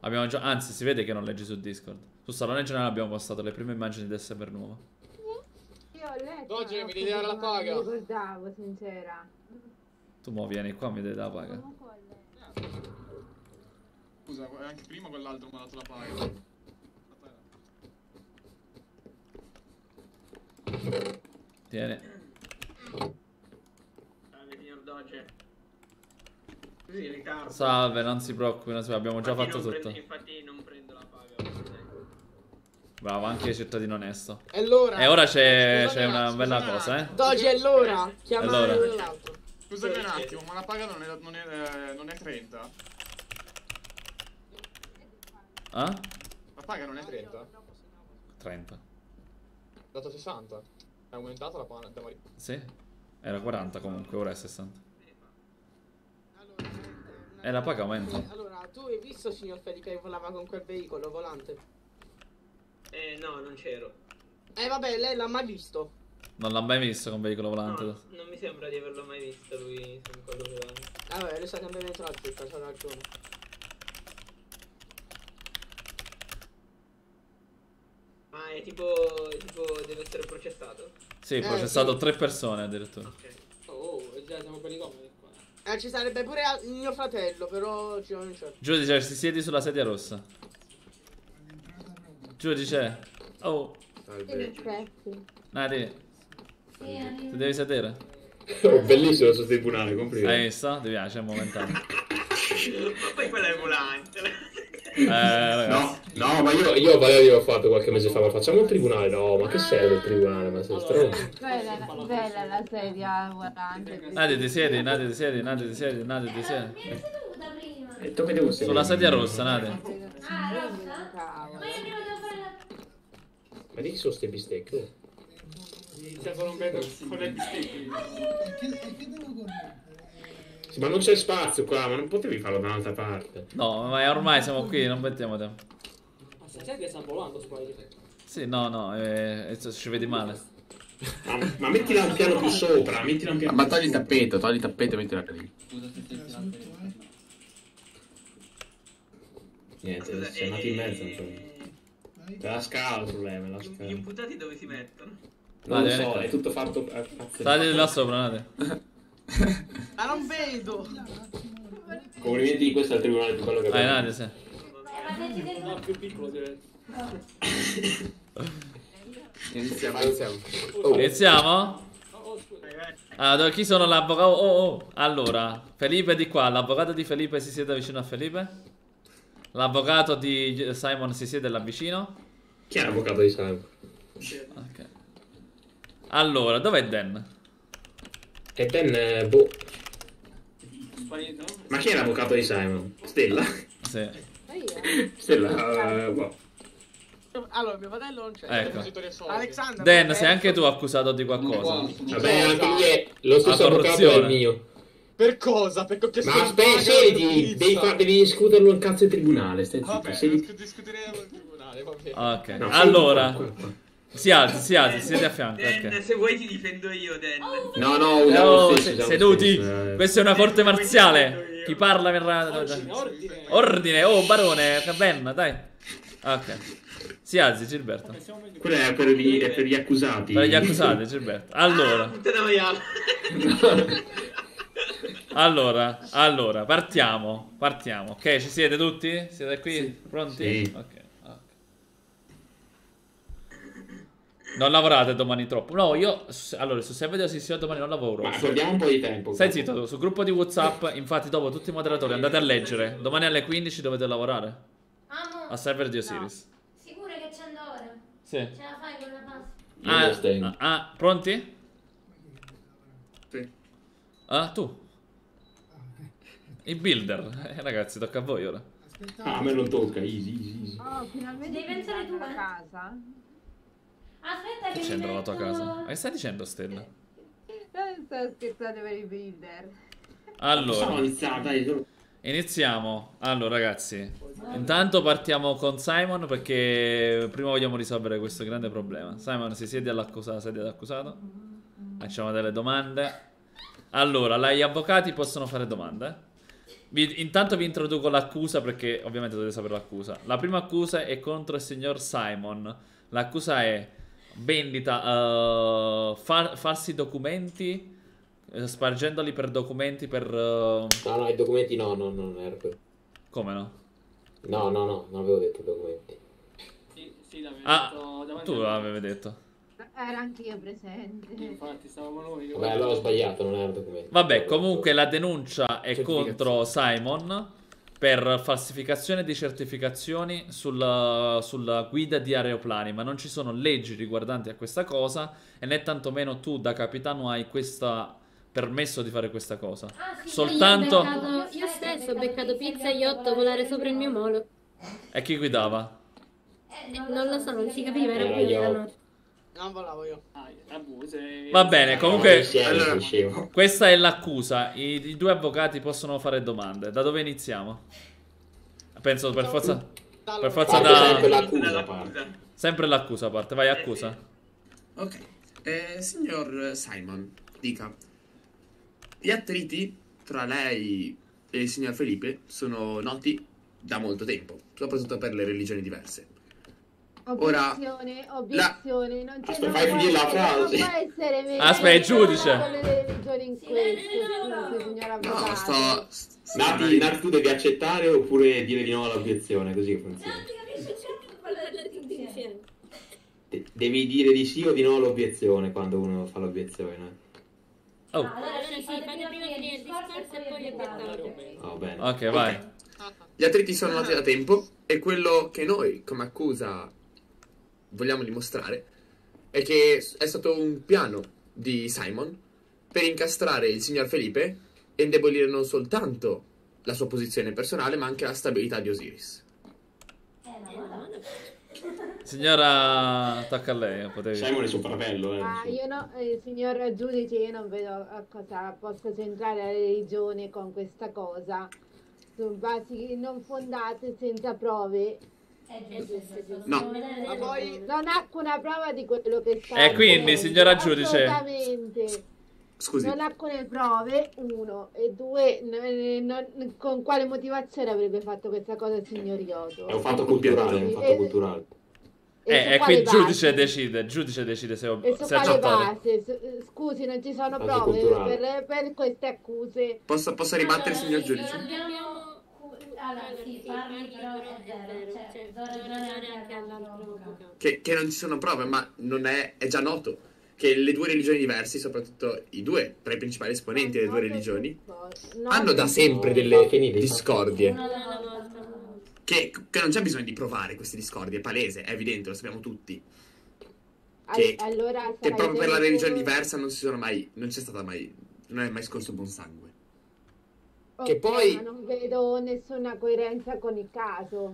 Abbiamo già. Anzi, si vede che non leggi su Discord. Su Salone Generale abbiamo postato le prime immagini del server nuovo. Io ho letto. Oggi mi devi dare la non paga. Mi ricordavo, sincera. Tu mo vieni qua, mi devi la paga. Scusa, anche prima quell'altro mi ha dato la paga. Tieni. Salve, signor Doge. Scusi, Riccardo. Salve, non si preoccupi, non si- abbiamo già Infatti fatto tutto. prendo- infatti non prendo la paga. Bravo, anche cittadino onesto. E allora? E ora c'è, una bella un cosa, eh. Doge, allora, chiama Allora. l'altro. Scusami un attimo, ma la paga non è, non è, non è 30? Ah? La paga non è 30? 30. È dato 60. È aumentata la paga. Sì? Era 40 comunque, ora è 60. E la paga aumenta. Allora, tu hai visto, signor Felipe, che volava con quel veicolo volante? Eh, no, non c'ero. Eh, vabbè, lei l'ha mai visto? Non l'ha mai visto con veicolo volante. No, non mi sembra di averlo mai visto lui su coso volante. Ah, vabbè, le sta cambiando zucca, c'ha ragione. Ma è tipo, tipo deve essere processato? Sì, Eh, processato sì. tre persone addirittura. Oh, già siamo belli comodi. Eh, ci sarebbe pure il mio fratello, però ci non c'è. Giudice, si siedi sulla sedia rossa. Giudice. Oh. Nati, ti devi sedere. Oh, bellissimo sul tribunale, complimenti. Hai visto? Ti piace, è momentaneo. Ma poi quella è volante. Eh. No, no, ma io, io a Valerio ho fatto qualche mese fa, ma facciamo il tribunale? No, ma che serve il tribunale? Ma sei stronzo. Bella, bella la sedia guardante. Ti siedi, Nati, ti siedi, Nati, ti siedi. seduta prima. E dove devo sedere? Sulla sedia rossa, Nati. Ah, rossa? Ma io prima devo fare la... Ma di chi sono ste bistecche? Stiamo rompendo con le bistecche. Sì, ma non c'è spazio qua, ma non potevi farlo da un'altra parte. No, ma ormai siamo qui, non mettiamo tempo. Ma sta sedia sta volando quelli. Sì, no, no, eh, eh, ci vedi male. Ma, ma mettila un piano più sopra, mettila un piano Ma togli il tappeto, togli il tappeto e mettila lì. Niente, sei andato in mezzo, insomma. C'è la scala il problema, è la Gli scala. imputati dove si mettono? Non lo so, è tutto fatto a. Sali là sopra, Nati. Ma non vedo! Complimenti di questo è il tribunale più bello che Vai, abbiamo. Nati, sì. No, più piccolo direi. Iniziamo, iniziamo. Iniziamo? Allora, dove- chi sono l'avvocato? Oh, oh. Allora, Felipe di qua. L'avvocato di Felipe si siede vicino a Felipe. L'avvocato di Simon si siede là vicino. Chi è l'avvocato di Simon? Ok. Allora, dov'è Dan? E Ben, eh, boh. Sparito? Ma chi è l'avvocato di Simon? Stella? Sì. Stella, eh, boh. Allora, mio fratello non c'è. Ecco. Alexander. Dan, sei anche tu accusato di qualcosa? Vabbè, anche lui è lo stesso avvocato corruzione. del mio. Per cosa? Perché che Ma aspetta, pizza. devi, far- devi discuterlo in cazzo di tribunale. Stai zitto, Vabbè, discuteremo in tribunale, va bene. Ok. No, allora. Si alzi, si alzi, si siede a fianco. Dan, ok. se vuoi ti difendo io, Dan. No, no, usiamo Oh, stesso, se- seduti. stesso, eh. Questa è una corte marziale. Chi parla verrà. Ordine. Ordine, oh barone, Ben, dai. Ok. Si alzi, Gilberto. Quello è per gli, è per gli accusati. Per gli accusati, Gilberto. Allora, Puttana maiale. allora, allora, partiamo. Partiamo. Ok, ci siete tutti? Siete qui? Pronti? Sì. Ok. ok. Non lavorate domani troppo. No, io. Allora, su server di sessione domani non lavoro. Ma perdiamo un po' di tempo. Stai zitto, sul gruppo di WhatsApp, infatti, dopo tutti i moderatori andate a leggere. Domani alle 15 dovete lavorare. Amo. A server di Osiris. Sicura che c'è ora? Sì. Ce la fai con la pasta? Ah, ah, ah, pronti? Sì. Ah, tu? Il builder. Eh, ragazzi, tocca a voi ora. Ah, a me non tocca, easy, easy, easy. Oh, finalmente Devi pensare tu, a eh. casa. Aspetta Che che c'entra la tua metto- casa? Ma che stai dicendo, Stella? Non sto scherzando per i builder. Allora, iniziamo. Allora, ragazzi, intanto partiamo con Simon perché prima vogliamo risolvere questo grande problema. Simon si siede all'accusato, sedia d'accusato. Facciamo delle domande. Allora, gli avvocati possono fare domande. Vi- intanto vi introduco l'accusa perché ovviamente dovete sapere l'accusa. La prima accusa è contro il signor Simon. L'accusa è vendita, eh, fa- falsi documenti eh, spargendoli per documenti per... eh, No, no, i documenti no, no, no, non era quello. Come no? No, no, no, non avevo detto documenti. Sì, sì, l'avevo Ah, detto davanti tu l'avevi detto. Era anch'io presente. Infatti, stavamo noi. Vabbè, allora ho sbagliato, non era documenti. Vabbè, comunque la denuncia è contro Simon per falsificazione di certificazioni sulla, sulla guida di aeroplani, ma non ci sono leggi riguardanti a questa cosa e né tantomeno tu da capitano hai questo permesso di fare questa cosa. Soltanto... Io, ho beccato- io stesso ho beccato pizza e yacht volare sopra il mio molo. E chi guidava? Eh, non lo so, non si capiva, era Era buio io. la notte. Non volavo io. Va bene, comunque Allora- questa è l'accusa. I, i due avvocati possono fare domande. Da dove iniziamo? Penso per forza per forza Parte da sempre l'accusa, parte. Sempre l'accusa parte. Vai accusa. Ok. Eh, signor Simon, dica. Gli attriti tra lei e il signor Felipe sono noti da molto tempo, soprattutto per le religioni diverse. Ora, Obiezione, obiezione, non c'è Aspetta, fai finire la essere- frase. Non può essere meglio Aspetta, il giudice. avvocato. sto... Nati, Nati, tu devi accettare oppure dire di no all'obiezione, così che funziona. De- devi dire di sì o di no all'obiezione quando uno fa l'obiezione. Oh. Allora sì, fate prima finire il discorso e poi. Va bene. Ok, vai. Gli attriti sono noti da tempo e quello che noi come accusa vogliamo dimostrare è che è stato un piano di Simon per incastrare il signor Felipe e indebolire non soltanto la sua posizione personale ma anche la stabilità di Osiris. Signora, tocca a lei. Potevi... Simon è suo fratello, eh. Ah, io no, eh, signor giudice, io non vedo a cosa possa c'entrare la religione con questa cosa. Su basi non fondate, senza prove. No. Ma poi non ha alcuna prova di quello che sta E quindi, dicendo, signora giudice- Assolutamente. Scusi. Non ha alcune prove, uno. E due, non- con quale motivazione avrebbe fatto questa cosa il signor Ioto? È un fatto culturale, è un fatto E- culturale. e Eh, e qui il giudice decide. Il giudice decide se, E su se quale accettare. base? Scusi, non ci sono prove per, per queste accuse. Posso, posso ribattere, signor giudice? Abbiamo... Allora, sì, parli però è vero, cioè, do ragione anche all'altro avvocato. Che, che non ci sono prove, ma non è, è già noto che le due religioni diverse, soprattutto i due tra i principali esponenti delle due religioni, hanno da sempre delle discordie. Che, che non c'è bisogno di provare queste discordie, è palese, è evidente, lo sappiamo tutti. Che, Al- allora che proprio per la religione diversa non si sono mai. non c'è stata mai. non è mai scorso buon sangue. Che poi- ma non vedo nessuna coerenza con il caso.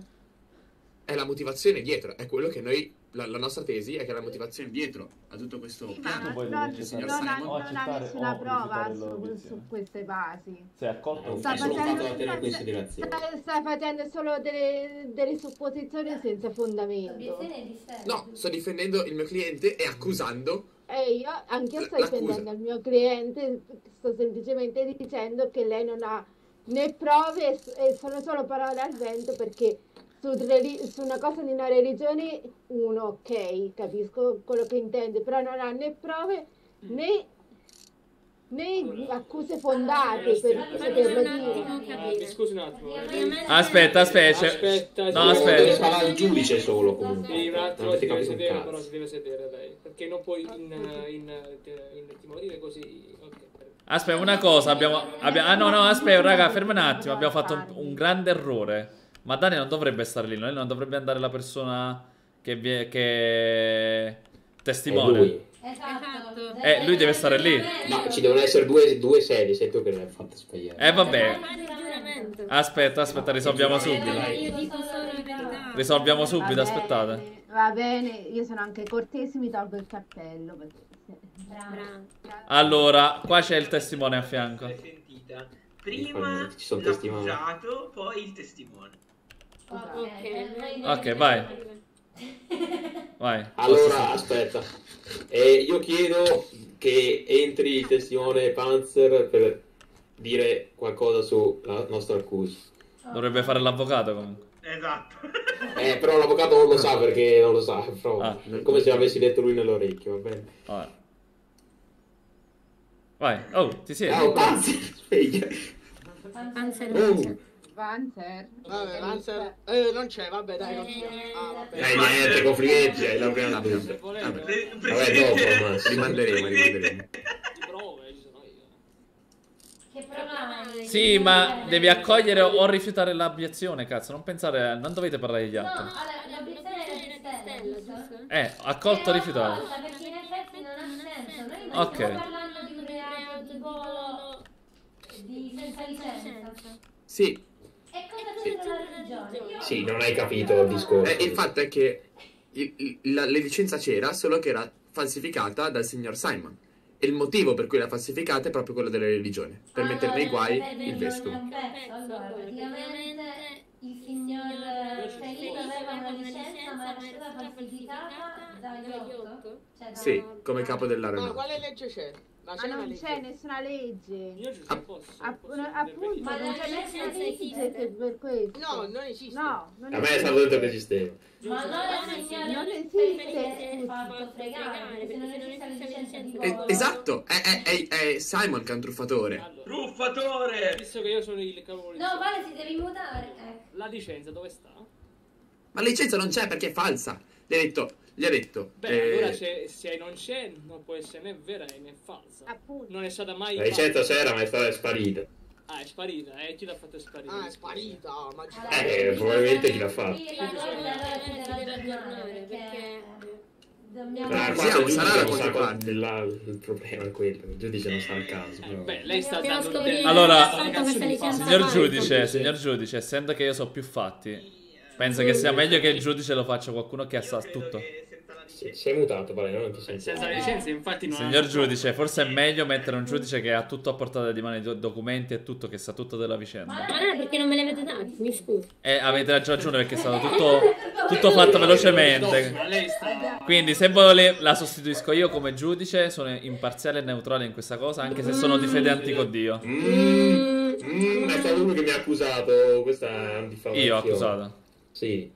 È la motivazione dietro, è quello che noi. La, la nostra tesi è che la motivazione dietro a tutto questo piano Non, non ha, non ha nessuna prova su, su queste basi. Se è accolto Sta facendo, sta, sta facendo solo delle, delle supposizioni senza fondamento. No, sto difendendo il mio cliente e accusando. E io, anche io sto difendendo il mio cliente, sto semplicemente dicendo che lei non ha né prove e s- e sono solo parole al vento perché su, su una cosa di una religione, uno, ok, capisco quello che intende, però non ha né prove né, né accuse fondate per poterlo dire. Scusi un attimo. Aspetta, aspetta. c'è- Aspetta, No, aspetta. Deve parlare il giudice solo comunque. Sì, un attimo, Non si deve sedere, cazzo. però si deve sedere lei. Perché non puoi in, in, in, intimorire così. Ok. Aspetta, una cosa, abbiamo, abbiamo- Ah no, no, aspetta, raga, ferma un attimo. Abbiamo fatto un, un grande errore. Ma Dani non dovrebbe stare lì, no? non dovrebbe andare la persona che, vie- che è testimone. È lui. Esatto. Eh, lui deve stare lì. No, ci devono essere due, due sedie, sei tu che l'hai fatto sbagliare. Eh, vabbè. Giuramento. Aspetta, aspetta, risolviamo subito. Risolviamo subito, Va aspettate. bene, Va bene, io sono anche cortese, mi tolgo il cappello. Perché... Allora, qua c'è il testimone a fianco. Sentita. Prima Ci sono testimoni. l'accusato, poi il testimone. Ok, vai. Vai. Allora, aspetta. Eh, io chiedo che entri il testimone Panzer per dire qualcosa sulla nostra accusa. Dovrebbe fare l'avvocato comunque. Esatto. Eh, però l'avvocato non lo sa perché non lo sa. Però, Ah. come se l'avessi detto lui nell'orecchio, va bene? Vabbè. Vai. Oh, ti siedi. Oh, Panzer, sveglia. Panzer, Oh. Panzer. Panzer. Vabbè, Panzer. Eh, non c'è, vabbè, dai, continuiamo. Ah, vabbè. Dai, niente, complimenti, hai laureato. Vabbè. Vabbè, dopo, ma Rimanderemo, rimanderemo. Che prova hai? Sì, ma devi accogliere o rifiutare l'abiezione, cazzo. Non pensare, non dovete parlare degli No, altri. allora, l'obiezione era di stella, giusto? Eh, accolto o rifiutato. Perché in effetti non ha senso. Noi non Ok. stiamo parlando di un reato tipo di senza licenza. Sì, E cosa c'entra la religione? Io Sì, non hai capito il discorso. Eh, il fatto è che il- il- la, la licenza c'era, solo che era falsificata dal signor Simon. E il motivo per cui era falsificata è proprio quello della religione, per mettere nei guai il vescovo. Allora, praticamente il signor Felipe aveva una licenza ma era stata falsificata da Iotto. Cioè da... Sì, come capo No, dell'aeronave. quale legge c'è? Ma Ma c'è non legge? c'è nessuna legge. Ah, App- appunto, Ma non c'è nessuna legge per questo. No, non esiste. No, non A me è stato detto che esisteva. Ma allora Non esiste. fatto fregare se non esiste la licenza di volo. esatto, è, è- è- è Simon che è un truffatore. Truffatore! Visto che io sono il capo No, Vale, si devi mutare. Ecco. La licenza dove sta? Ma la licenza non c'è perché è falsa. Gli ha detto, gli ha detto. Beh, eh, allora c'è- se non c'è, non può essere né vera né falsa. Non è stata mai La licenza fatta. c'era, ma è stata sparita. Ah, è sparita, e chi l'ha fatta sparire? Ah, è sparita, ma Eh, probabilmente chi l'ha dobbiamo... Ah, il sarà giudice la non sa controparte. qual- la- il problema è quello, il giudice non sa il caso. però. Beh, lei sta dando Allora, signor giudice, signor giudice, essendo che io so più fatti, pensa che sia meglio che il giudice lo faccia qualcuno che sa tutto. Sei mutato, Valerio, non ti senti. Senza licenza, infatti, non Signor giudice, forse è meglio mettere un giudice che ha tutto a portata di mano, i do- documenti e tutto, che sa tutto della vicenda. Ma allora perché non me le avete dati? Mi scusi. E avete ragione perché è stato tutto, tutto fatto velocemente. Quindi se vuole la sostituisco io come giudice, sono imparziale e neutrale in questa cosa, anche se sono di fede antico Dio. Mm, mm, è stato lui che mi ha accusato, questa è. Io ho accusato. Sì.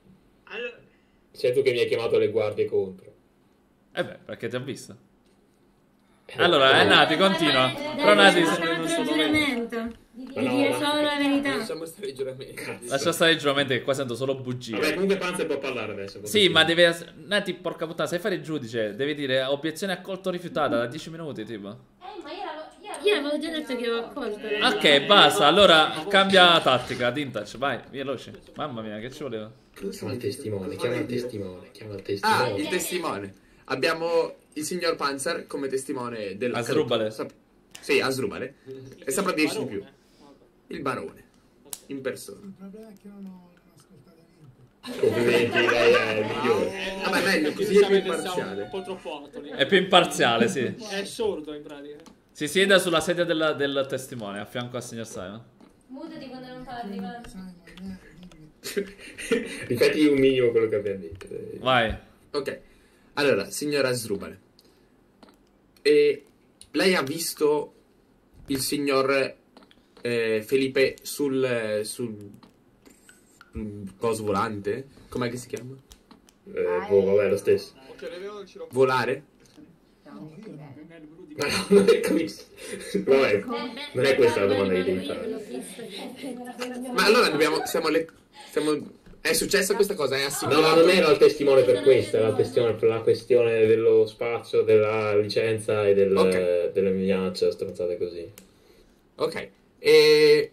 Sei tu che mi hai chiamato le guardie contro. Eh beh, perché ti ho visto. Allora, eh, Nati, continua. Però Nati... Giuramento. Dire solo la verità. Lasciamo stare i giuramenti. Lascia stare il giuramento che qua sento solo bugie. Vabbè, comunque Panzer può parlare adesso. Sì, ma deve. Nati, porca puttana, sai fare il giudice. Devi dire obiezione accolto o rifiutata da 10 minuti, tipo. Eh, ma io. Io avevo già detto che avevo accolto. Ok, basta. Allora cambia tattica. Tintac, vai, veloce. Mamma mia, che ci voleva? Chiama il testimone, chiama il testimone, chiama il Ah, testimone. il testimone. Abbiamo il signor Panzer come testimone del Asdrubale. Sap- sì, Asdrubale. E saprà dirci di più. Il barone. In persona. Il problema è che non ho, non ho ascoltato niente. Complimenti, lei è il migliore. Vabbè, meglio, così è più imparziale. po' troppo alto lì. È più imparziale, sì. È sordo in pratica. Si sieda sulla sedia del, del testimone a fianco al signor Simon. Mutati quando non parli, va. Ripeti un minimo quello che abbiamo detto. Vai. Ok. Allora, signora Asdrubale. E lei ha visto il signor eh, Felipe sul, sul mm, coso volante? Com'è che si chiama? Eh, boh, vabbè, lo stesso. Volare? Ma no, non è capisco. Vabbè, non è questa la domanda che devi fare. Ma allora dobbiamo. Siamo le. Siamo. È successa questa cosa? È No, ma non era il testimone per questo, era la questione, per la questione dello spazio, della licenza e del, Ok. delle minacce, stronzate così. Ok. E.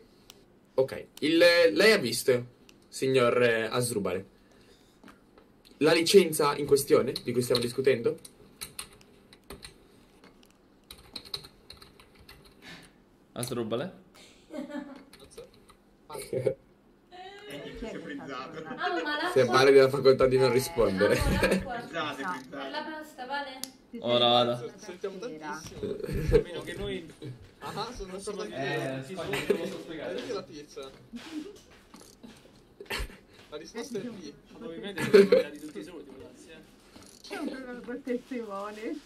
Ok. Il, lei ha visto, signor eh, Asdrubale, la licenza in questione di cui stiamo discutendo? Asdrubale? Ah, ma l'acqua... Se vale della facoltà di non rispondere. l'acqua. Per la pasta, vale? Ora vado. Sentiamo tantissimo. Almeno che noi... Ah, sono stato di Eh, te lo posso spiegare. Perché la pizza? La risposta è B. Probabilmente è quella di tutti i soldi, darsi, eh. C'è un problema col testimone.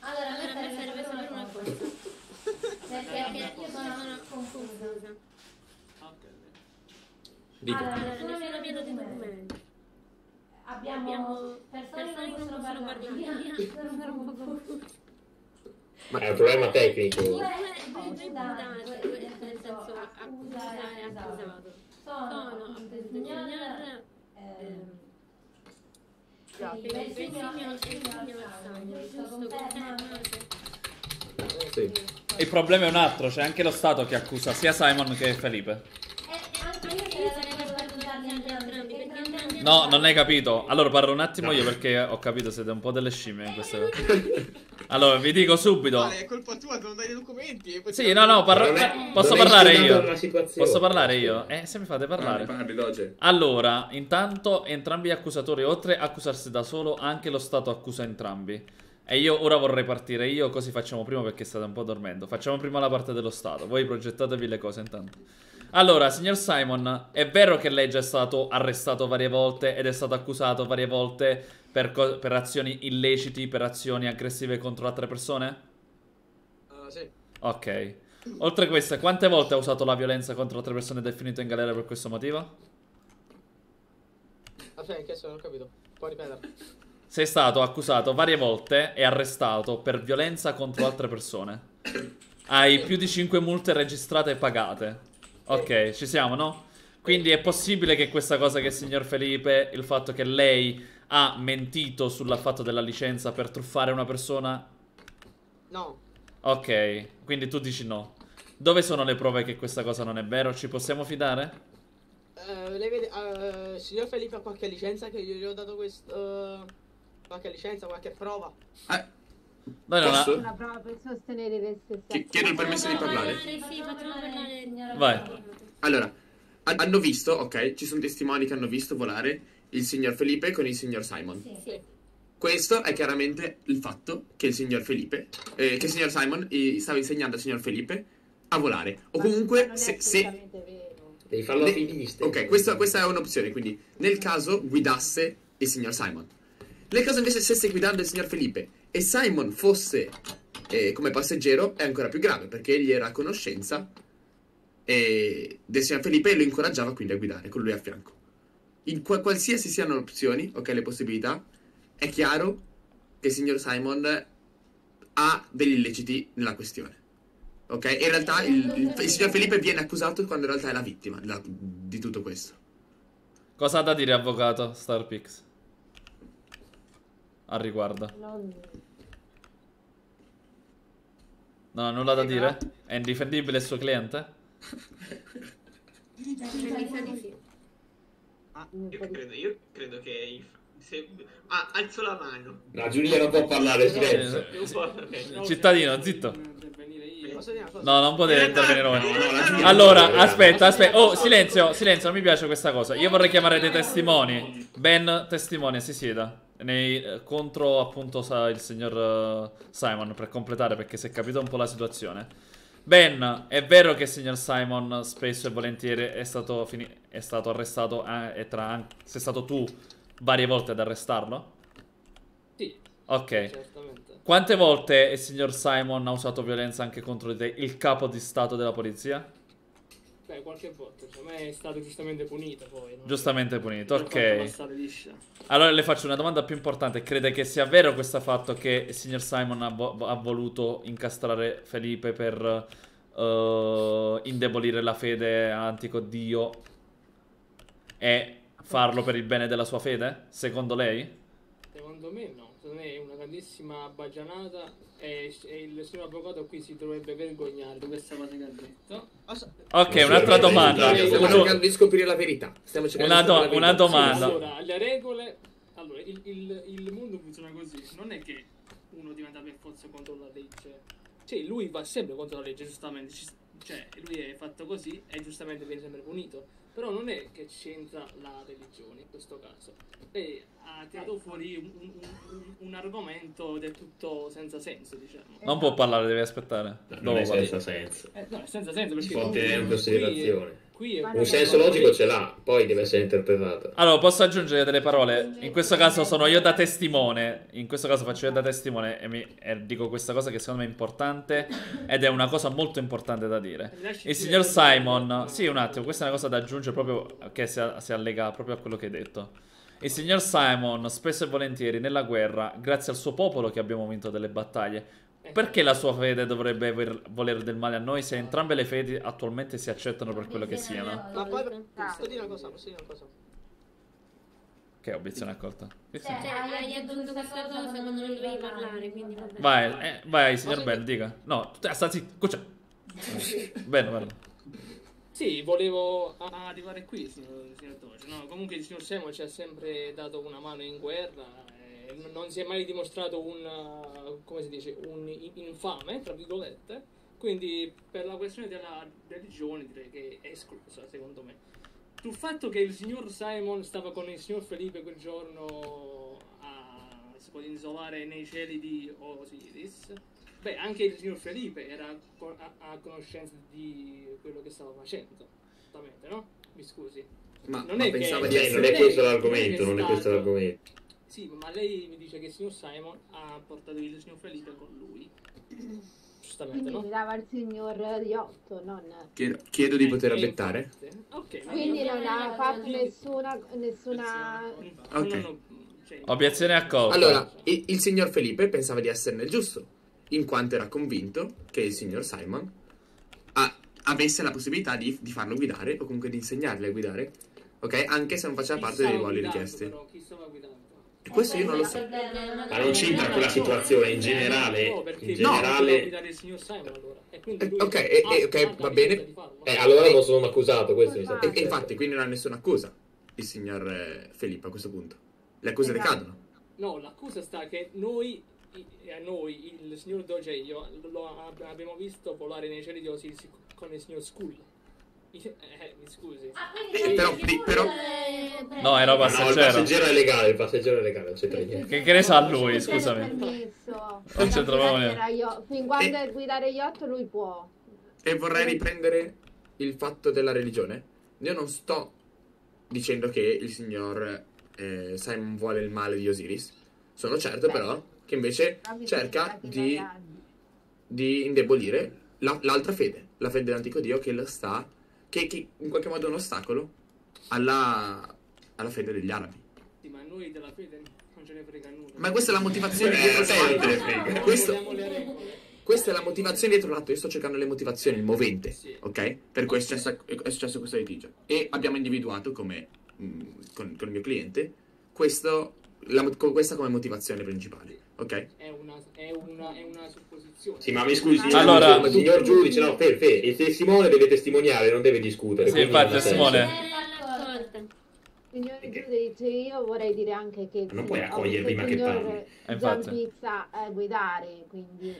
A Allora, a me serve solo una cosa. Perché io sono confusa. Dica. Allora, Allora, nessuna via di documenti. Abbiamo persone che non. Sono un po' confusa. Ma è un problema tecnico. Due imputati, nel senso accusare e accusato. Sono il signor ehm, Felipe, il signor e Sandro, giusto? Confermate? Sì. Il problema è un altro, c'è anche lo Stato che accusa sia Simon che Felipe. No, non hai capito. Allora parlo un attimo io perché ho capito siete un po' delle scimmie in queste cose. Allora, vi dico subito. Vale, è colpa tua, non dai i documenti. Sì, no, no, parlo- è- posso parlare io. Posso parlare io? Eh, se mi fate parlare. Parli, Doge. Allora, intanto entrambi gli accusatori, oltre a accusarsi da solo, anche lo Stato accusa entrambi. E io ora vorrei partire io, così facciamo prima perché state un po' dormendo. Facciamo prima la parte dello Stato, voi progettatevi le cose intanto. Allora, signor Simon, è vero che lei è già stato arrestato varie volte ed è stato accusato varie volte per, per azioni illeciti, per azioni aggressive contro altre persone? Ah, sì. Ok. Oltre a queste, quante volte ha usato la violenza contro altre persone ed è finito in galera per questo motivo? Aspetta, che adesso non ho capito. Puoi ripetere. Sei stato accusato varie volte e arrestato per violenza contro altre persone. Hai più di 5 multe registrate e pagate. Ok, ci siamo, no? Quindi è possibile che questa cosa che il signor Felipe, il fatto che lei ha mentito sul fatto della licenza per truffare una persona? No. Ok, quindi tu dici no. Dove sono le prove che questa cosa non è vero? Ci possiamo fidare? Eh, lei vede, eh, signor Felipe ha qualche licenza che io gli ho dato questo... eh, qualche licenza, qualche prova? Noi non Posso? Una prova per sostenere le stesse Chi- Chiedo il permesso di parlare. Sì. Vai. Allora, ha- hanno visto, ok, ci sono testimoni che hanno visto volare il signor Felipe con il signor Simon. Sì. Questo è chiaramente il fatto che il signor Felipe, eh, che il signor Simon eh, stava insegnando al signor Felipe a volare. O comunque, se, se Devi farlo a Ne- finiste. Ok, questa, questa è un'opzione, quindi nel caso guidasse il signor Simon. Nel caso invece stesse guidando il signor Felipe e Simon fosse eh, come passeggero è ancora più grave perché egli era a conoscenza eh, del signor Felipe e lo incoraggiava quindi a guidare con lui a fianco. In qua- qualsiasi siano le opzioni, ok, le possibilità, è chiaro che il signor Simon ha degli illeciti nella questione. Ok? In realtà il, il- il signor Felipe viene accusato quando in realtà è la vittima la- di tutto questo. Cosa ha da dire, avvocato Starpix? Al riguardo. Non ha nulla da dire? È indifendibile il suo cliente? Ah, io credo, io credo che se- ah, alzo la mano. No, Giulia non può parlare, silenzio. Cittadino, zitto. No, non potete intervenire voi. Allora, aspetta, aspetta. Oh, silenzio, silenzio, non mi piace questa cosa. Io vorrei chiamare dei testimoni. Ben, testimone, si sieda. Nei, eh, contro appunto il signor eh, Simon per completare perché si è capito un po' la situazione. Ben, è vero che il signor Simon spesso e volentieri è stato, è stato arrestato eh, e tra sei stato tu varie volte ad arrestarlo? Sì. Ok. Certamente. Quante volte il signor Simon ha usato violenza anche contro te, il capo di stato della polizia? Beh, qualche volta. Cioè, ma è stato giustamente punito poi. no? Giustamente punito, ok. Allora le faccio una domanda più importante. Crede che sia vero questo fatto che il signor Simon ha, vo- ha voluto incastrare Felipe per eh, indebolire la fede antico Dio e farlo per il bene della sua fede? Secondo lei? Secondo me no. Secondo me è una grandissima baggianata e, e il signor avvocato qui si dovrebbe vergognare di questa cosa che ha detto. Ok, un'altra domanda. Stiamo cercando di scoprire la verità. Stiamo cercando Una di do- scoprire la una verità. domanda. Allora, le regole... Allora, il, il- il mondo funziona così. Non è che uno diventa per forza contro la legge. Cioè, lui va sempre contro la legge, giustamente. Ci- cioè, lui è fatto così e giustamente viene sempre punito. Però non è che c'entra la religione in questo caso. Lei ha tirato fuori un, un- un- un argomento del tutto senza senso, diciamo. Non può parlare, deve aspettare. Non è senza senso. Eh, no, è senza senso perché... Si può tenere in considerazione. Qui è... Un senso logico ce l'ha, poi deve essere interpretato. Allora, posso aggiungere delle parole? In questo caso sono io da testimone. In questo caso faccio io da testimone e, mi- e dico questa cosa che secondo me è importante. Ed è una cosa molto importante da dire. Il signor Simon. Sì, un attimo, questa è una cosa da aggiungere proprio. che si, si allega proprio a quello che hai detto. Il signor Simon, spesso e volentieri nella guerra, grazie al suo popolo che abbiamo vinto delle battaglie, Perché la sua fede dovrebbe volere del male a noi se entrambe le fedi attualmente si accettano per quello che siano? Ma poi posso dire una cosa, posso dire una cosa. Che obiezione accolta? Cioè, hai aggiunto questa cosa quando non dovevi parlare, quindi vabbè. Vai, eh, vai, signor Bell, dica. No, tu- sta zitto, cuccia. Bene, bene. Sì, volevo a- arrivare qui, signor, signor Doge. No, comunque il signor Semo ci ha sempre dato una mano in guerra. E n- non si è mai dimostrato un, uh, come si dice, un infame, tra virgolette. Quindi per la questione della religione direi che è esclusa, secondo me. Sul fatto che il signor Simon stava con il signor Felipe quel giorno a scodinzolare nei cieli di Osiris, beh, anche il signor Felipe era a, a conoscenza di quello che stava facendo, esattamente, no? Mi scusi. Ma, Non ma è che- pensava di Eh, essere... non è questo non è l'argomento, che non è questo l'argomento. Sì, ma lei mi dice che il signor Simon ha portato il signor Felipe con lui. Giustamente, Quindi no? mi dava il signor Iotto, non... Chiedo, chiedo di poter Eh, abbettare. Ok, Quindi non ha fatto nessuna... nessuna... Ok. Obiezione accolta. Allora, il, il signor Felipe pensava di essere nel giusto, in quanto era convinto che il signor Simon a- avesse la possibilità di, di farlo guidare o comunque di insegnarle a guidare, ok? Anche se non faceva parte dei ruoli richiesti. Chi stava guidando? E questo io non lo so. Ma non c'entra quella situazione in generale. No, perché In no, generale. guidare il signor Simon allora. E quindi lui Ok, e- e- ha- ok, ha va bene. Eh, allora non sono accusato, questo mi sta E, e infatti, quindi non ha nessuna accusa il signor eh, Felipe a questo punto. Le accuse Esatto. decadono. No, l'accusa sta che noi, a noi, il signor Doge e io, lo ab- abbiamo visto volare nei cieli di Osiris con il signor Skull. Eh, mi scusi. Eh, però, però- No, era No, il passeggero. passeggero è legale, il passeggero è legale, non c'entra niente. Che, che ne sa lui, scusami? permesso. Non c'entravamo Era niente. Fin quando è guidare Iotto lui può. E vorrei riprendere il fatto della religione. Io non sto dicendo che il signor eh, Simon vuole il male di Osiris. Sono certo però che invece cerca di, di indebolire la- l'altra fede, la fede dell'antico dio che lo sta, che, che in qualche modo è un ostacolo alla, alla fede degli arabi. Sì, ma noi della fede non ce ne frega nulla. Ma questa è la motivazione dietro frega. Questo, Vogliamo le regole. questa è la motivazione dietro l'atto. Io sto cercando le motivazioni, il movente, ok? Per cui è successo, è successo questo litigio. E abbiamo individuato come, mh, con, con il mio cliente, questo, la questa come motivazione principale, ok? È una, è una, è una supposizione. Sì, ma mi scusi, signor, Allora- giudice, signor giudice, no, fer, fer, il testimone deve testimoniare, non deve discutere. Sì, quindi infatti, testimone. Signore giudice, io vorrei dire anche che Non puoi prima il che signor parli. Eh, infatti. Giampizza eh, guidare, quindi.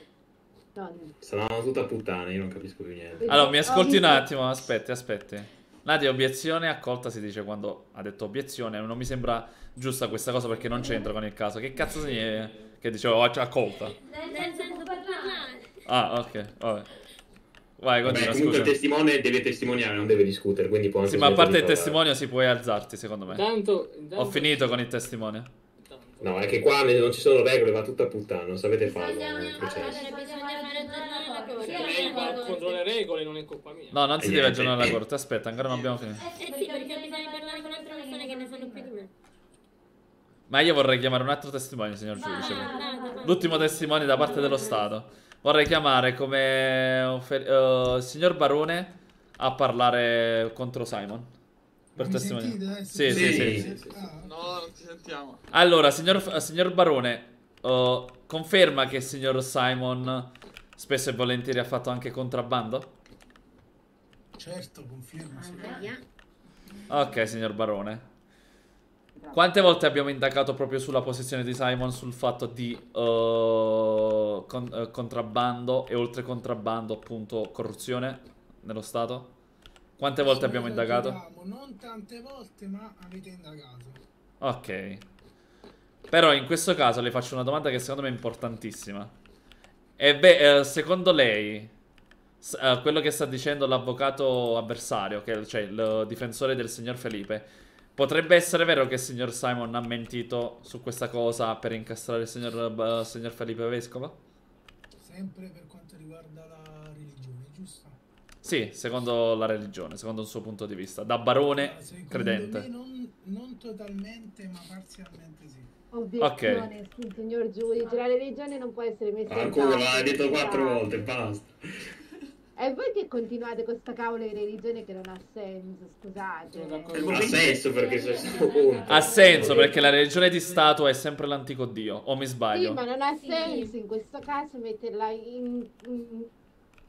Stavano tutta a puttane, io non capisco più niente. Allora, mi ascolti un attimo, aspetti, aspetti. Nadia, obiezione accolta si dice quando ha detto obiezione. Non mi sembra giusta questa cosa perché non c'entra con il caso. Che cazzo significa che dicevo oh, accolta? Nel senso parlare. Ah, ok, vabbè. Vai, continua, comunque il testimone deve testimoniare, non deve discutere, quindi può anche Sì, ma a parte il testimonio si puoi alzarti, secondo me. Intanto, intanto Ho finito con il testimone. No, è che qua non ci sono regole, va tutta a puttana, non sapete farlo. Lei va contro le regole, non è colpa mia. No, non si Eh, deve niente. aggiornare la corte. Aspetta, ancora non abbiamo finito. Eh sì, perché bisogna parlare con altre persone che ne sanno più di me. Ma io vorrei chiamare un altro testimone, signor giudice. L'ultimo testimone da parte dello Stato. Vorrei chiamare come eh, signor Barone a parlare contro Simon. Per sentite adesso? Sì, sì, sì. Sì, sì. Ah, No, non ti sentiamo. Allora, signor, signor Barone, eh, conferma che il signor Simon spesso e volentieri ha fatto anche contrabbando? certo, confermo. Sì. Ok, signor Barone. Quante volte abbiamo indagato proprio sulla posizione di Simon sul fatto di eh, con- eh, contrabbando e oltre contrabbando, appunto, corruzione nello Stato? Quante volte abbiamo indagato? Non tante volte, ma avete indagato. Ok. Però in questo caso le faccio una domanda che secondo me è importantissima. E beh, eh, secondo lei, eh, quello che sta dicendo l'avvocato avversario, che, cioè il difensore del signor Felipe, potrebbe essere vero che il signor Simon ha mentito su questa cosa per incastrare il signor, eh, signor Felipe Vescovo? Sempre per quanto riguarda la religione, giusto? Sì, secondo la religione, secondo il suo punto di vista, da barone Secondo credente. me non, non totalmente, ma parzialmente sì. Obiezione, sul signor giudice, la religione non può essere messa in Qualcuno causa. l'ha detto quattro volte, basta. E voi che continuate con sta cavolo di religione che non ha senso, scusate. Ha senso perché c'è stato punto. Ha senso perché la religione di Stato è sempre l'antico Dio, o mi Sì, sbaglio? ma non ha senso in questo caso metterla in, in,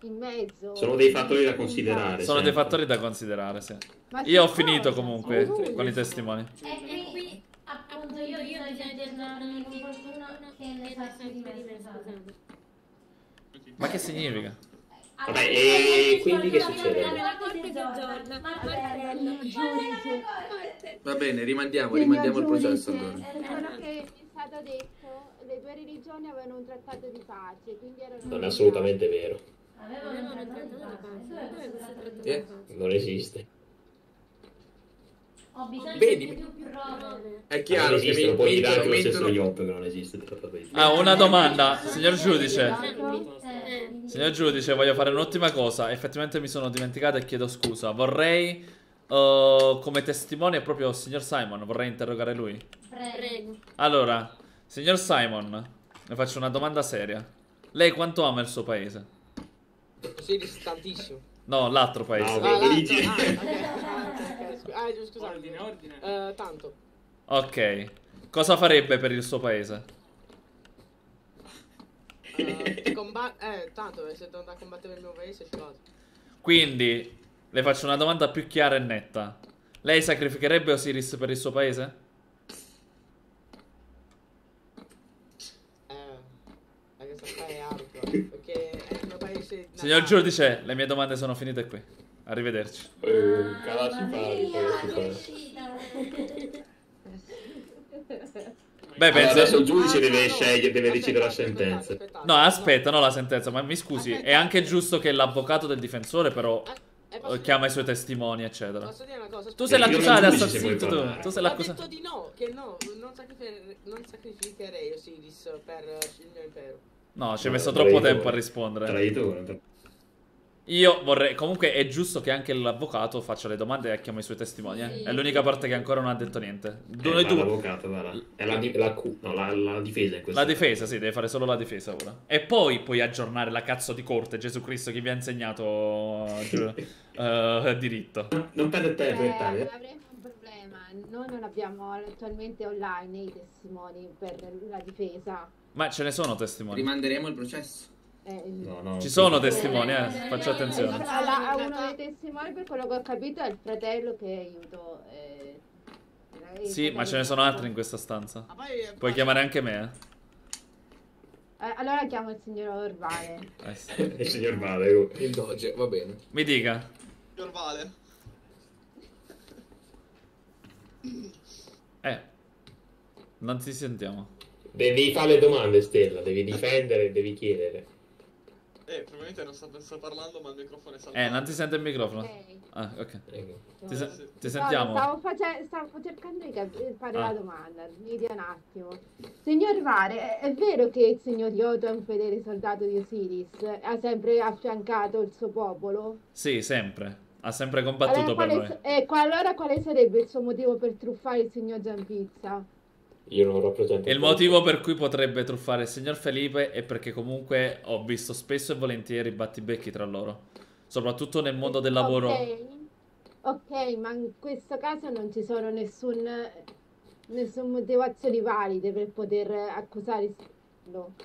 in mezzo. Sono dei fattori da considerare. Sono sempre. dei fattori da considerare, sì. Ma Io ho finito cosa? comunque Scusi. con i testimoni. E qui appunto io io qualcuno che ne sa di me, scusate. Ma che significa? Vabbè, e quindi che succede? Va bene, rimandiamo, rimandiamo il processo allora. eh, quello che mi è stato detto, le due religioni avevano un trattato di pace, quindi erano... Non è assolutamente vero. Avevano un trattato di pace. Dov'è questo trattato di Eh? Non esiste. Ho bisogno Vedi? di più prove. È Non chiaro che esiste, men- puoi anche lo stesso Iotto che non esiste Ah, una domanda, signor giudice. Eh, Signor giudice, voglio fare un'ultima cosa. Effettivamente mi sono dimenticato e chiedo scusa. Vorrei, eh, come testimone, proprio il signor Simon, vorrei interrogare lui. Prego. Allora, signor Simon, le faccio una domanda seria. Lei quanto ama il suo paese? Sì, tantissimo. No, l'altro paese. No, Ah, l'altro- Luigi. ah, ok, ok, scu- ah, giusto, scusate. Ordine, ordine. Eh, tanto. Ok. Cosa farebbe per il suo paese? Eh, comba- eh, tanto, eh, se devo andare a combattere il mio paese ci vado. Quindi, le faccio una domanda più chiara e netta. Lei sacrificherebbe Osiris per il suo paese? Eh, eh, questa qua è ardua, perché è il mio paese Signor giudice, le mie domande sono finite qui. Arrivederci. Eh, calaci pari. Beh, Allora, penso... adesso il giudice deve scegliere, deve decidere la sentenza. No, aspetta, no la sentenza, ma mi scusi, è anche giusto che l'avvocato del difensore però eh, chiama i suoi testimoni, eccetera. Posso dire una cosa? Tu sei non l'accusato assassino, tu, tu sei Ho l'accusato. detto di no, che no, non, sacrificherei, non sacrificherei Osiris per eh, il mio impero. No, ci hai messo troppo tempo a rispondere. Traitore. Io vorrei, comunque è giusto che anche l'avvocato faccia le domande e chiama i suoi testimoni, eh. È l'unica parte che ancora non ha detto niente. Eh, Noi va, tu... l'avvocato, la- è la, di- la Q- no, la, la difesa in questo La difesa, sì, deve fare solo la difesa ora. E poi puoi aggiornare la cazzo di corte, Gesù Cristo, che vi ha insegnato giuro, eh, diritto. Non perde tempo in Eh, Italia. avremo un problema, noi non abbiamo attualmente online i testimoni per la difesa. Ma ce ne sono testimoni. Rimanderemo il processo. Eh, No, no. Ci sono testimoni, eh. Faccio Eh, attenzione. la- uno dei testimoni, per quello che ho capito, è il fratello che aiuto. eh, Sì, ma ce ne sono altri in questa stanza. Eh, Puoi chiamare anche me, Eh, allora chiamo il signor Orvale. eh. Eh, sì. Il signor Vale. oh. Il Doge, va bene. Mi dica. Signor Vale. Eh. Non ti sentiamo. Devi fare le domande, Stella. Devi difendere, devi chiedere. Eh, probabilmente non sta, sta parlando, ma il microfono è saltato. Eh, non ti sente il microfono? Ok. Ah, ok. Prego. Ti, se- ti No, sentiamo? stavo, face- stavo cercando di fare Ah. la domanda, mi dia un attimo. Signor Vare, è, è vero che il signor Yoto è un fedele soldato di Osiris? Ha sempre affiancato il suo popolo? Sì, sempre. Ha sempre combattuto Allora, per noi. eh, qua- allora quale sarebbe il suo motivo per truffare il signor Giampizza? Io non rappresento. Il motivo per cui potrebbe truffare il signor Felipe è perché comunque ho visto spesso e volentieri battibecchi tra loro. Soprattutto nel mondo del lavoro. Ok, ok, ma in questo caso non ci sono nessun, nessune motivazioni valide per poter accusare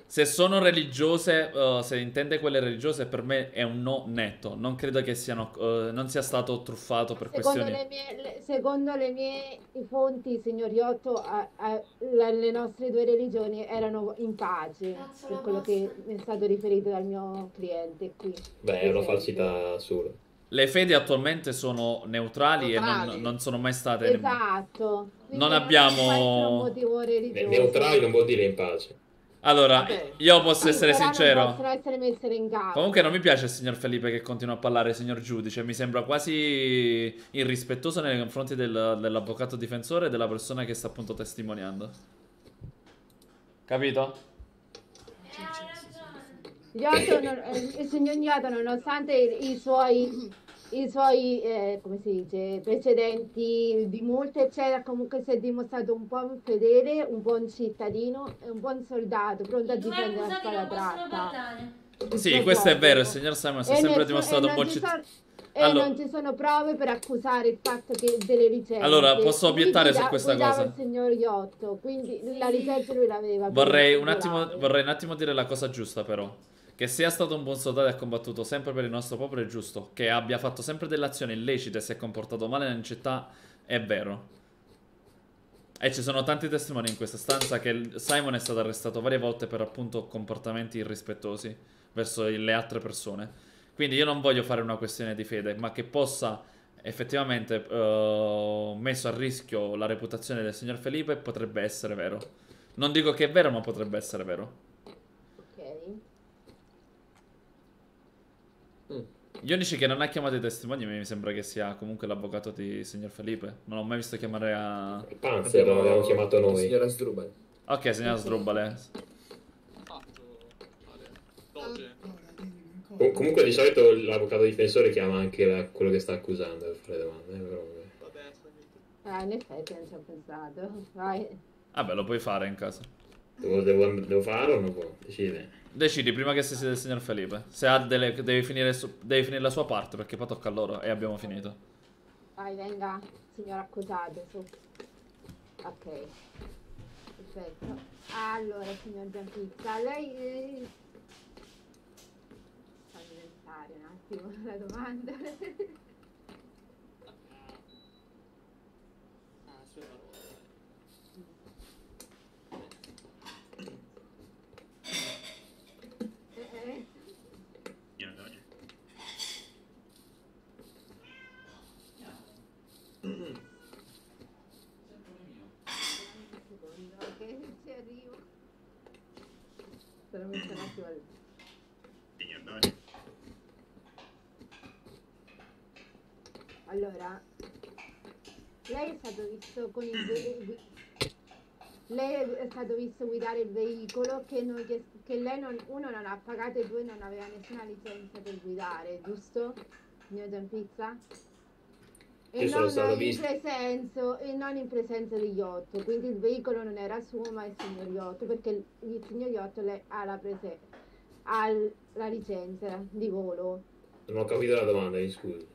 Se sono religiose, eh, se intende quelle religiose, per me è un no netto. Non credo che siano, eh, non sia stato truffato per Secondo questioni. le mie, le- secondo le mie fonti, signor Iotto, a- a- la- le nostre due religioni erano in pace, per quello che mi è stato riferito dal mio cliente qui. Beh, è una falsità assurda. Le fedi attualmente sono neutrali, e non, Neutrali. non sono mai state. Esatto. Quindi Non abbiamo- essere un motivo Ne- religioso. Neutrali non vuol dire in pace. Allora, Vabbè. io posso Sì, essere Non sincero. possono essere messe in causa. Comunque non mi piace il signor Felipe che continua a parlare, signor giudice. Mi sembra quasi irrispettoso nei confronti del- dell'avvocato difensore e della persona che sta appunto testimoniando. Capito? Iotto non- eh, il signor Iotto, nonostante i, i suoi i suoi, eh, come si dice, precedenti di multe, eccetera, comunque si è dimostrato un buon fedele, un buon cittadino e un buon soldato, pronto a difendere la possono tratta. parlare. Sì, questo è vero, il signor Simon si è sempre dimostrato un buon ci cittadino. E Allora- non ci sono prove per accusare il fatto che delle licenze. Allora, posso obiettare su questa cosa? il signor Iotto, quindi la licenza lui l'aveva. Vorrei un, attimo, vorrei un attimo dire la cosa giusta, però. Che sia stato un buon soldato e ha combattuto sempre per il nostro popolo è giusto. Che abbia fatto sempre delle azioni illecite e si è comportato male in città è vero. E ci sono tanti testimoni in questa stanza che Simon è stato arrestato varie volte per appunto comportamenti irrispettosi verso le altre persone. Quindi io non voglio fare una questione di fede, ma che possa effettivamente eh, messo a rischio la reputazione del signor Felipe potrebbe essere vero. Non dico che è vero, ma potrebbe essere vero. Ok. Gli unici che non ha chiamato i testimoni mi sembra che sia comunque l'avvocato di signor Felipe. Non l'ho mai visto chiamare a... Panzer l'abbiamo chiamato noi. Signora Sdrubal. Ok, signora Sdrubale. Com- comunque di solito l'avvocato difensore chiama anche la- quello che sta accusando per fare domande. eh, però, vabbè. Ah, in effetti non ci ho pensato. Vai. Vabbè, lo puoi fare in caso. Devo, devo, devo farlo o non può? Decide. Decidi prima che si sia il signor Felipe. Se ha delle... Devi finire, su- devi finire la sua parte perché poi tocca a loro e abbiamo finito. Vai, venga, signor accusato, su. Ok. Perfetto. Allora, signor Gianpizza, lei... eh, Fammi pensare un attimo la domanda. Eh, un secondo, che ci arrivo. Sono messa un attimo al... Allora, lei è stato visto con il ve- lei è stato visto guidare il veicolo che, non- che- che lei non, uno non ha pagato e due non aveva nessuna licenza per guidare, giusto? Signor Gianpizza? E non, presenza, e non in presenza di Iotto, quindi il veicolo non era suo ma il signor Iotto, perché il, signor le- ha la, prese- ha la licenza di volo. Non ho capito la domanda, mi scusi.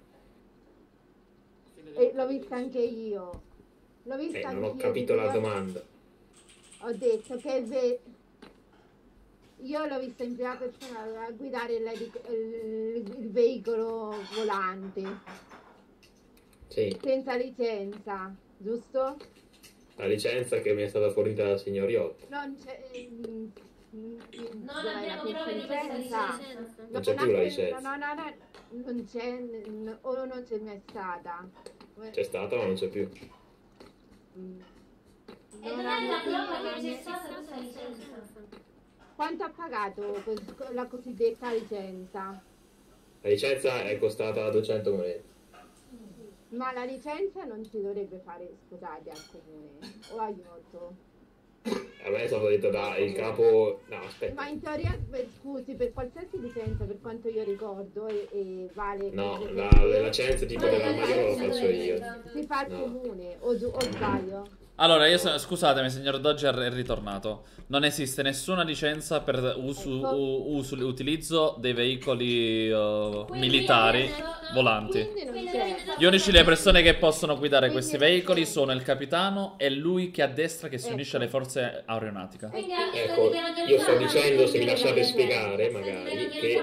E l'ho vista anche io. L'ho vista Eh, anche non ho capito la domanda. Ho detto che ve- io l'ho vista in prima persona a guidare il, il- il veicolo volante Sì, senza licenza, giusto? la licenza che mi è stata fornita dal signor Iotto. Non c'è. mm, Non abbiamo prove di questa licenza? Non c'è più la licenza. No, no, no, non c'è, o non c'è mai stata. C'è stata ma non c'è più. E Non hanno la prova che c'è stata questa licenza? Quanto ha pagato la cosiddetta licenza? La licenza è costata 200 monete. Ma la licenza non si dovrebbe fare, scusate, al comune o a Iotto. A me è stato detto da il capo... No, aspetta. Ma in teoria, scusi, per qualsiasi licenza, per quanto io ricordo, e, e vale... No, la, la licenza tipo dell'armaiolo la faccio io. Si fa al No. comune, o, o sbaglio? Allora, io so- scusatemi, signor Dodger è ritornato. Non esiste nessuna licenza per uso, Ecco. uso- utilizzo dei veicoli eh, militari volanti. Gli unici le persone che possono guidare questi veicoli sono il capitano e lui che a destra che si unisce alle forze aeronautiche. Ecco, io sto dicendo, se mi lasciate spiegare, magari, che...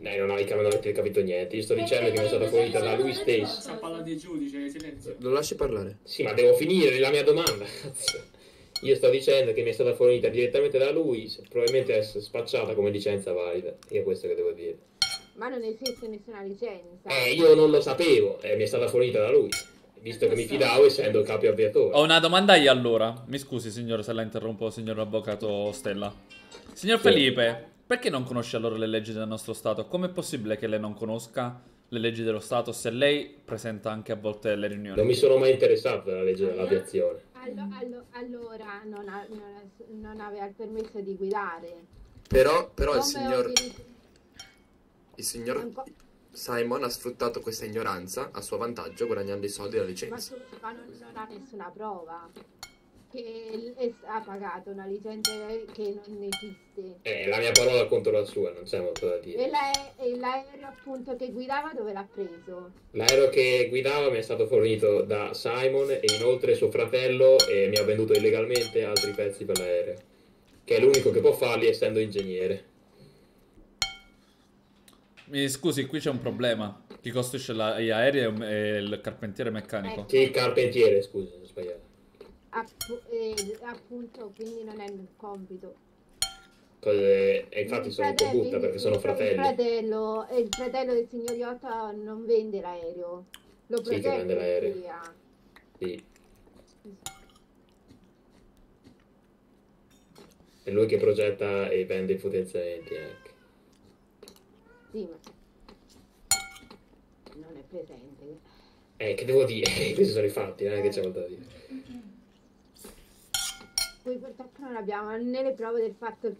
Dai, non hai non avete capito niente. Io sto dicendo che mi è stata fornita da lui stesso. Sta parlando di giudice, silenzio. Lo lasci parlare? Sì, ma devo finire la mia domanda, cazzo. Io sto dicendo che mi è stata fornita direttamente da lui, probabilmente è spacciata come licenza valida. Io questo che devo dire. Ma non esiste nessuna licenza. Eh, io non lo sapevo, e mi è stata fornita da lui. Visto che mi fidavo essendo capo avviatore. Ho una domanda io allora. Mi scusi, signore, se la interrompo, signor avvocato Stella. Signor Sì. Felipe, perché non conosce allora le leggi del nostro Stato? Com'è possibile che lei non conosca le leggi dello Stato se lei presenta anche a volte le riunioni? Non mi sono mai interessato alla legge dell'aviazione. Allo- allo- allora non, ha- non ha- non aveva il permesso di guidare. Però, però il signor... Il signor... Simon ha sfruttato questa ignoranza a suo vantaggio guadagnando i soldi della Ma, licenza. tu- ma non, non ha nessuna prova che è- ha pagato una licenza che non esiste. Eh, la mia parola contro la sua, non c'è molto da dire. E, la- e l'aereo appunto che guidava dove l'ha preso? L'aereo che guidava mi è stato fornito da Simon e inoltre suo fratello eh, mi ha venduto illegalmente altri pezzi per l'aereo, che è l'unico che può farli essendo ingegnere. Mi scusi, qui c'è un problema. Chi costruisce la- gli aerei è un- è il carpentiere meccanico. Ecco. Sì, il carpentiere, scusa, ho sbagliato. Appu- e- appunto, quindi non è il compito. Cose- E infatti Il sono un po' fratello- il- perché sono il fratelli. fratello, e il fratello del signor Iota non vende l'aereo. Lo Sì, vende l'aereo. teoria. Sì. È lui che progetta e vende i potenziamenti anche. Sì, ma non è presente. Eh, che devo dire? Questi sono i fatti, non è che c'è molto da dire. Poi purtroppo non abbiamo né le prove del fatto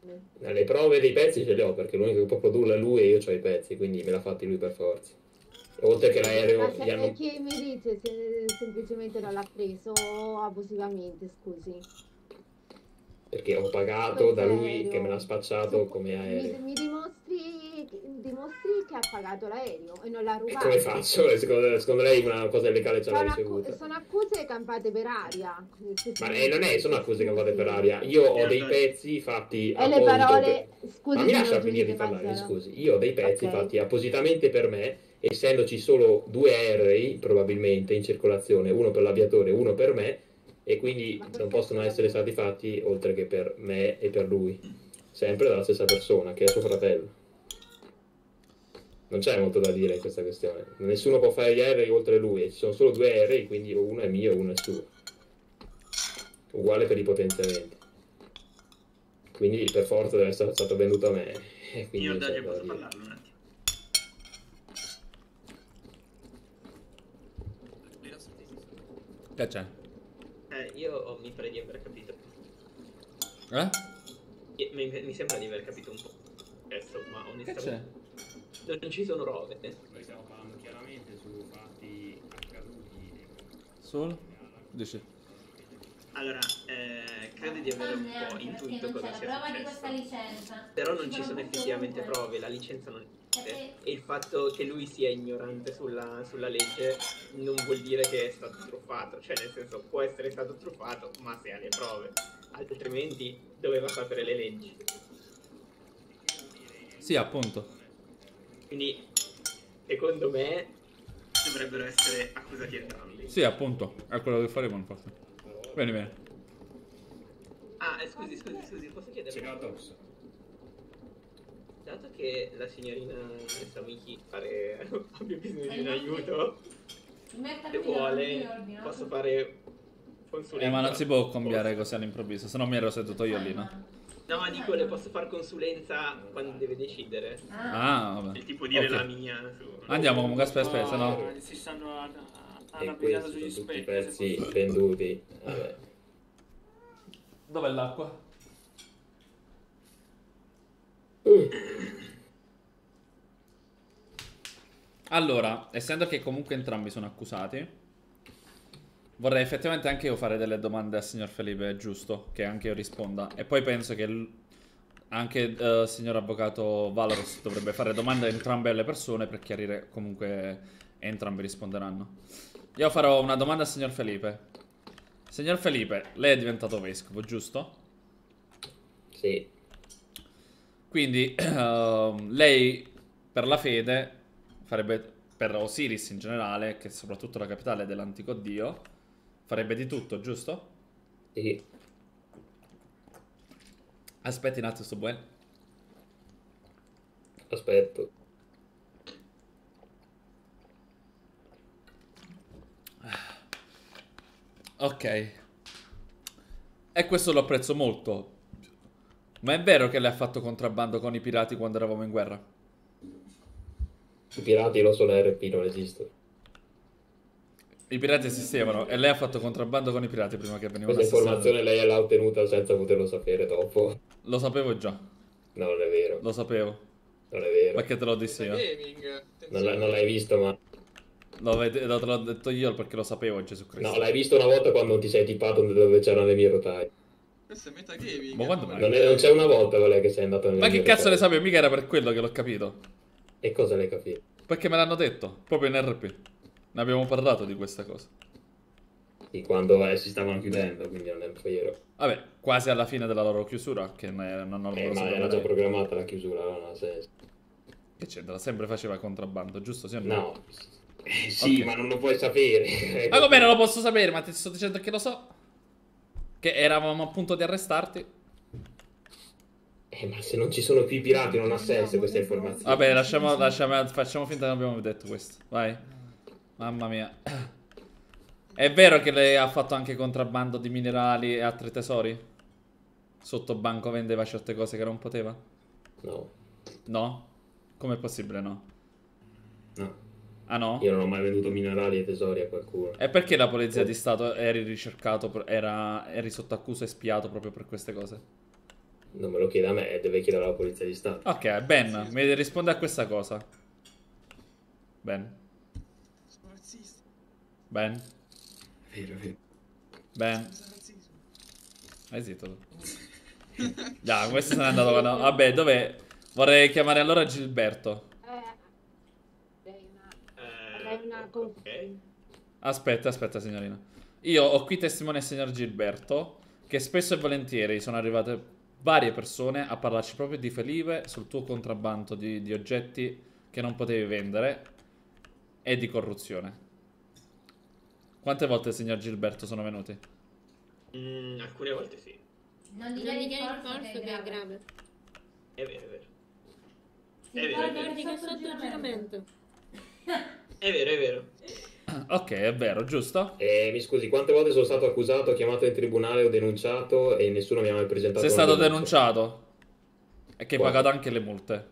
che... Le prove dei pezzi ce le ho perché l'unico che può produrla lui e io ho i pezzi, quindi me l'ha fatti lui per forza. Oltre che l'aereo Ma se- hanno... chi mi dice se semplicemente non l'ha preso abusivamente, scusi? Perché ho pagato da lui che me l'ha spacciato come Mi, aereo. mi dimostri, dimostri che ha pagato l'aereo e non l'ha E rubato. come faccio? Secondo, secondo lei una cosa illegale ce l'ha ricevuta? sono accuse campate per aria. Ma eh, non è, sono accuse campate per aria. Io ho dei pezzi fatti E le parole... per- Scusi, Ma mi lascia finire di parlare, Mazzaro. scusi. Io ho dei pezzi Ok. fatti appositamente per me, essendoci solo due aerei probabilmente in circolazione, uno per l'aviatore e uno per me, e quindi non possono essere stati fatti oltre che per me e per lui. Sempre dalla stessa persona, che è suo fratello. Non c'è molto da dire in questa questione. Nessuno può fare gli aerei oltre lui, e ci sono solo due aerei, quindi uno è mio e uno è suo. Uguale per i potenziamenti. Quindi per forza deve essere stato venduto a me. E Dage, da posso dire. parlarlo un attimo? Che c'è? Eh, io mi pare di aver capito. Eh? Eh, Mi, mi sembra di aver capito un po' adesso, ma onestamente non ci sono prove. Noi stiamo parlando chiaramente su fatti accaduti. Sul? Dici? Allora, eh, credo di avere un po' intuito cosa sia prova di successo. questa licenza. Però non ci sono effettivamente prove, la licenza non esiste. E il fatto che lui sia ignorante sulla, sulla legge non vuol dire che è stato truffato. Cioè, nel senso, può essere stato truffato, ma se ha le prove. Altrimenti doveva sapere le leggi. Sì, appunto. Quindi, secondo me, dovrebbero essere accusati entrambi. Sì, appunto. È quello che faremo, infatti. Vieni, vieni. Ah, eh, scusi, scusi, scusi, posso chiedere? Addosso. Dato che la signorina Samiki pare abbia bisogno di un aiuto, se vuole, posso fare consulenza. Eh, ma non si può cambiare così all'improvviso, se no mi ero seduto io lì, no? No, ma dico, le posso fare consulenza quando deve decidere. Ah, vabbè. Il tipo dire Ok. la mia. Su... Andiamo comunque, aspetta, aspetta, se no... Ah, Si stanno a- a- E arrabbiando questi sugli tutti i pezzi venduti. Vabbè. Dov'è l'acqua? Allora, essendo che comunque entrambi sono accusati, vorrei effettivamente anche io fare delle domande al signor Felipe, è giusto che anche io risponda. E poi penso che anche eh, il signor avvocato Valoros dovrebbe fare domande a entrambe le persone per chiarire comunque entrambi risponderanno. Io farò una domanda al signor Felipe. Signor Felipe, lei è diventato vescovo, giusto? Sì. Quindi ehm, lei per la fede farebbe per Osiris in generale, che è soprattutto la capitale dell'antico dio, farebbe di tutto, giusto? Sì. Aspetti un attimo, sto bene. Aspetto. Ok. E questo lo apprezzo molto. Ma è vero che lei ha fatto contrabbando con i pirati quando eravamo in guerra? I pirati lo sono RP, non esistono. I pirati esistevano e lei ha fatto contrabbando con i pirati prima che venivano Questa informazione lei l'ha ottenuta senza poterlo sapere dopo. Lo sapevo già. No, non è vero. Lo sapevo. Non è vero. Perché te l'ho detto io? Non, l'hai- non l'hai visto, ma... Lo- te l'ho detto io perché lo sapevo Gesù Cristo. No, l'hai visto una volta quando ti sei tipato dove c'erano le mie rotaie. Questo è metagaming. Ma quando mai? Non, è- non c'è una volta quella che sei andato nelle Ma che cazzo ne sapevo? Mica era per quello che l'ho capito. E cosa l'hai capito? Perché me l'hanno detto, proprio in RP. Ne abbiamo parlato di questa cosa. Di quando eh, si stavano chiudendo, quindi non è vero. Vabbè, quasi alla fine della loro chiusura, che non ho Eh, ma era già programmata la chiusura, non ha senso. Che c'entra? Sempre faceva contrabbando, giusto? Sì o No. Eh, sì, Ok. ma non lo puoi sapere. Ma come non lo posso sapere? Ma ti sto dicendo che lo so. Che eravamo a punto di arrestarti. Eh, ma se non ci sono più i pirati non ha senso questa informazione. Vabbè, lasciamo, lasciamo- facciamo finta che non abbiamo detto questo. Vai. Mamma mia. È vero che lei ha fatto anche contrabbando di minerali e altri tesori? Sotto banco vendeva certe cose che non poteva? No. No? Com'è possibile no? No. Ah no? Io non ho mai venduto minerali e tesori a qualcuno. E perché la polizia di Stato eri ricercato, era, eri sotto accusa e spiato proprio per queste cose? Non me lo chiede a me, deve chiedere alla polizia di Stato. Ok, Ben, mi risponde a questa cosa. Ben. Ben. Vero, vero. Ben. Hai zitto. Già, questo se n'è andato. no. Vabbè, dov'è? Vorrei chiamare allora Gilberto. Avrei una confusione. Aspetta, aspetta, signorina. Io ho qui testimone il signor Gilberto, che spesso e volentieri sono arrivate varie persone a parlarci proprio di Felipe sul tuo contrabbando di, di oggetti che non potevi vendere e di corruzione. Quante volte il signor Gilberto sono venuti? Mm, alcune volte sì. Non dichiari il il forza che è grave. È vero, è vero. È vero, è vero. Guardi che è sotto giuramento. È vero, è vero. Ok, è vero, giusto? Eh, mi scusi, quante volte sono stato accusato, chiamato in tribunale o denunciato e nessuno mi ha mai presentato Sei stato denuncia? denunciato e che hai pagato anche le multe.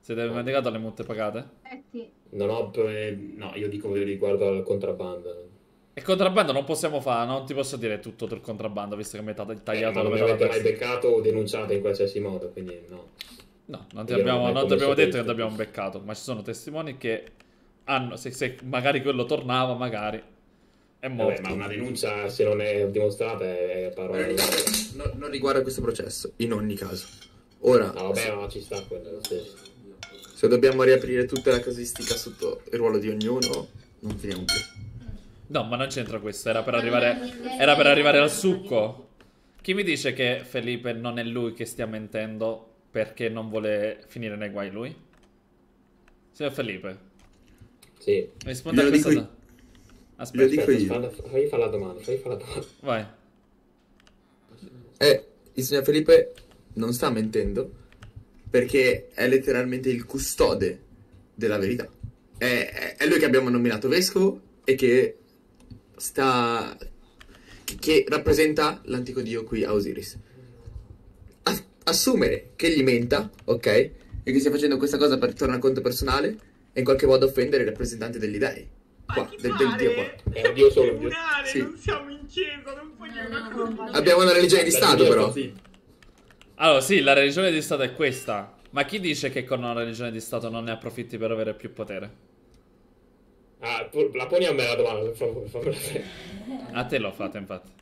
Siete dimenticato le multe pagate? Eh sì. Non ho... eh, no, io dico riguardo al contrabbando. Il contrabbando non possiamo fare, non ti posso dire tutto del contrabbando, visto che mi hai Eh, tagliato ma la non mi metà avete mai beccato o denunciato in qualsiasi modo, quindi no. No, non ti abbiamo, non ti abbiamo detto che ti abbiamo beccato, ma ci sono testimoni che hanno, se, se magari quello tornava, magari è morto. Vabbè, ma una denuncia se non è dimostrata è parola. No- non riguarda questo processo, in ogni caso. Ora, No, vabbè, ma ci sta quello lo stesso. se dobbiamo riaprire tutta la casistica sotto il ruolo di ognuno, non finiamo più. No, ma non c'entra questo, era per arrivare, era per arrivare al succo. Chi mi dice che Felipe non è lui che stia mentendo perché non vuole finire nei guai lui? Signor Felipe, Sì. risponda a questa dico io. Aspetta, Glielo dico Aspetta, io. falla- fai fare la domanda, fai fare la domanda. vai. Eh, il signor Felipe non sta mentendo perché è letteralmente il custode della verità. È, è- lui che abbiamo nominato vescovo e che sta. che rappresenta l'antico dio qui a Osiris. A- assumere che gli menta, ok? E che stia facendo questa cosa per tornare a conto personale e in qualche modo offendere il rappresentante degli dei. Qua, del, del dio qua. È un dio solo, dio. Tribunale, Sì. non siamo in chiesa, non vogliamo... Abbiamo una religione di Stato, però. Allora, sì, la religione di Stato è questa. Ma chi dice che con una religione di Stato non ne approfitti per avere più potere? Ah, la poni a me la domanda, per favore, fammela te. A te l'ho fatta, infatti.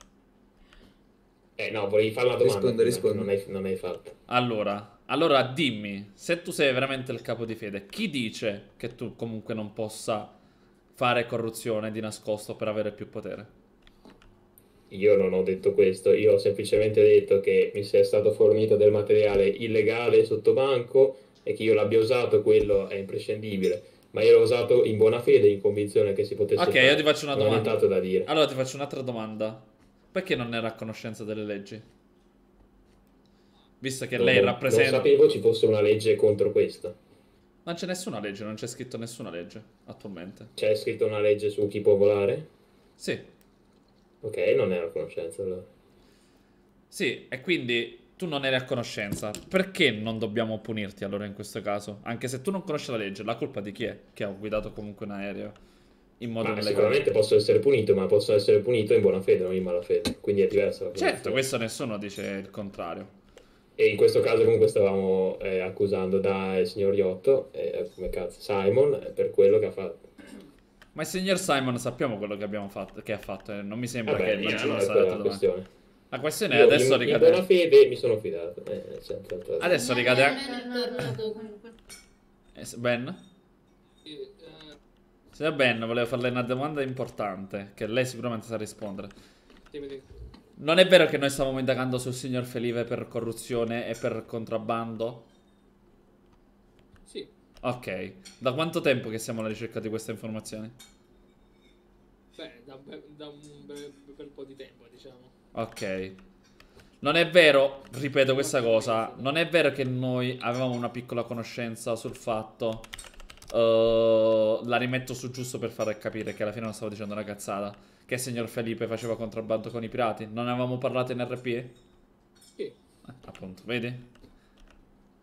Eh, no, volevi fare la domanda. Rispondo, rispondo. Non hai, non hai fatto. Allora, allora dimmi, se tu sei veramente il capo di fede, chi dice che tu comunque non possa fare corruzione di nascosto per avere più potere? Io non ho detto questo, io ho semplicemente detto che mi sia stato fornito del materiale illegale sotto banco e che io l'abbia usato, quello è imprescindibile. Ma io l'ho usato in buona fede, in convinzione che si potesse Ok, fare. io ti faccio una Non domanda. nient'altro da dire. Allora ti faccio un'altra domanda. Perché non era a conoscenza delle leggi? Visto che Non- lei rappresenta... Non sapevo ci fosse una legge contro questo. Non c'è nessuna legge, non c'è scritto nessuna legge attualmente. C'è scritto una legge su chi può volare? Sì, Ok, non ero a conoscenza allora. sì, e quindi tu non eri a conoscenza. Perché non dobbiamo punirti allora in questo caso? Anche se tu non conosci la legge, la colpa di chi è? Che ha guidato comunque un aereo in modo Ma sicuramente posso essere punito, ma posso essere punito in buona fede, non in malafede. Quindi è diversa la Certo, questo nessuno dice il contrario. E in questo caso comunque stavamo eh, accusando da il signor Iotto, eh, come cazzo, Simon, eh, per quello che ha fatto. Ma il signor Simon sappiamo quello che abbiamo fatto, che ha fatto, eh, non mi sembra Vabbè, che non è quella stato la questione. La questione è Io adesso in, in ricade... buona fede mi sono fidato. eh, altra- Adesso ricade... tornato comunque. Eh, Ben? Signor Ben, volevo farle una domanda importante, che lei sicuramente sa rispondere. dimmi di- Non è vero che noi stavamo indagando sul signor Felipe per corruzione e per contrabbando? Sì, Ok. Da quanto tempo che siamo alla ricerca di queste informazioni? beh, da, da un bel, bel po' di tempo, diciamo. Ok. Non è vero, ripeto questa cosa, non è vero che noi avevamo una piccola conoscenza sul fatto... eh, la rimetto su giusto per far capire che alla fine non stavo dicendo una cazzata. Che il signor Felipe faceva contrabbando con i pirati. Non avevamo parlato in RP? Sì. Eh, appunto, vedi?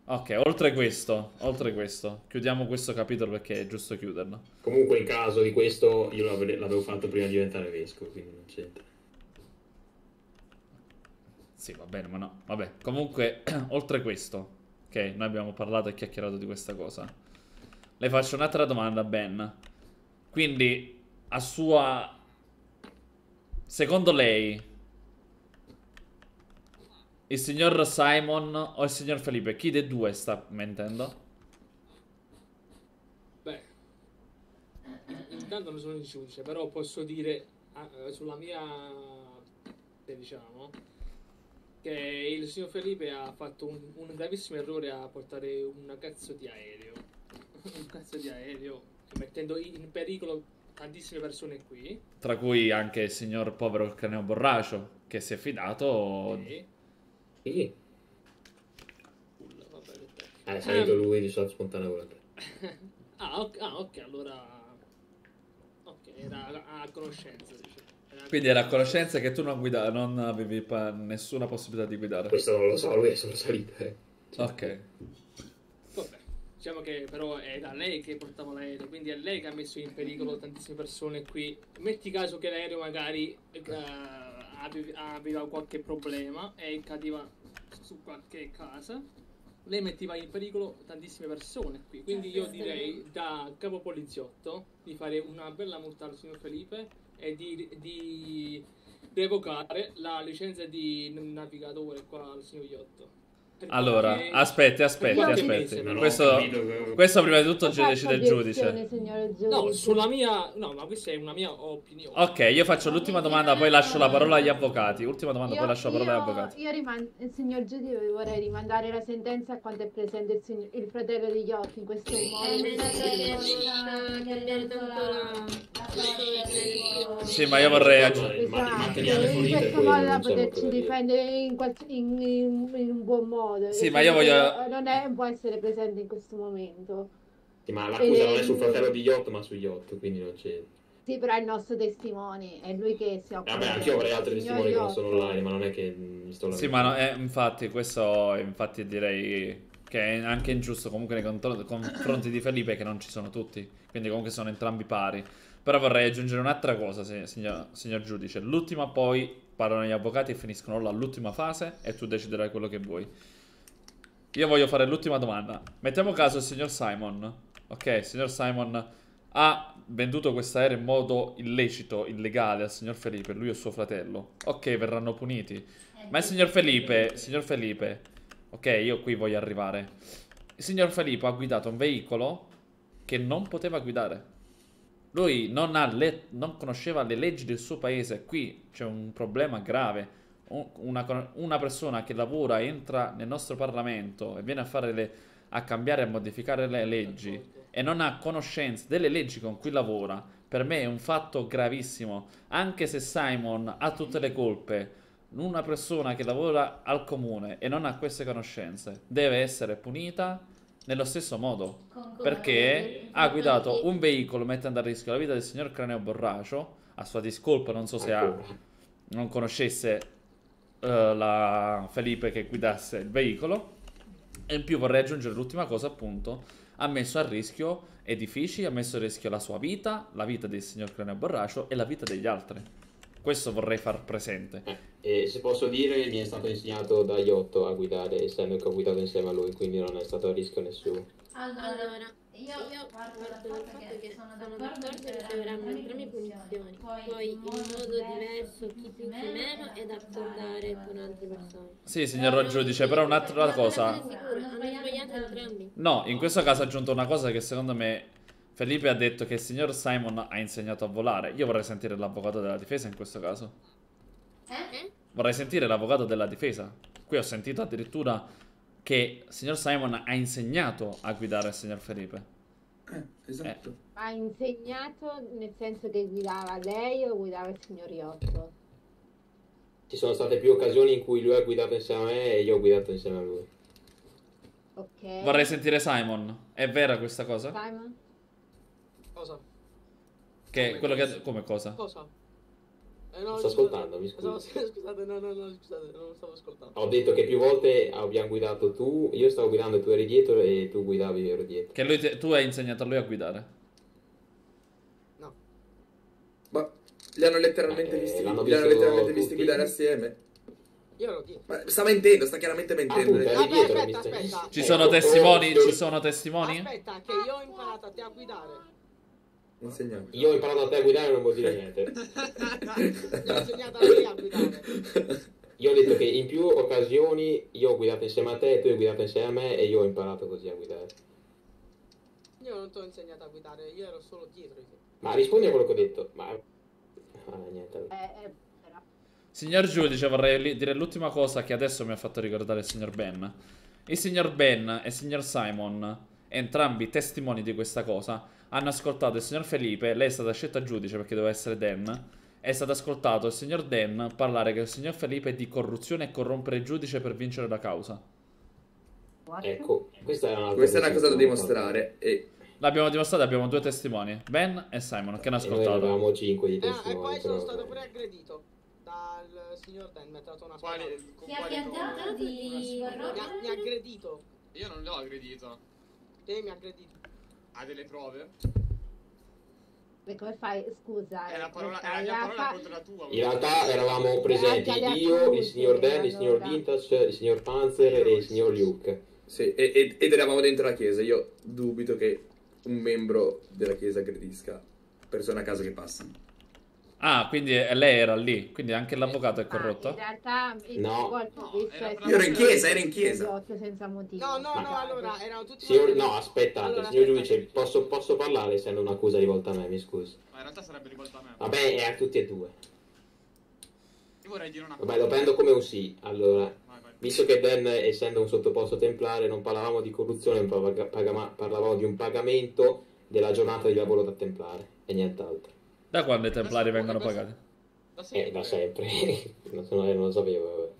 Ok, oltre questo, oltre questo, chiudiamo questo capitolo perché è giusto chiuderlo. Comunque in caso di questo io l'ave- l'avevo fatto prima di diventare vescovo, quindi non c'entra. Sì, va bene, ma no. Vabbè, comunque, oltre questo, ok, noi abbiamo parlato e chiacchierato di questa cosa. Le faccio un'altra domanda, Ben. Quindi, a sua... Secondo lei, il signor Simon o il signor Felipe, chi dei due sta mentendo? Beh, intanto non sono il giudice, però posso dire ah, eh, sulla mia, diciamo, che il signor Felipe ha fatto un, un gravissimo errore a portare un cazzo di aereo. un cazzo di aereo, mettendo in pericolo tantissime persone qui. Tra cui anche il signor povero Caneo Borracio, che si è fidato... Sì. Sì. Vabbè, detto. Eh, è salito Ehm, lui di sua spontanea volontà. ah, ok, ah, ok, allora... Ok, era a, a conoscenza, diciamo. Quindi era a conoscenza che tu non, guida- non avevi pa- nessuna possibilità di guidare. Questo non lo so, lui è solo salito. eh. Ok. Diciamo che però era lei che portava l'aereo, quindi è lei che ha messo in pericolo tantissime persone qui. Metti caso che l'aereo magari eh, ave- aveva qualche problema e cadeva su qualche casa, lei metteva in pericolo tantissime persone qui. Quindi io direi da capo poliziotto di fare una bella multa al signor Felipe e di, di revocare la licenza di navigatore qua al signor Iotto. Allora, aspetti, aspetti, aspetti. Questo, questo prima di tutto decide il giudice. signor giudice. No, sulla mia. No, ma questa è una mia opinione. Ok, io faccio l'ultima domanda, poi lascio la parola agli avvocati. Ultima domanda, Io, poi lascio la parola agli io- avvocati. io riman- il signor giudice vorrei rimandare la sentenza a quando è presente il, sign- il fratello degli occhi in questo modo. Sì, ma io vorrei Ma- aggiungere. ma- Esatto, in questo modo da poterci difendere in, quals- in- in- in un buon modo. Sì, E ma io voglio- Non è, può essere presente in questo momento. Sì, ma l'accusa non è sul fratello di Yacht, ma su Yacht, quindi non c'è. Sì, però è il nostro testimone, è lui che si occupa. Vabbè, anche io avrei altri testimoni che non sono online, ma non è che mi sto Sì, ma no, eh, infatti, questo infatti direi che è anche ingiusto comunque nei contro- confronti di Felipe che non ci sono tutti. Quindi comunque sono entrambi pari. Però vorrei aggiungere un'altra cosa, signor, signor giudice. L'ultima poi parlano gli avvocati e finiscono là l'ultima fase e tu deciderai quello che vuoi. Io voglio fare l'ultima domanda. Mettiamo caso il signor Simon. Ok, il signor Simon ha venduto questo aereo in modo illecito, illegale al signor Felipe, lui e suo fratello. Ok, verranno puniti. Ma il signor Felipe, signor Felipe, ok, io qui voglio arrivare. Il signor Felipe ha guidato un veicolo che non poteva guidare. Lui non, le- non conosceva le leggi del suo paese. Qui c'è un problema grave. Un- Una, una persona che lavora, entra nel nostro Parlamento e viene a fare le, a cambiare e modificare le leggi e non ha conoscenza delle leggi con cui lavora, per me è un fatto gravissimo. Anche se Simon ha tutte le colpe, una persona che lavora al comune e non ha queste conoscenze deve essere punita nello stesso modo. Perché ha guidato un veicolo mettendo a rischio la vita del signor Craneo Borracio, a sua discolpa, non so se ha, non conoscesse eh, la Felipe che guidasse il veicolo. E in più vorrei aggiungere l'ultima cosa, appunto, ha messo a rischio edifici, ha messo a rischio la sua vita, la vita del signor Craneo Borracio e la vita degli altri. Questo vorrei far presente. E se posso dire, mi è stato insegnato da Iotto a guidare, essendo che ho guidato insieme a lui, quindi non è stato a rischio nessuno. Allora, io, parto dal fatto che sono d'accordo che riceveranno entrambe punizioni, poi in modo diverso chi più chi meno ed accordare con altre persone. Sì, signor giudice, però un'altra cosa. Sicuro, hanno sbagliato entrambi. No, in questo caso ha aggiunto una cosa che secondo me Felipe ha detto che il signor Simon ha insegnato a volare. Io vorrei sentire l'avvocato della difesa in questo caso. Eh? Vorrei sentire l'avvocato della difesa. Qui ho sentito addirittura che il signor Simon ha insegnato a guidare il signor Felipe. Eh, esatto. Ha insegnato nel senso che guidava lei o guidava il signor Iotto? Ci sono state più occasioni in cui lui ha guidato insieme a me e io ho guidato insieme a lui. Ok. Vorrei sentire Simon. È vera questa cosa? Simon? Cosa? Che quello che come cosa? Cosa? Eh, no, Sto scusate. ascoltando, mi No, scusi. scusate, no, no, no, scusate, non stavo ascoltando. Ho detto che più volte abbiamo guidato tu, io stavo guidando e tu eri dietro e tu guidavi e io ero dietro. Che lui te- tu hai insegnato a lui a guidare. Ma li hanno letteralmente Eh, visti, l'hanno li hanno visto letteralmente visti tutti? guidare assieme. Io ero dietro. Ma sta mentendo, sta chiaramente mentendo. Appunto, Vabbè, dietro, aspetta, mister. aspetta. Ci sono testimoni? Ci sono testimoni? Aspetta, che io ho imparato a te a guidare. Insegniamo. Io ho imparato a te a guidare non vuol dire niente. Gli ho insegnato a te a guidare. Io ho detto che in più occasioni io ho guidato insieme a te, tu hai guidato insieme a me e io ho imparato così a guidare. Io non ti ho insegnato a guidare, io ero solo dietro di te. Ma rispondi a quello che ho detto. Ma... Ah, niente. Eh, eh, Signor giudice, vorrei li- dire l'ultima cosa che adesso mi ha fatto ricordare il signor Ben. Il signor Ben e il signor Simon, entrambi testimoni di questa cosa, hanno ascoltato il signor Felipe, lei è stata scelta giudice perché doveva essere Dan, è stato ascoltato il signor Dan parlare che il signor Felipe è di corruzione e corrompere il giudice per vincere la causa. Ecco, questa è una Questa è una cosa da dimostrare. E L'abbiamo dimostrato, abbiamo due testimoni, Ben e Simon, che hanno E ascoltato. avevamo 5 di Eh, e testimoni. poi sono però- stato pure aggredito dal signor Dan, mi ha dato una spada. Ti ha piantato di Mi ha, mi ha aggredito. Io non l'ho aggredito. Te mi ha aggredito. Ha delle prove? E come fai? Scusa. È la eh, parola, è la mia la parola fa- contro la tua. In realtà eravamo presenti io, il signor Dan, il signor. Dintas, il signor Panzer e il signor Luke. Sì, ed eravamo dentro la chiesa. Io dubito che un membro della chiesa aggredisca persone a casa che passano. Ah, quindi eh, lei era lì, quindi anche l'avvocato è In corrotto? realtà il No. è Io ero in chiesa, ero in chiesa. idiota senza motivo. No, no, no, allora erano tutti. Signor, no, aspettate, Allora, signor aspetta. giudice, posso, posso parlare essendo un'accusa rivolta a me, mi scusi. Ma in realtà sarebbe rivolta a me. Vabbè, è a tutti e due. Io vorrei dire una Vabbè, lo prendo come un sì. Allora, visto che Dan, essendo un sottoposto templare, non parlavamo di corruzione, ma parlavamo di un pagamento della giornata di lavoro da templare e nient'altro. Da quando i templari vengono pagati? Eh, da sempre. non, non lo sapevo.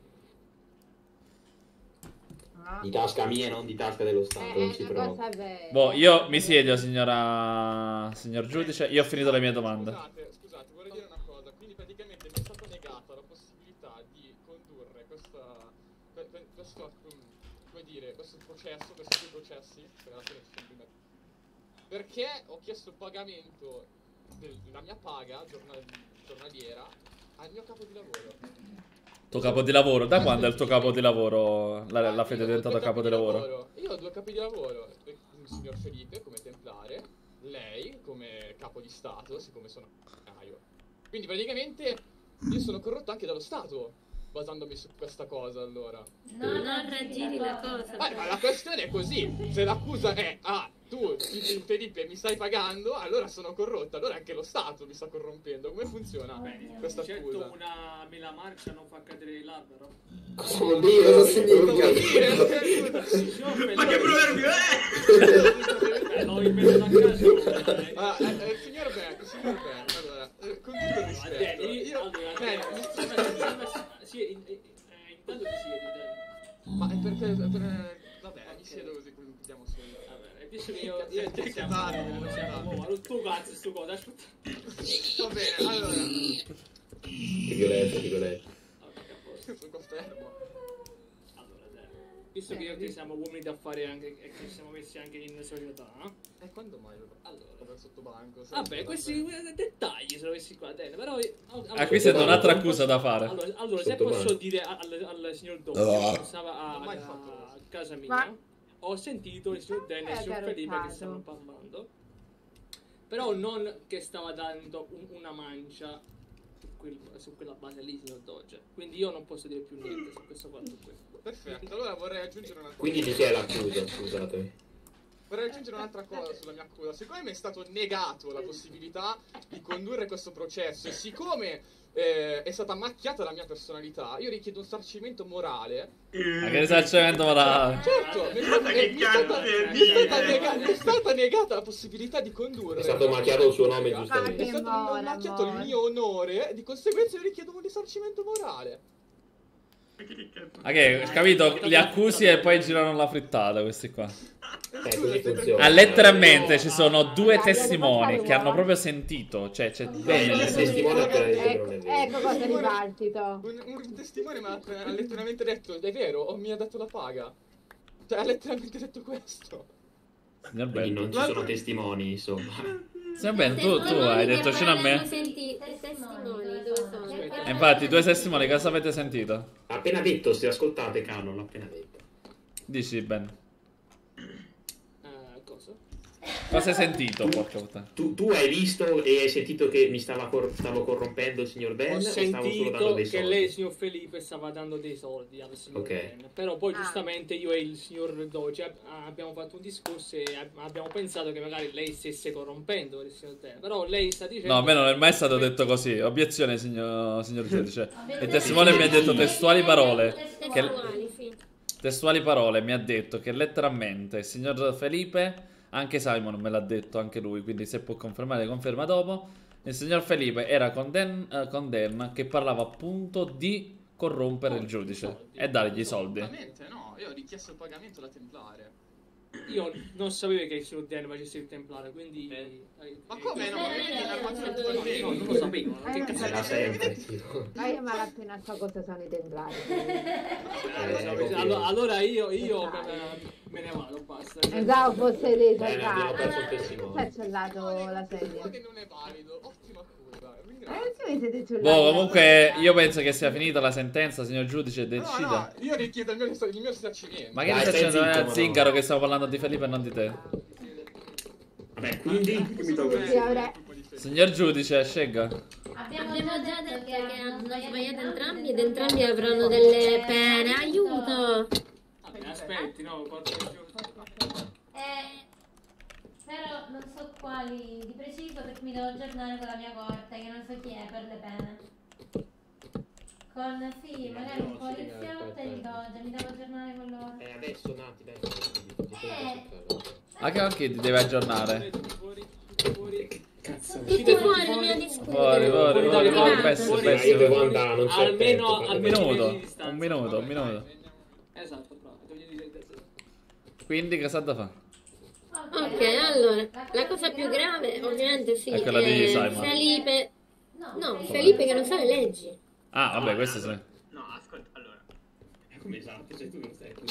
vabbè. Di tasca mia, non di tasca dello Stato, non si Una prova. cosa vera. Boh, io mi siedo, signora... Signor giudice, io ho finito le mie domande. Scusate, scusate, vorrei dire una cosa. Quindi praticamente mi è stata negata la possibilità di condurre questa, que- que- questo, mm, come dire, questo processo, questi due processi, ci perché ho chiesto il pagamento della mia paga giornal- giornaliera al mio capo di lavoro. Tuo capo di lavoro? Da quando è il tuo capo di lavoro? La, la fede è diventata capo di lavoro? Io ho due capi di lavoro, il signor Felipe come templare, lei come capo di Stato, siccome sono avvocato. Quindi praticamente io sono corrotto anche dallo Stato, basandomi su questa cosa allora. Non, non raggiri la cosa. Eh, ma la questione è così, se l'accusa è ah, tu Felipe mi stai pagando, allora sono corrotto, allora anche lo Stato mi sta corrompendo. Come funziona questa Certo, accusa? una mela marcia non fa cadere l'albero. Cosa vuol dire? Cosa significa? Ma che proverbio è? L'ho inventato a caso. Ah, eh, eh, signor Ben, signor Ben, allora, eh, con tutto il rispetto, io... Eh, eh, intanto ti siedi. ma è perché... Per, vabbè, mi siedo così concludiamo su... Che io, Io ti siamo chiamo, tardi, siamo, oh, ma tu cazzo sto cosa, aspetta. Va bene, allora... Che violenza, che violenza. Confermo. Visto che io e te siamo uomini d'affari anche, e che ci siamo messi anche in società. E quando mai lo Allora. dal sottobanco? Vabbè, questi eh, dettagli sono messi qua dentro, però... io- allora- Ah, qui sento un'altra accusa da fare. Allora, allora, se posso dire al, al signor Dobbs Ah. che stava a, a casa mia, Ma- ho sentito e è signor Felipe che stavano parlando, però non che stava dando un- una mancia su, quel- su quella base lì, signor Dodge. Quindi io non posso dire più niente su questo fatto qui. Perfetto, allora vorrei aggiungere un'altra Quindi di chi è l'accusa, scusatemi. Vorrei aggiungere un'altra cosa sulla mia accusa. Siccome mi è stato negato la possibilità di condurre questo processo e siccome eh, è stata macchiata la mia personalità, io richiedo un sarcimento morale. Ma che risarcimento morale? Certo, mi è stata, che mi è stata- cazzo è mi è stata nega- mi è stata negata la possibilità di condurre. È stato macchiato il suo nome, È giustamente. stato amore, macchiato il mio onore, di conseguenza io richiedo un risarcimento morale. Ok, capito? Li accusi e poi girano la frittata questi qua. Eh, funziona. Ah, letteralmente ci sono due testimoni che hanno proprio sentito. Cioè, c'è bene. Il testimone è Ecco, vero. cosa dibattito. Un, un testimone mi ha letteralmente detto, è vero, o mi ha dato la paga. Cioè, ha letteralmente detto questo. Signor Quindi non ci sono testimoni, insomma. Signor Ben, tu, tu hai detto vicino a me. Senti, testimoni? E infatti, due testimoni, cosa avete sentito? Appena detto, se ascoltate, Canon, appena detto. Dici, Ben. Cosa? Hai sentito? Tu, tu hai visto e hai sentito che mi stava cor- stavo corrompendo il signor Ben Ho sentito che lei, signor Felipe, stava dando dei soldi al signor Ok. Ben. Però poi giustamente io e il signor Doge ab- abbiamo fatto un discorso e ab- abbiamo pensato che magari lei stesse corrompendo il signor Ben. Però lei sta dicendo... No, a me non è mai stato detto così. Obiezione, signor, signor giudice. Il testimone mi ha detto testuali parole. Che, Testuali, sì. testuali parole mi ha detto che letteralmente il signor Felipe, anche Simon me l'ha detto, anche lui, quindi se può confermare conferma dopo. Il signor Felipe era con Dan, eh, con Dan che parlava appunto di corrompere il giudice e dargli i soldi. Assolutamente no, io ho richiesto il pagamento alla Templare. Io non sapevo che il signor Dan facesse il templare, quindi... Ma come no? Eh, Ma eh, del no, non lo sapevo. Eh, Che cazzo Da sempre, tipo. Ma io malapena so cosa sono i templari. Eh, allora, allora io, io me, ne vado, basta. Pensavo fosse dei giocati. testimone. Cancellato la sedia. che non è valido, ottima accusa. Boh, comunque io penso che sia finita la sentenza, signor giudice, No, decida. no, io richiedo il mio, il mio risarcimento. Ma che zitto, È no. Zingaro che stavo parlando di Felipe e non di te. Vabbè, quindi mi tocca Signor giudice, scelga. Abbiamo già detto che hanno sbagliato entrambi ed entrambi avranno delle pene. Aiuto! Aspetti, no, porta il Eh, però non so quali di preciso perché mi devo aggiornare con la mia corte, che non so chi è per le pene. Con sì, magari un poliziotto e il doge, mi devo aggiornare con loro. Eh, adesso Nati, dai. Anche anche ti deve aggiornare. Tutti fuori, dobbiamo discutere. Fuori, fuori, fuori, fuori, besso, Eh, besso. io andare, non c'è Almeno- tempo. Un minuto, un minuto, un minuto. Esatto, bravo. Quindi cosa ha da fare? Ok, allora, la cosa più grave, ovviamente sì, È quella di è Simon. Felipe... No, Felipe che non sa le leggi. Ah, vabbè, questo sì. No, ascolta, allora. Come esatto, cioè tu non stai qui.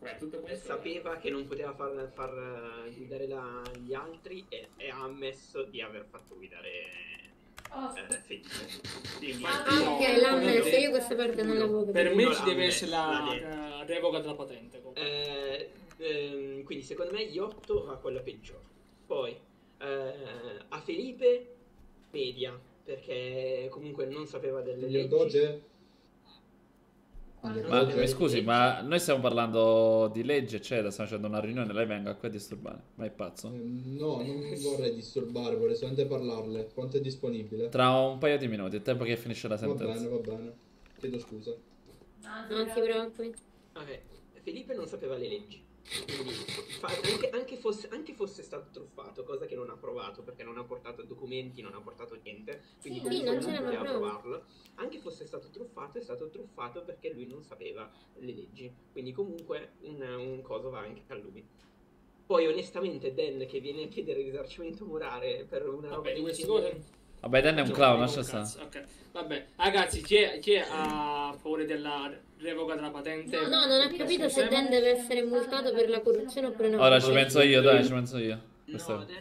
Beh, tutto questo... Sapeva che non poteva far, far eh, guidare la- gli altri e, e ha ammesso di aver fatto guidare eh, Felipe. Quindi- Ah, ok, l'ha ammesso, io questa parte non l'avevo capita. Per me ci deve essere la la revoca della patente. Eh, ehm, quindi secondo me Iotto va quella peggiore. Poi eh, a Felipe media, perché comunque non sapeva delle Signor leggi. Doge? Ma mi scusi, ma noi stiamo parlando di legge, eccetera. Stiamo facendo una riunione. Lei venga qui a disturbare. Ma è pazzo? No, non vorrei disturbare, vorrei solamente parlarle. Quanto è disponibile? Tra un paio di minuti, il tempo che finisce la Va sentenza. bene, va bene. Chiedo scusa. Non si preoccupi. Vabbè, Felipe non sapeva le leggi. Quindi, anche, anche fosse, anche fosse stato truffato, cosa che non ha provato perché non ha portato documenti, non ha portato niente, quindi Sì, comunque non poteva provarlo. Anche fosse stato truffato, è stato truffato perché lui non sapeva le leggi. Quindi comunque un, un coso va anche a lui. Poi onestamente Dan che viene a chiedere risarcimento morale per una roba Vabbè, di queste genere- cose Vabbè, Dan è un clown, lascia stare. ok. Vabbè, ragazzi, chi è, chi è a favore della revoca della patente? No, non ho capito se Dan deve essere multato per la corruzione oppure no. Ora ci penso io, dai, ci penso io. Questo è-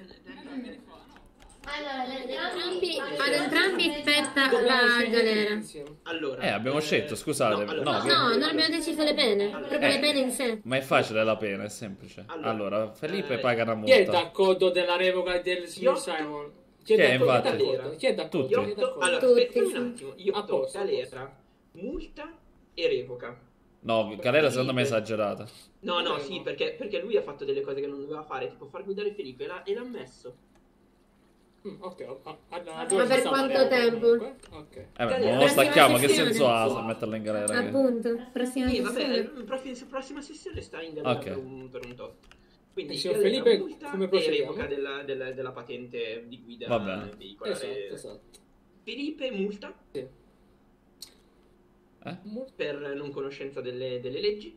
Allora, ad entrambi, ad entrambi spetta la galera. Allora, Eh, abbiamo scelto, scusate. No, No, che- non abbiamo deciso le pene. Proprio le Eh. pene in sé. Ma è facile la pena, è semplice. Allora, Felipe paga una Chi è multa. d'accordo della revoca del signor Simon? Chi è, d'accordo? Chi è d'accordo? Chi è d'accordo? Chi è d'accordo? allora, Tutti, aspetta sì. un attimo. Io A do posto, a galera, multa e revoca. No, Galera secondo me è esagerata. No, no, sì, perché, perché lui ha fatto delle cose che non doveva fare, tipo far guidare Felipe e l'ha, e l'ha ammesso. Mm, ok, Ma per quanto tempo? comunque? Ok. Eh beh, non lo stacchiamo, che senso ha metterla in galera? Appunto, prossima Sì, vabbè, sessione. la prossima, prossima sessione sta in galera Ok. per, un, per un tot. Quindi E signor galera, Felipe, come procediamo? revoca della, della, della patente di guida Va bene. veicolare. Esatto, esatto. Felipe multa Eh? per non conoscenza delle, delle leggi,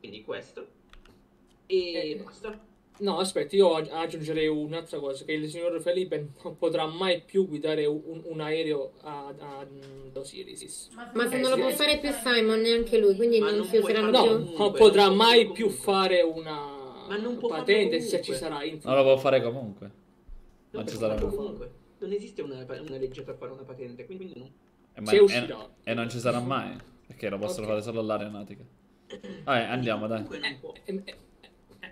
quindi questo. E Eh. basta. No, aspetta, io ag- aggiungerei un'altra cosa, che il signor Felipe non potrà mai più guidare un, un aereo a, a Osiris. Ma se non lo può fare più Simon, neanche lui, quindi Ma non non si useranno farlo No, più. non potrà mai più fare una Ma non può patente se comunque. ci sarà in Non lo può fare comunque. Non ci sarà comunque. Non esiste una, una legge per fare una patente, quindi non. Eh, ma- Se e, uscirà. e non ci sarà mai. Perché lo possono Ok. fare solo l'aeronautica. Vabbè, andiamo, dai. Eh, eh,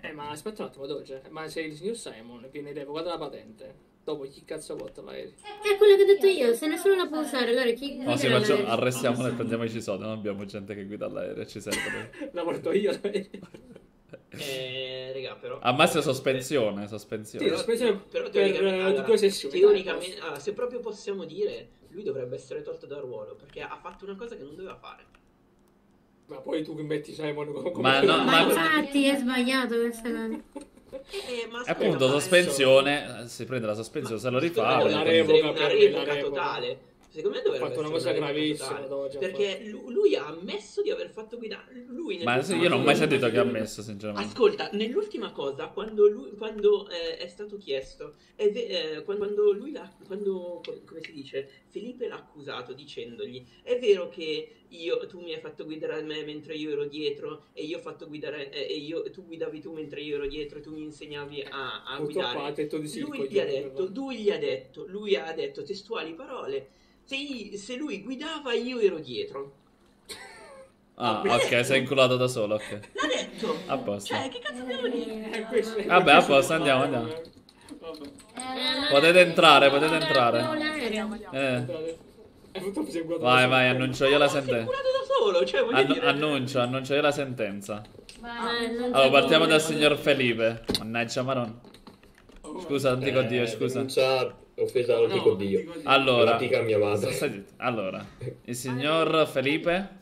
eh, ma aspetta un attimo, Doge. Ma se il signor Simon viene revocata la patente, dopo chi cazzo porta l'aereo? È quello che ho detto io, se nessuno la può usare, allora chi No, sì, l'aereo? arrestiamolo e prendiamoci soldi. Non abbiamo gente che guida l'aereo, ci serve. La porto io l'aereo. Eh, raga, però. A massimo sospensione, sospensione. Sì, sospensione Però per, teoricamente, eh, allora, due sessioni. teoricamente- dai, allora, se proprio possiamo dire, lui dovrebbe essere tolto dal ruolo perché ha fatto una cosa che non doveva fare. Ma poi tu che metti Simon come... Ma no, Ma ma- infatti è sbagliato questa cosa. Eh, ma E appunto, sospensione. Si prende la sospensione, se lo rifà. La dovrebbe revoca una revoca. totale. Secondo me dovrebbe Ha fatto una cosa gravissima, totale. Ha Perché lu- lui ha ammesso di aver fatto guidare. Lui Ma io non ho mai sentito che ha messo, sinceramente. Ascolta, nell'ultima cosa, quando, lui, quando eh, è stato chiesto, è ve- eh, quando, quando lui l'ha, quando, co- come si dice, Felipe l'ha accusato dicendogli, è vero che io, tu mi hai fatto guidare a me mentre io ero dietro e io ho fatto guidare, eh, e io, tu guidavi tu mentre io ero dietro e tu mi insegnavi a, a guidare. ha detto di sì il lui gli ha detto, lui gli ha detto, lui ha detto testuali parole, se, se lui guidava io ero dietro. Ah, ok, sei inculato da solo, ok. L'ha detto! A posto. Cioè, che cazzo devo dire? Eh, questo- Vabbè, a posto, andiamo, andiamo. Vabbè. Potete entrare, potete entrare. Eh, Eh, vai, vai, annuncio io la sentenza. Curato da solo, cioè voglio Annu- dire... annuncio, annuncio io la sentenza. Vai, Allora, partiamo dal signor Felipe. Mannaggia Maron. Scusa, non dico Eh, Dio, scusa. denuncia offesa all'antico Dio. Allora, mia madre. stai zitto. allora, il signor Felipe.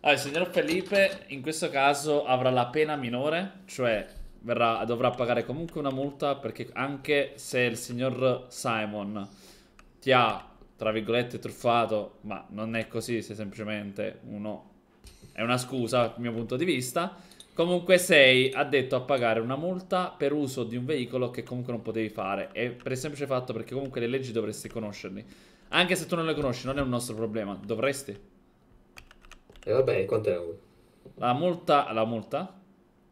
Ah, il signor Felipe in questo caso avrà la pena minore, cioè verrà- dovrà pagare comunque una multa perché anche se il signor Simon ti ha, tra virgolette, truffato, ma non è così, sei semplicemente uno... È una scusa dal mio punto di vista. Comunque sei addetto a pagare una multa per uso di un veicolo che comunque non potevi fare. E per il semplice fatto perché comunque le leggi dovresti conoscerli. Anche se tu non le conosci, non è un nostro problema. Dovresti. E vabbè, quant'è un? La multa... La multa?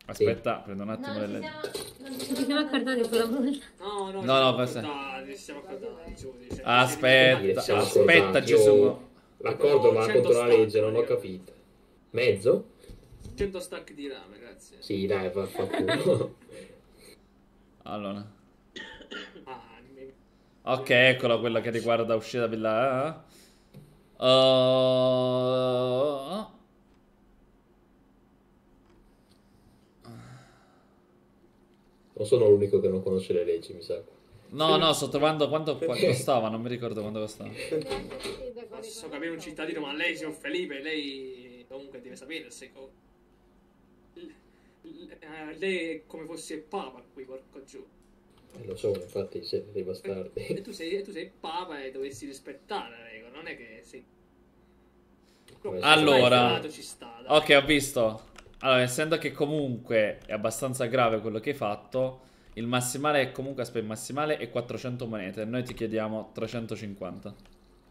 Aspetta, prendo un attimo Non le leggi. siamo, non ci siamo accordati sulla multa. No, no, No, ci no, siamo è- accordati, ci siamo accordati, giudice. Aspetta, aspetta. Gesù. L'accordo va 100 contro la legge, non ho capito. Mezzo? 100 stacchi di rame, grazie. Sì, dai, vaffanculo. Allora. Ah, mi- Ok, eccolo quello che riguarda uscita villa. eh. Uh, Non sono l'unico che non conosce le leggi, mi sa. no, no, sto trovando quanto qua- costava, non mi ricordo quanto costava. Posso capire un cittadino, ma lei, signor Felipe, lei comunque deve sapere se... eh, lei è come fosse il Papa qui, porco giù. Eh, lo so, infatti siete dei E bastardi. tu sei, e tu sei il Papa e dovresti rispettare la regola, non è che sei... Allora, Ci sta, ok, ho visto. Allora, essendo che comunque è abbastanza grave quello che hai fatto, il massimale è comunque, aspetta, il massimale è 400 monete. Noi ti chiediamo 350.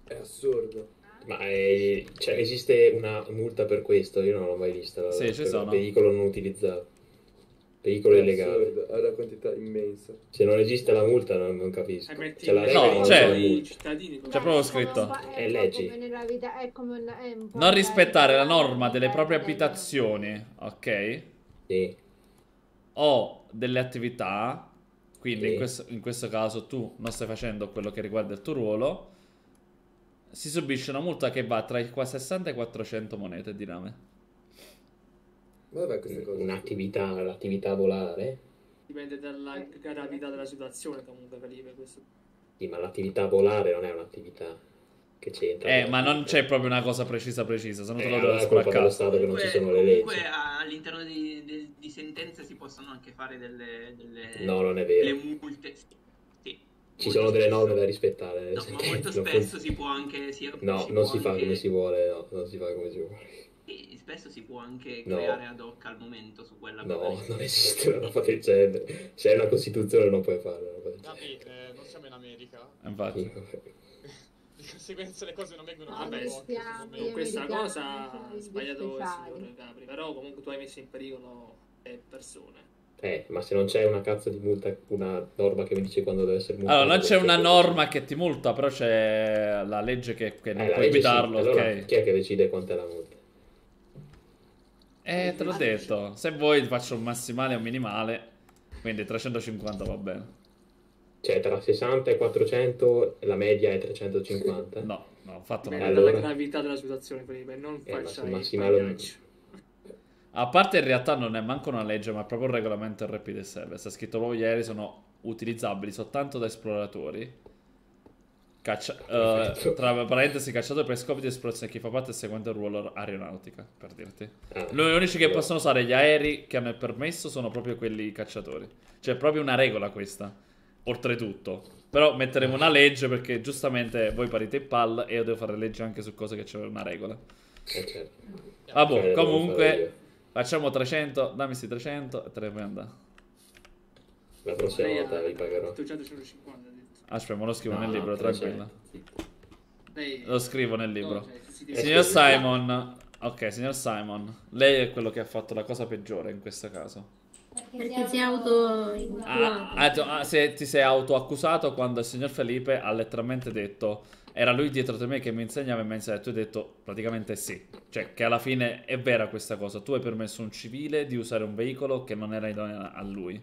È assurdo. Ma è- cioè, esiste una multa per questo? Io non l'ho mai vista. Sì, ci sono. Veicolo non utilizzato. Veicolo È illegale. È una quantità immensa. Se non esiste la multa non, non capisco. E metti C'è la No, non c'è. c'è la i cittadini. C'è proprio scritto. È È leggi. come nella vita, è è po' Non la- rispettare la norma delle proprie abitazioni, ok? Sì. O delle attività, quindi Sì. in, questo, in questo caso tu non stai facendo quello che riguarda il tuo ruolo, si subisce una multa che va tra i qua 60 e i 400 monete di rame. Ma dov'è queste cose? Un'attività, l'attività volare? Dipende dalla gravità della situazione comunque Felipe questo. Sì, ma l'attività volare non è un'attività che c'entra. Eh, ma non c'è proprio una cosa precisa precisa, se no te Eh, lo allora devo. Stato che non ci Comunque, sono le leggi. comunque all'interno di, del- di sentenze si possono anche fare delle, delle, No, non è vero. delle multe. Ci sono delle norme da rispettare. No, ma sentenze, molto non spesso si può anche. Si, No, si non si fa anche- come si vuole, no, non si fa come si vuole. spesso si può anche No. creare ad hoc al momento su quella No, cosa lì. non esiste una roba del genere. Se è una Costituzione non puoi del Gabi, eh, non siamo in America. Infatti. Di conseguenza le cose non vengono No, fatte Vabbè, Con questa cosa ha gli sbagliato il signor Capri, però comunque tu hai messo in pericolo le persone. Eh, ma se non c'è una cazzo di multa, una norma che mi dice quando deve essere multato. Allora, non c'è una norma che ti multa, però c'è la legge che, che non Eh, la puoi legge sì. evitarlo, Allora, ok? chi è che decide quant'è la multa? Eh, te l'ho detto. Se vuoi faccio un massimale e un minimale, quindi 350 va bene. Cioè, tra 60 e 400 la media è 350? No, no, ho fatto una allora- dalla gravità della situazione Felipe, non Eh, ma faccia sul i massimale-. A parte in realtà non è manco una legge, ma è proprio un regolamento RP del server. Sta scritto proprio ieri, sono utilizzabili soltanto da esploratori. Caccia- eh, tra parentesi, cacciatori per scopi di esplorazione. Chi fa parte del seguente ruolo aeronautica, per dirti. Ah, Gli unici che possono usare gli aerei che hanno il permesso sono proprio quelli cacciatori. Cioè, è proprio una regola questa. Oltretutto. Però metteremo una legge perché giustamente voi parite in palla e io devo fare legge anche su cose che c'è una regola. Eh, certo. Vabbè, Cioè, devo fare comunque. Facciamo 300, dammi sti 300 e te ne andare. La prossima Lei volta ha vi pagherò. detto già 250 ha detto. Aspetta, me lo scrivo No, nel libro, 300. tranquilla. Lei Lo scrivo nel libro. No, cioè, Signor Simon, ok, signor Simon, lei è quello che ha fatto la cosa peggiore in questo caso. Perché si è auto Ah, ah, ah, se ti sei autoaccusato quando il signor Felipe ha letteralmente detto era lui dietro di me che mi insegnava e mi ha insegnato. Tu hai detto praticamente sì. Cioè, che alla fine è vera questa cosa. Tu hai permesso a un civile di usare un veicolo che non era idoneo a lui.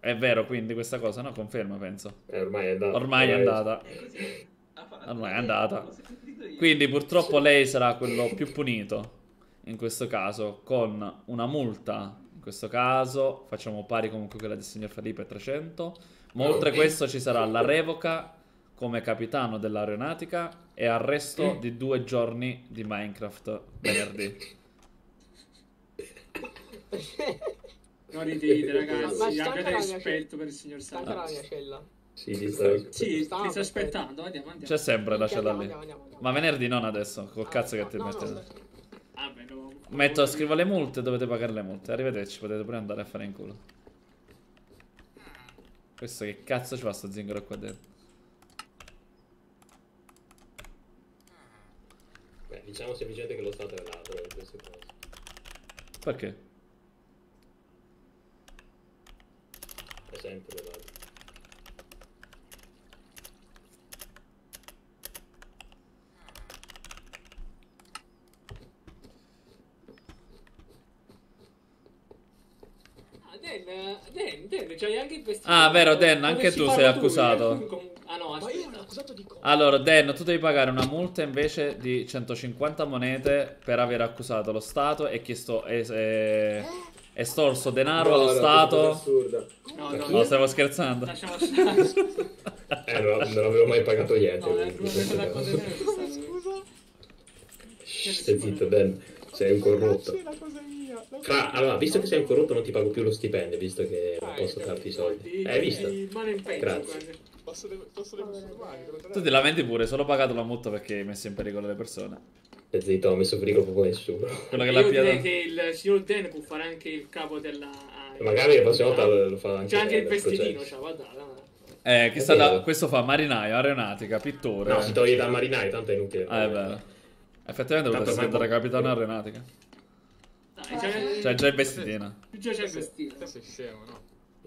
È vero quindi questa cosa? No, conferma, penso. Eh, ormai è andata. Ormai è andata. Ormai è andata. Quindi purtroppo lei sarà quello più punito in questo caso con una multa. In questo caso facciamo pari comunque quella del signor Felipe 300. Ma oltre a questo ci sarà la revoca come capitano dell'aeronautica e arresto di due giorni di Minecraft venerdì. Non ridete Ma- ragazzi, ma stanca abbiate la rispetto per il signor Stanca la Sandro. mia cella. Sì, ti sta- Sì, sto aspettando, andiamo, andiamo. C'è sempre lasciala lì. Andiamo, andiamo, andiamo. Ma venerdì non adesso, col cazzo che ti No, no, metti. aspetta. Vabbè, no. Metto, scrivo le multe, dovete pagare le multe. Arrivederci, potete pure andare a fare in culo. Questo che cazzo ci fa sto zingaro qua dentro? Diciamo semplicemente che lo Stato è ladro in questo caso. Perché? È sempre ladro. Ah, Dan, Dan, Dan, c'hai anche questi... Ah, vero, Dan, anche tu sei tu, accusato. eh? Ah no, Ma io aspetta. Allora, Dan, tu devi pagare una multa invece di 150 monete per aver accusato lo Stato e chiesto es- eh, estorso denaro No, allo no, Stato. No, no, No, stavo scherzando. Lasciamo stare. Eh, non, non avevo mai pagato niente. No, quindi, cosa Scusa? Stai zitto, Dan. Sei un corrotto. Fra, cosa allora, visto che sei un corrotto non ti pago più lo stipendio, visto che non Ah, posso darti i soldi. Hai visto? Grazie. Posso le, posso le te lo Tu ti lamenti pure, solo pagato la multa perché hai messo in pericolo le persone. Stai zitto, non ho messo pericolo proprio nessuno. Quello che l'ha Io direi che il signor Dan può fare anche il capo della Magari la prossima volta lo fa anche C'è anche il vestitino, cioè, guarda. guarda. Eh, chi È sta da- questo fa marinaio, aeronautica, pittore. No, si toglie dal marinaio, tanto è inutile. Ah, è vero. Effettivamente Tanto potresti diventare può- capitano aeronautica. Dai, c'è, C'è già il vestitino. già c'è il vestito. Te sei scemo, no?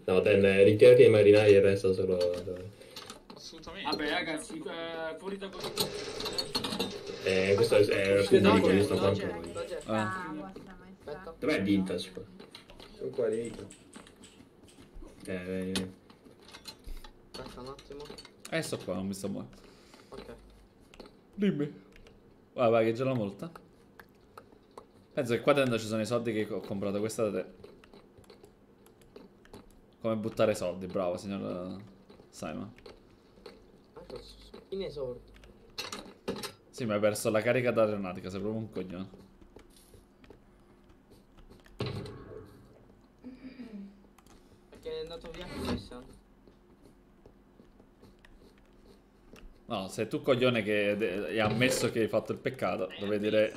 No, Dan, eh, ritirati i marinai e resta solo... Assolutamente. Vabbè, ragazzi, eh, fuori da così. Eh, questo è, è pubblico, io sto qua. Eh. Dov'è il vintage qua? Sono qua dietro. Eh, eh, eh. Aspetta un attimo. Eh, sto qua, non mi sto muovendo. Ok. Dimmi. Vai, vai, che ce l'ho molta. Penso che qua dentro ci sono i soldi che ho comprato questa da te. Come buttare soldi, bravo, signor Simon. In esordio. Sì, ma hai perso la carica d'aeronautica, sei proprio un coglione. Perché è andato via Christian. No, sei tu coglione che hai ammesso che hai fatto il peccato, dovevi dire...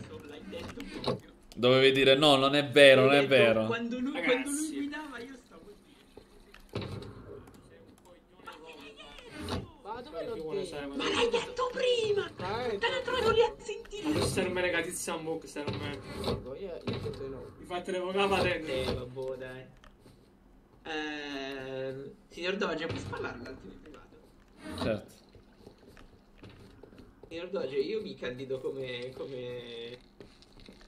Dovevi dire no, non è vero, non è vero. Quando lui, quando lui guidava io stavo Ma l'ho sei, ma- l'hai detto prima! Dai, Te la trovo lì a sentire! Un book, questo è un bene. Io, io ho detto di no. Mi fate le vocava dentro. Eh, vabbè, dai. Eh, signor Doge, posso parlare un attimo in privato? Certo. Signor Doge, io mi candido come... come...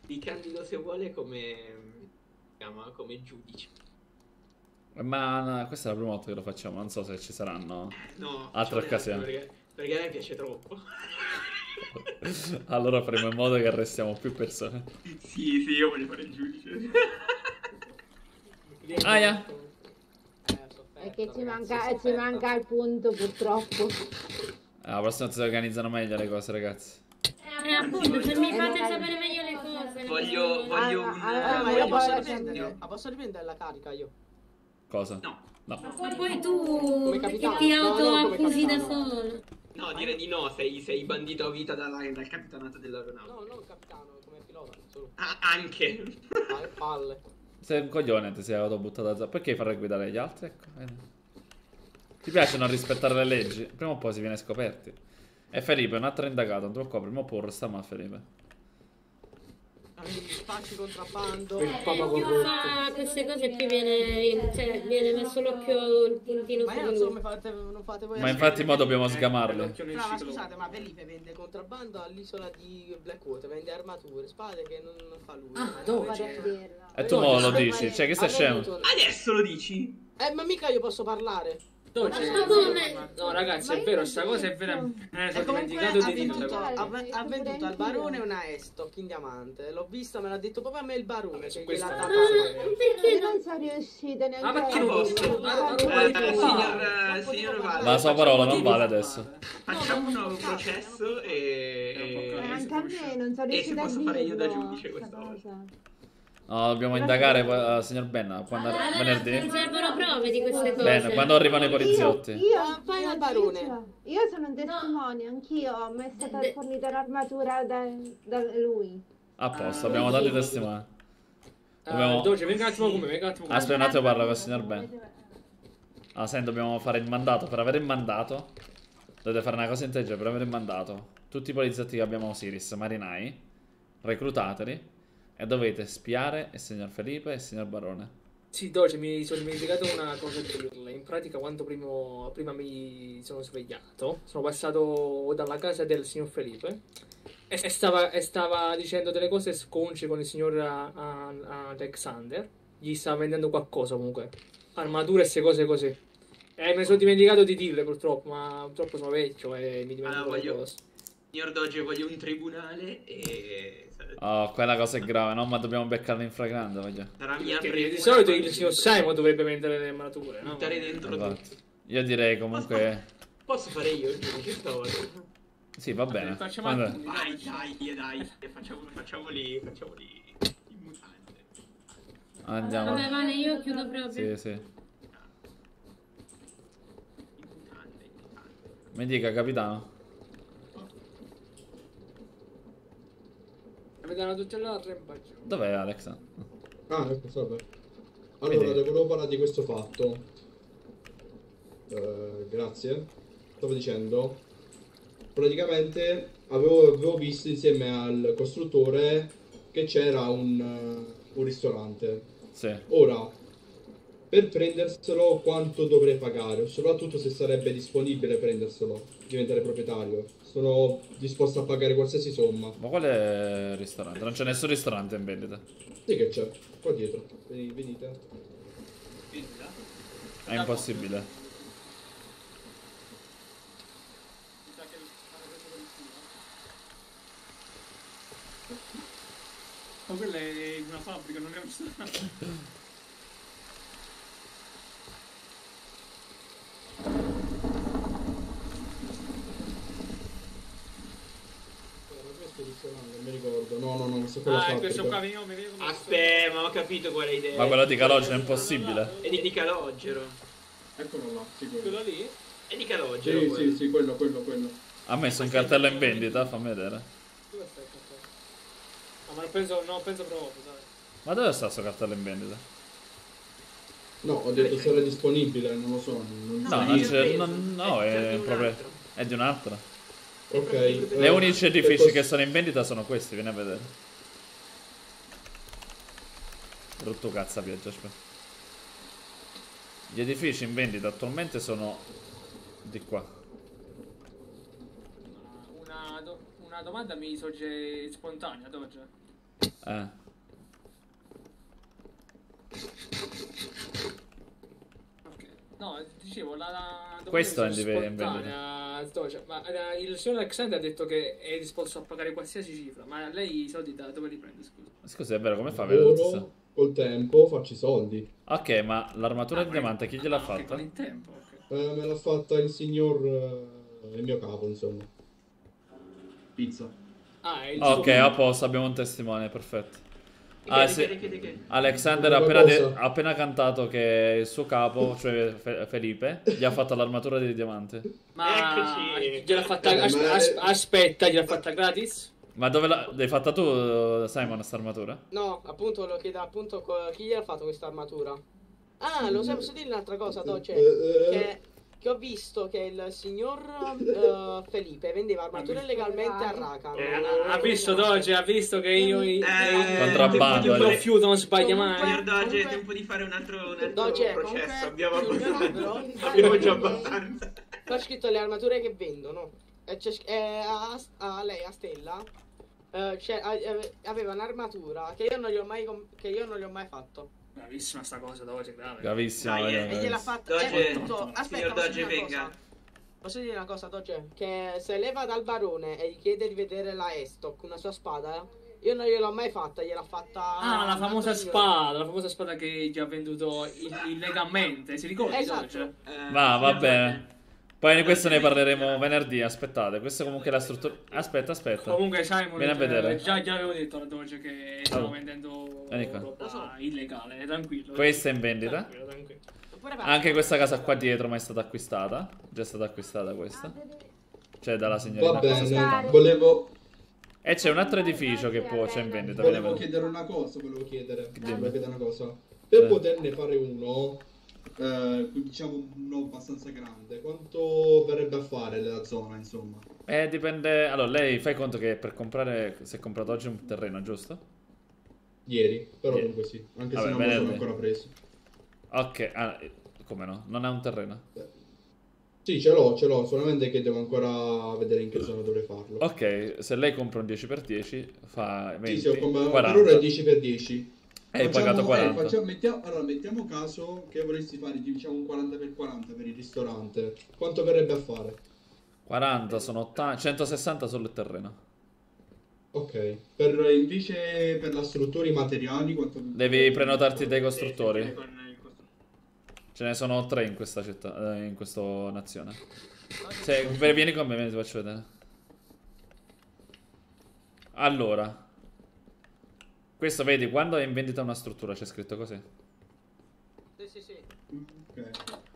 Mi candido se vuole come... chiama come giudice. Ma no, questa è la prima volta che lo facciamo, non so se ci saranno No, altre occasioni. Perché, perché a me piace troppo. allora faremo in modo che arrestiamo più persone. sì, sì, io voglio fare il giudice. Aia! È che ci manca, ci manca il punto purtroppo. Eh, La prossima volta si organizzano meglio le cose, ragazzi. Eh, appunto, se mi fate sapere meglio le cose. Voglio, voglio un... Ah, ma voglio io posso riprendere, posso riprendere la carica io? Cosa? No. No. Ma poi tu che ti autoaccusi da solo. No, direi di no, sei, sei bandito a vita dalla- dal capitanato dell'aeronautica. No, non capitano, come pilota, solo. Ah, anche. Dai, palle. Sei un coglione, ti sei autobuttato da zona. Perché fare guidare gli altri? Ecco. Ti piace non rispettare le leggi? Prima o poi si viene scoperti. E Felipe, un altro indagato, non te lo copri, prima o poi restiamo a Felipe. Spacci contrabbando. Eh, più fa queste cose più viene, cioè, viene messo l'occhio il puntino Ma io su non fate, non fate voi Ma infatti mo dobbiamo sgamarli. No, ma scusate, ma Felipe vende contrabbando all'isola di Blackwater, vende armature, spade che non, non fa lui. Ah, dove? E tu mo lo dici, cioè che stai scemo? Adesso lo dici? Eh, ma mica io posso parlare. Ma come? No, ragazzi, è vero, sta cosa è vera. Eh, E sono dimenticato ha di dirlo. venduto, sta cosa. ha, ve- ha venduto al barone una Estoc in diamante. L'ho vista, me l'ha detto proprio a me il barone. Che gliel'ha data Io non sono riuscita neanche perché a non posso? dirlo. Eh, signor, eh, La sua parola non vale adesso. Facciamo un nuovo processo e... Eh, anche a me non sono E se riuscita a posso fare io da dirlo, giudice sta questa volta? No, dobbiamo indagare, eh, signor Benna, quando Allora, mi venerdì. servono prove di queste cose. Bene, quando arrivano i poliziotti. Io, Ah, vai io al barone. Io sono un testimone, anch'io. A me è stata fornita l'armatura da, da lui. A posto, abbiamo tanti testimoni. Eh, Dobbiamo... Doge, venga un attimo con me, venga un attimo con me. Aspetta un attimo, parlo con il signor Ben. Ah, senti, dobbiamo fare il mandato. Per avere il mandato, dovete fare una cosa intelligente. Per avere il mandato, tutti i poliziotti che abbiamo Osiris, marinai, reclutateli. E dovete spiare il signor Felipe e il signor Barone. Sì, Doge, mi sono dimenticato una cosa da dirle. In pratica, quando primo- prima mi sono svegliato, sono passato dalla casa del signor Felipe e, e stava, e stava dicendo delle cose sconce con il signor ah, ah, Alexander. Gli stava vendendo qualcosa comunque. Armature e queste cose così. E mi sono dimenticato di dirle purtroppo, ma purtroppo sono vecchio e mi dimentico Allora, voglio... cose. Signor Doge, voglio un tribunale e... Oh, quella cosa è grave, no? Ma dobbiamo beccarla in fragrante, voglio. Sarà mia Perché di solito il signor si- Simon dovrebbe vendere le armature, no? Buttare dentro tutto. Esatto. Io direi comunque... Posso fare io il giudice? Sì, va bene. Facciamo alcuni. Vai, dai, dai, facciamo, facciamoli, facciamoli in mutande. Andiamo. Vabbè, Vane, io chiudo proprio. Sì, sì. Mi dica, capitano. Avete una tutelata in baggio. Dov'è Alex? Ah, ecco, vabbè. Allora, le volevo parlare di questo fatto. Eh, grazie. Stavo dicendo, praticamente avevo, avevo visto insieme al costruttore che c'era un, eh, un ristorante. Sì. Ora, per prenderselo quanto dovrei pagare? Soprattutto se sarebbe disponibile prenderselo, diventare proprietario. Sono disposto a pagare qualsiasi somma. Ma quale ristorante? Non c'è nessun ristorante in vendita. Sì che c'è, qua dietro. Vedi- Vedete? È impossibile. Ma quella è una fabbrica, non è un ristorante. Era questo il ristorante, non mi ricordo. No, no, no, questo qua è la Ah, è fabbrica. questo qua, veniamo, veniamo. Aspetta, ma ho capito quale idea. Ma quello di Calogero è impossibile. È di, di Calogero. Eccolo là, sì, quello. Quello lì? È di Calogero. Sì, quello. sì, sì, quello, quello, quello. Ha messo un cartello in vendita, fammi vedere. Dove sta il caffè? Ah, ma non penso, no, penso proprio, dai. Ma dove sta questo cartello in vendita? No, ho detto se era disponibile, non lo so. Non No, non c'è, non- no, è proprio. È di un'altra. Ok. Le eh, unici edifici cos- che sono in vendita sono questi, vieni a vedere. Brutto cazzo pioggia, aspetta. Gli edifici in vendita attualmente sono di qua. Una, do- una domanda mi sorge spontanea, Doge. Eh. No, dicevo, la, la Questo è spontanea, Doge, ma eh, il signor Alexander ha detto che è disposto a pagare qualsiasi cifra, ma lei i soldi da dove li prende, scusa? Scusa, è vero, come fa a vedere tutto col tempo faccio i soldi. Ok, ma l'armatura di diamante chi gliel'ha fatta? Con il tempo, ok. Eh, me l'ha fatta il signor... eh, il mio capo, insomma. Pizza. Ah, è il Ok, a posto, abbiamo un testimone, perfetto. Ah, che- Alexander ha appena, de- appena cantato che il suo capo, cioè Fe- Felipe, gli ha fatto l'armatura di diamante. Ma Eccoci. gliel'ha fatta, as- as- aspetta, gliel'ha fatta gratis? Ma dove l'ha- l'hai fatta tu, Simon, sta armatura? No, appunto lo chiedo appunto co- chi gli ha fatto questa armatura. Ah, lo sai, posso dire un'altra cosa, Doce? Eh, Che, che ho visto che il signor eh, Felipe vendeva armature legalmente a Rakan. Eh, ha- ha visto Doge, ha visto che io i- Eh, Contrabbando, eh. fare- rifiuto non sbaglia mai. Signor Doge, è tempo di fare un altro, un altro Doge, processo. comunque, Abbiamo libro- Abbiamo già abbastanza. Qua c'è scritto le armature che vendono. E c'è, sc- eh, a, a lei, a Stella, eh, c'è- eh, aveva un'armatura che io non gli ho mai, che io non gli ho mai fatto. Bravissima sta cosa, Doge, grave. Bravissimo. Dai, eh, gliel'ha fatta. Doge, eh, aspetta, signor Doge, venga. cosa? Posso dire una cosa, Doge? Che se lei va dal barone e gli chiede di vedere la Estoc, una sua spada, io non gliel'ho mai fatta, gliel'ha fatta. Ah, la famosa spada, la famosa spada che gli ha venduto ill- illegalmente, si ricorda? Esatto. Doge? Eh, Va, va bene. Poi di questo ne parleremo venerdì, aspettate. Questa comunque è la struttura... Aspetta, aspetta. Comunque Simon, Vieni a vedere. già, già avevo detto alla Doge che stavo Oh. vendendo roba illegale, tranquillo. Questa è in vendita. Tranquillo, tranquillo. Anche questa casa qua dietro ma è stata acquistata. Già è stata acquistata questa. Cioè dalla signorina. Va bene, volevo, E c'è un altro edificio che può c'è in vendita. volevo chiedere una cosa, volevo chiedere. Volevo chiedere una cosa. Per Eh. poterne fare uno, eh, diciamo no, abbastanza grande, quanto verrebbe a fare la zona, insomma? Eh, dipende. Allora, lei fai conto che per comprare, si è comprato oggi un terreno, giusto? Ieri, però Ieri. comunque sì, anche Vabbè, se non venerdì. lo sono ancora preso. Ok, ah, eh, come no? Non è un terreno? Beh. Sì, ce l'ho, ce l'ho, solamente che devo ancora vedere in che zona dovrei farlo. Ok, se lei compra un 10x10 fa 20, Sì, sì, ho comprato per ora è 10x10 hai facciamo, pagato 40. Eh, facciamo, mettiamo, allora, mettiamo caso che vorresti fare diciamo un 40 per 40 per il ristorante. Quanto verrebbe a fare? 40 sono 80, 160 sul terreno. Ok, per, invece per la struttura i materiali quanto... Devi prenotarti dei costruttori. Ce ne sono tre in questa città, eh, in questa nazione. Se, vieni con me, ti faccio vedere. Allora, questo vedi, quando è in vendita una struttura c'è scritto così. Sì, sì, sì. Ok.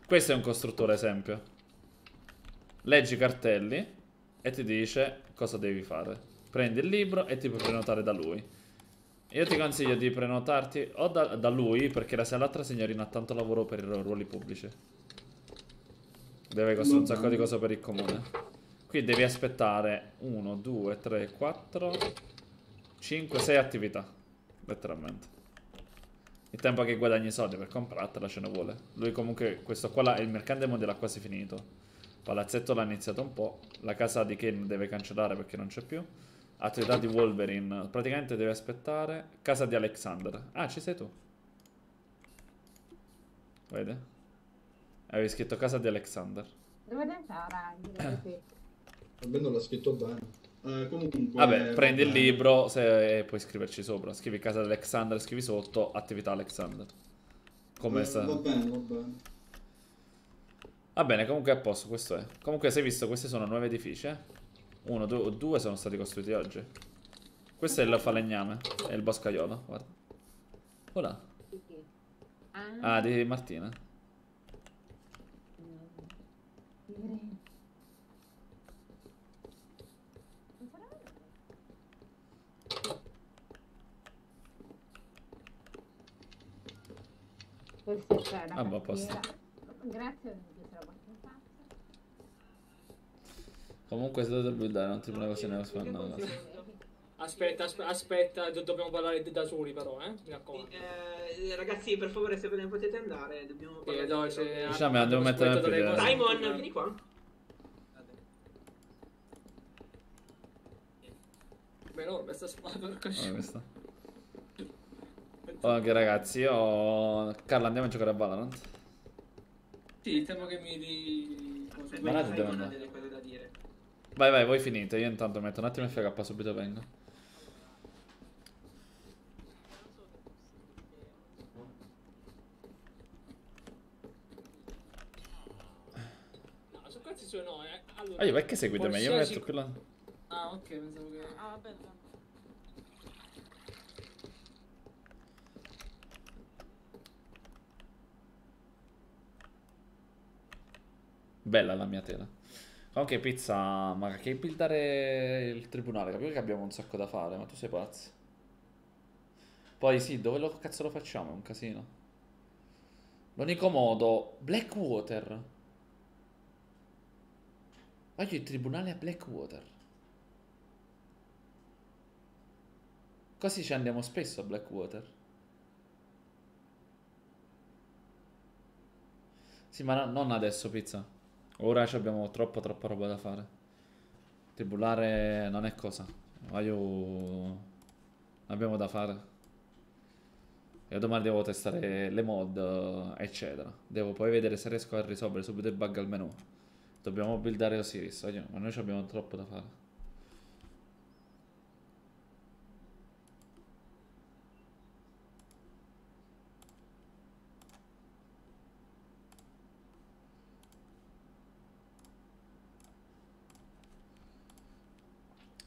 Questo è un costruttore esempio. Leggi i cartelli e ti dice cosa devi fare. Prendi il libro e ti puoi prenotare da lui. Io ti consiglio di prenotarti o da, da lui, perché la l'altra signorina ha tanto lavoro per i ruoli pubblici. Deve costare un sacco di cose per il comune. Qui devi aspettare 1, 2, 3, 4, 5, 6 attività. Letteralmente. Il tempo che guadagni i soldi per comprartela ce ne vuole. Lui comunque, questo qua là, il mercante mondiale ha quasi finito. Palazzetto l'ha iniziato un po'. La casa di Ken deve cancellare perché non c'è più. Attività di Wolverine. Praticamente deve aspettare. Casa di Alexander. Ah, ci sei tu. Vedi? Avevi scritto casa di Alexander. Dove andare? Vabbè, non l'ha scritto bene. Eh, comunque. Vabbè, eh, prendi il vabbè. libro se... e puoi scriverci sopra. Scrivi casa di Alexander, scrivi sotto attività Alexander. Come Eh, sta? Va bene, va bene. Va bene, comunque è a posto, questo è. Comunque, se hai visto, questi sono nuovi edifici, eh? Uno, due, due sono stati costruiti oggi. Questo è il falegname, è il boscaiolo, guarda. Ora. Ah, di Martina. Questa c'è una Ah, boh, posto. Grazie. Comunque, se dovete buildare, non ti prego se ne. Aspetta, aspe- aspetta, do- dobbiamo parlare da soli però, eh? Mi raccomando. Eh, ragazzi, per favore, se ve ne potete andare, dobbiamo parlare. dai, di- se- Diciamo, la devo mettere piede. cose- Simon, vieni qua. Beh, no, questa spada Ah, questa. Ok, ragazzi, io. Carla, andiamo a giocare a Valorant. Sì, temo che mi di... Ha andare. delle cose da dire. Vai, vai, voi finite. Io intanto metto un attimo il FK, subito vengo. No, su questi sono no, eh. Allora, Ah, io perché seguite me? Io metto più là. Ah, ok, pensavo che... Ah, vabbè, Bella la mia tela. Comunque pizza, ma che buildare il tribunale? Capivo che abbiamo un sacco da fare, ma tu sei pazzo. Poi sì, dove lo cazzo lo facciamo? È un casino. L'unico modo, Blackwater. Voglio il tribunale a Blackwater. Così ci andiamo spesso a Blackwater. Sì, ma no- non adesso, pizza. Ora abbiamo troppo, troppa roba da fare. Tribulare non è cosa. Voglio... Abbiamo da fare. E domani devo testare le mod, eccetera. Devo poi vedere se riesco a risolvere subito il bug al menu. Dobbiamo buildare Osiris, ma noi abbiamo troppo da fare.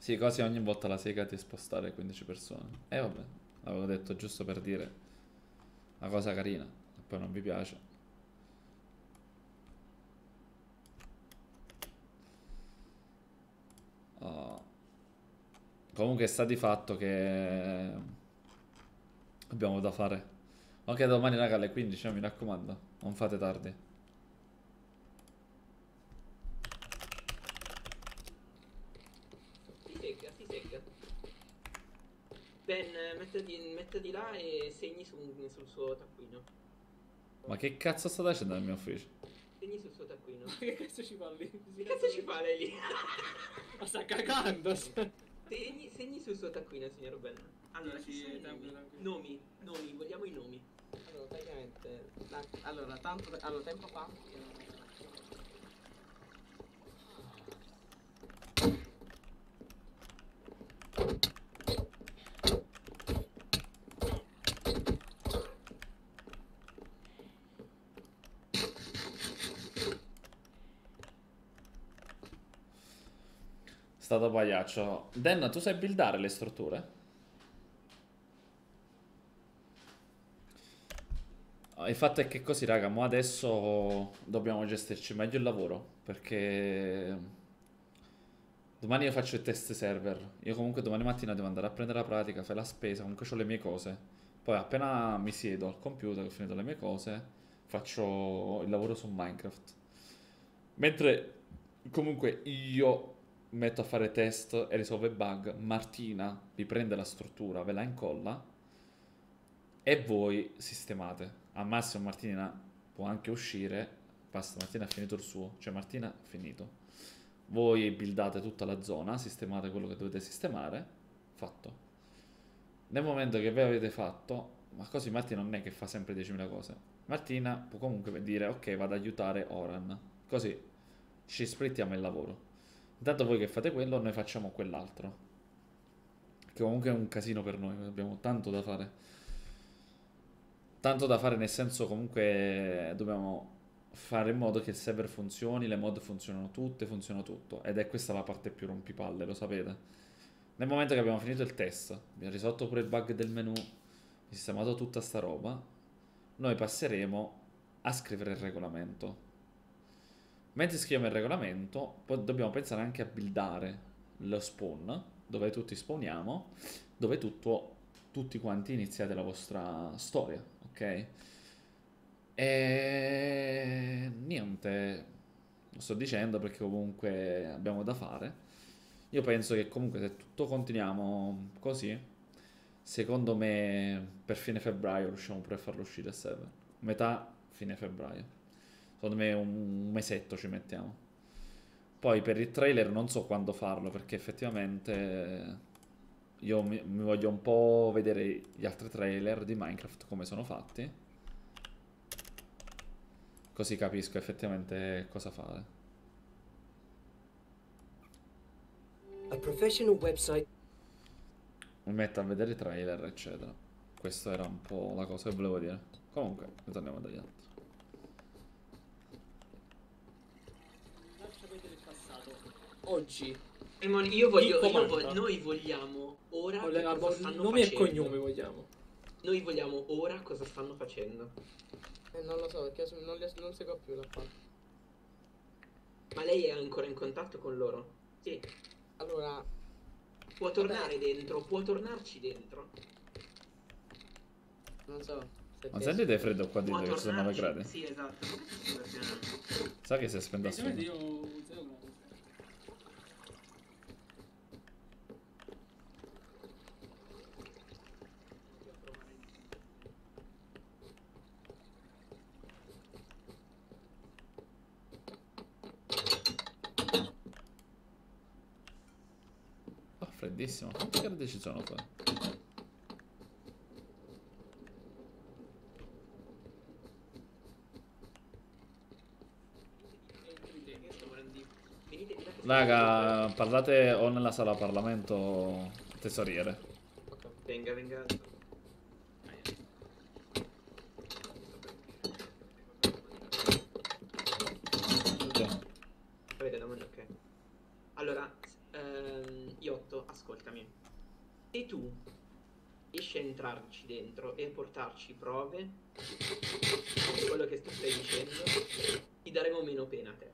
Sì, così ogni volta la sega di spostare 15 persone. E vabbè, avevo detto giusto per dire una cosa carina, e poi non vi piace. Oh. Comunque sta di fatto che abbiamo da fare. Anche domani raga alle 15, eh, mi raccomando, non fate tardi. Si secca, si secca. Ben, mettiti, mettiti là e segni su, sul suo taccuino. Ma che cazzo sta facendo nel mio ufficio? Segni sul suo taccuino. che cazzo ci fa lì? Che cazzo ci fa lei lì? Ma sta cagando. segni, segni sul suo taccuino, signor Ben. Allora, ci sono i nomi. Nomi, nomi, vogliamo i nomi. Allora, praticamente, la- allora, tanto, allora, tempo fa, Stato pagliaccio. Dan, tu sai buildare le strutture? Ah, Il fatto è che così, raga, mo adesso dobbiamo gestirci meglio il lavoro, perché Domani io faccio il test server. Io comunque domani mattina devo andare a prendere la pratica, fare la spesa, comunque ho le mie cose. Poi appena mi siedo al computer, ho finito le mie cose, faccio il lavoro su Minecraft. Mentre comunque io metto a fare test e risolve bug, Martina riprende la struttura, ve la incolla e voi sistemate. Al massimo Martina può anche uscire, basta, Martina ha finito il suo, cioè Martina ha finito. Voi buildate tutta la zona, sistemate quello che dovete sistemare, fatto. Nel momento che voi avete fatto, ma così Martina non è che fa sempre 10.000 cose. Martina può comunque dire ok, vado ad aiutare Oran. Così ci splittiamo il lavoro. Intanto voi che fate quello, noi facciamo quell'altro. Che comunque è un casino per noi, abbiamo tanto da fare. Tanto da fare nel senso comunque dobbiamo fare in modo che il server funzioni, le mod funzionano tutte, funziona tutto. Ed è questa la parte più rompipalle, lo sapete. Nel momento che abbiamo finito il test, abbiamo risolto pure il bug del menu, sistemato tutta sta roba, noi passeremo a scrivere il regolamento. Mentre scriviamo il regolamento, dobbiamo pensare anche a buildare lo spawn, dove tutti spawniamo, dove tutto, tutti quanti iniziate la vostra storia, ok? E niente, lo sto dicendo perché comunque abbiamo da fare. Io penso che comunque se tutto continuiamo così, secondo me per fine febbraio riusciamo pure a farlo uscire a server. Metà fine febbraio. Secondo me un mesetto ci mettiamo. Poi per il trailer non so quando farlo perché effettivamente io mi, mi voglio un po' vedere gli altri trailer di Minecraft come sono fatti. Così capisco effettivamente cosa fare. A professional website. Mi metto a vedere i trailer, eccetera. Questa era un po' la cosa che volevo dire. Comunque, ritorniamo dagli altri. Oggi. Io voglio, io comanda? vo- noi vogliamo ora Voglio- che cosa voglio- stanno nome e facendo. cognome vogliamo. Noi vogliamo ora cosa stanno facendo. Eh, non lo so perché non, li- non seguo più la parte. Ma lei è ancora in contatto con loro? Sì. Allora, Può tornare dentro, può tornarci dentro. non so. Ma te- sentite freddo qua dentro che sono 9 tornarci. gradi? Sì, esatto. Sa che si spende a Ovviamente solo. io freddissimo. Quanti gradi ci sono qua? Raga, parlate o nella sala Parlamento tesoriere. Venga, venga. Avete da mangiare, ok. Allora, ascoltami. Se tu riesci a entrarci dentro e a portarci prove di quello che tu stai dicendo, ti daremo meno pena a te.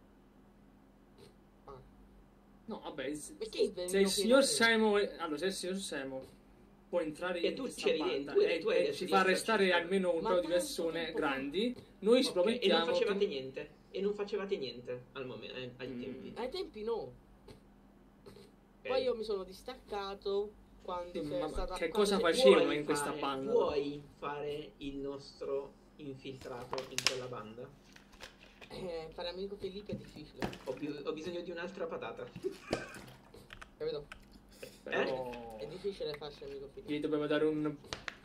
No, vabbè, se, Perché se il signor Semo, allora se il signor Semo può entrare E in tu c'eri dentro, e e, tu hai e detto ci fa arrestare almeno un paio di persone grandi, noi ci Ok, e promettiamo non facevate che... niente. E non facevate niente al momento, ai tempi. Ai tempi no. Poi io mi sono distaccato quando Sì, c'è stata... che cosa facevano in questa fare- banda? Puoi fare il nostro infiltrato in quella banda? Eh, fare amico Filippo è difficile. Ho, bi- ho bisogno di un'altra patata. Capito? Però... È difficile farsi amico Filippo. Gli dobbiamo dare un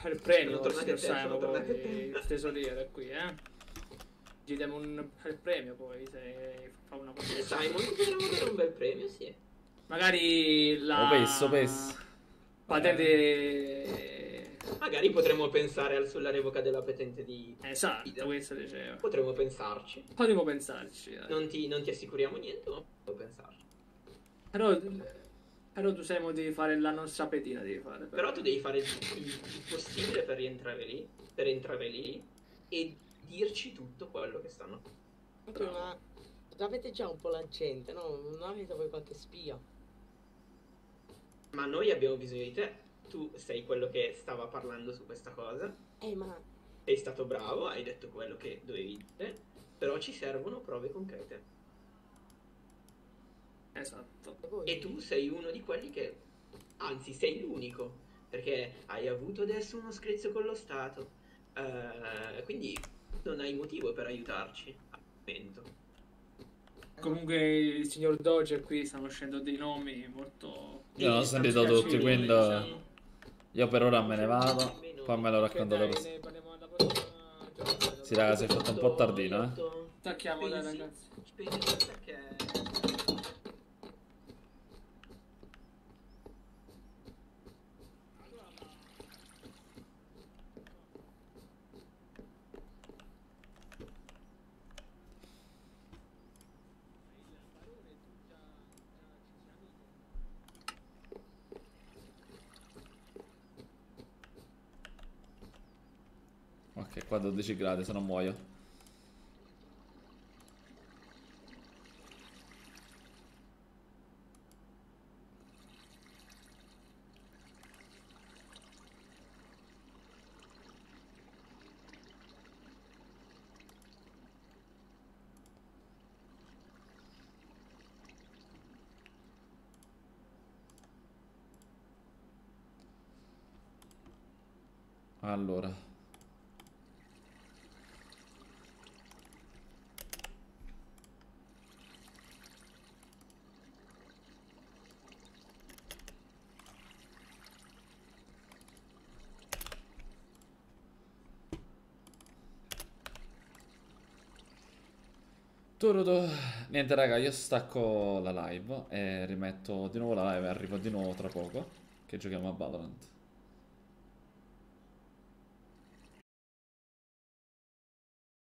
bel premio signor te. il tesoriere qui, eh. Gli diamo un bel premio poi se fa una cosa. Simon, ti potremmo dare un bel premio, sì. Magari la... Obesso, obesso. Patente... Magari potremmo pensare al- sulla revoca della patente di... Esatto, questo dicevo. Potremmo pensarci. Potremmo pensarci. Non ti, non ti assicuriamo niente, ma potremmo pensarci. Però, però tu Semo devi fare la nostra pedina, devi fare. Però tu devi fare il, il- il possibile per rientrare lì, per entrare lì e dirci tutto quello che stanno. Anche una... Avete già un po' la gente, no? Non avete voi qualche spia? Ma noi abbiamo bisogno di te. Tu sei quello che stava parlando su questa cosa. Eh, ma Sei stato bravo, hai detto quello che dovevi dire. Però ci servono prove concrete. Esatto. E tu sei uno di quelli che, anzi, sei l'unico. Perché hai avuto adesso uno screzio con lo Stato. Eh, quindi non hai motivo per aiutarci al momento. Comunque il signor Doge qui stanno uscendo dei nomi molto... Io non ho sentito tutti, quindi diciamo. io per ora me ne vado. Poi me lo prossima giornata. Sì, raga, si è fatto un po' tardino, eh. Stacchiamo dai ragazzi. Perché... Ok, qua 12 gradi, se non muoio. Allora. Niente raga, io stacco la live e rimetto di nuovo la live arrivo di nuovo tra poco che giochiamo a Valorant.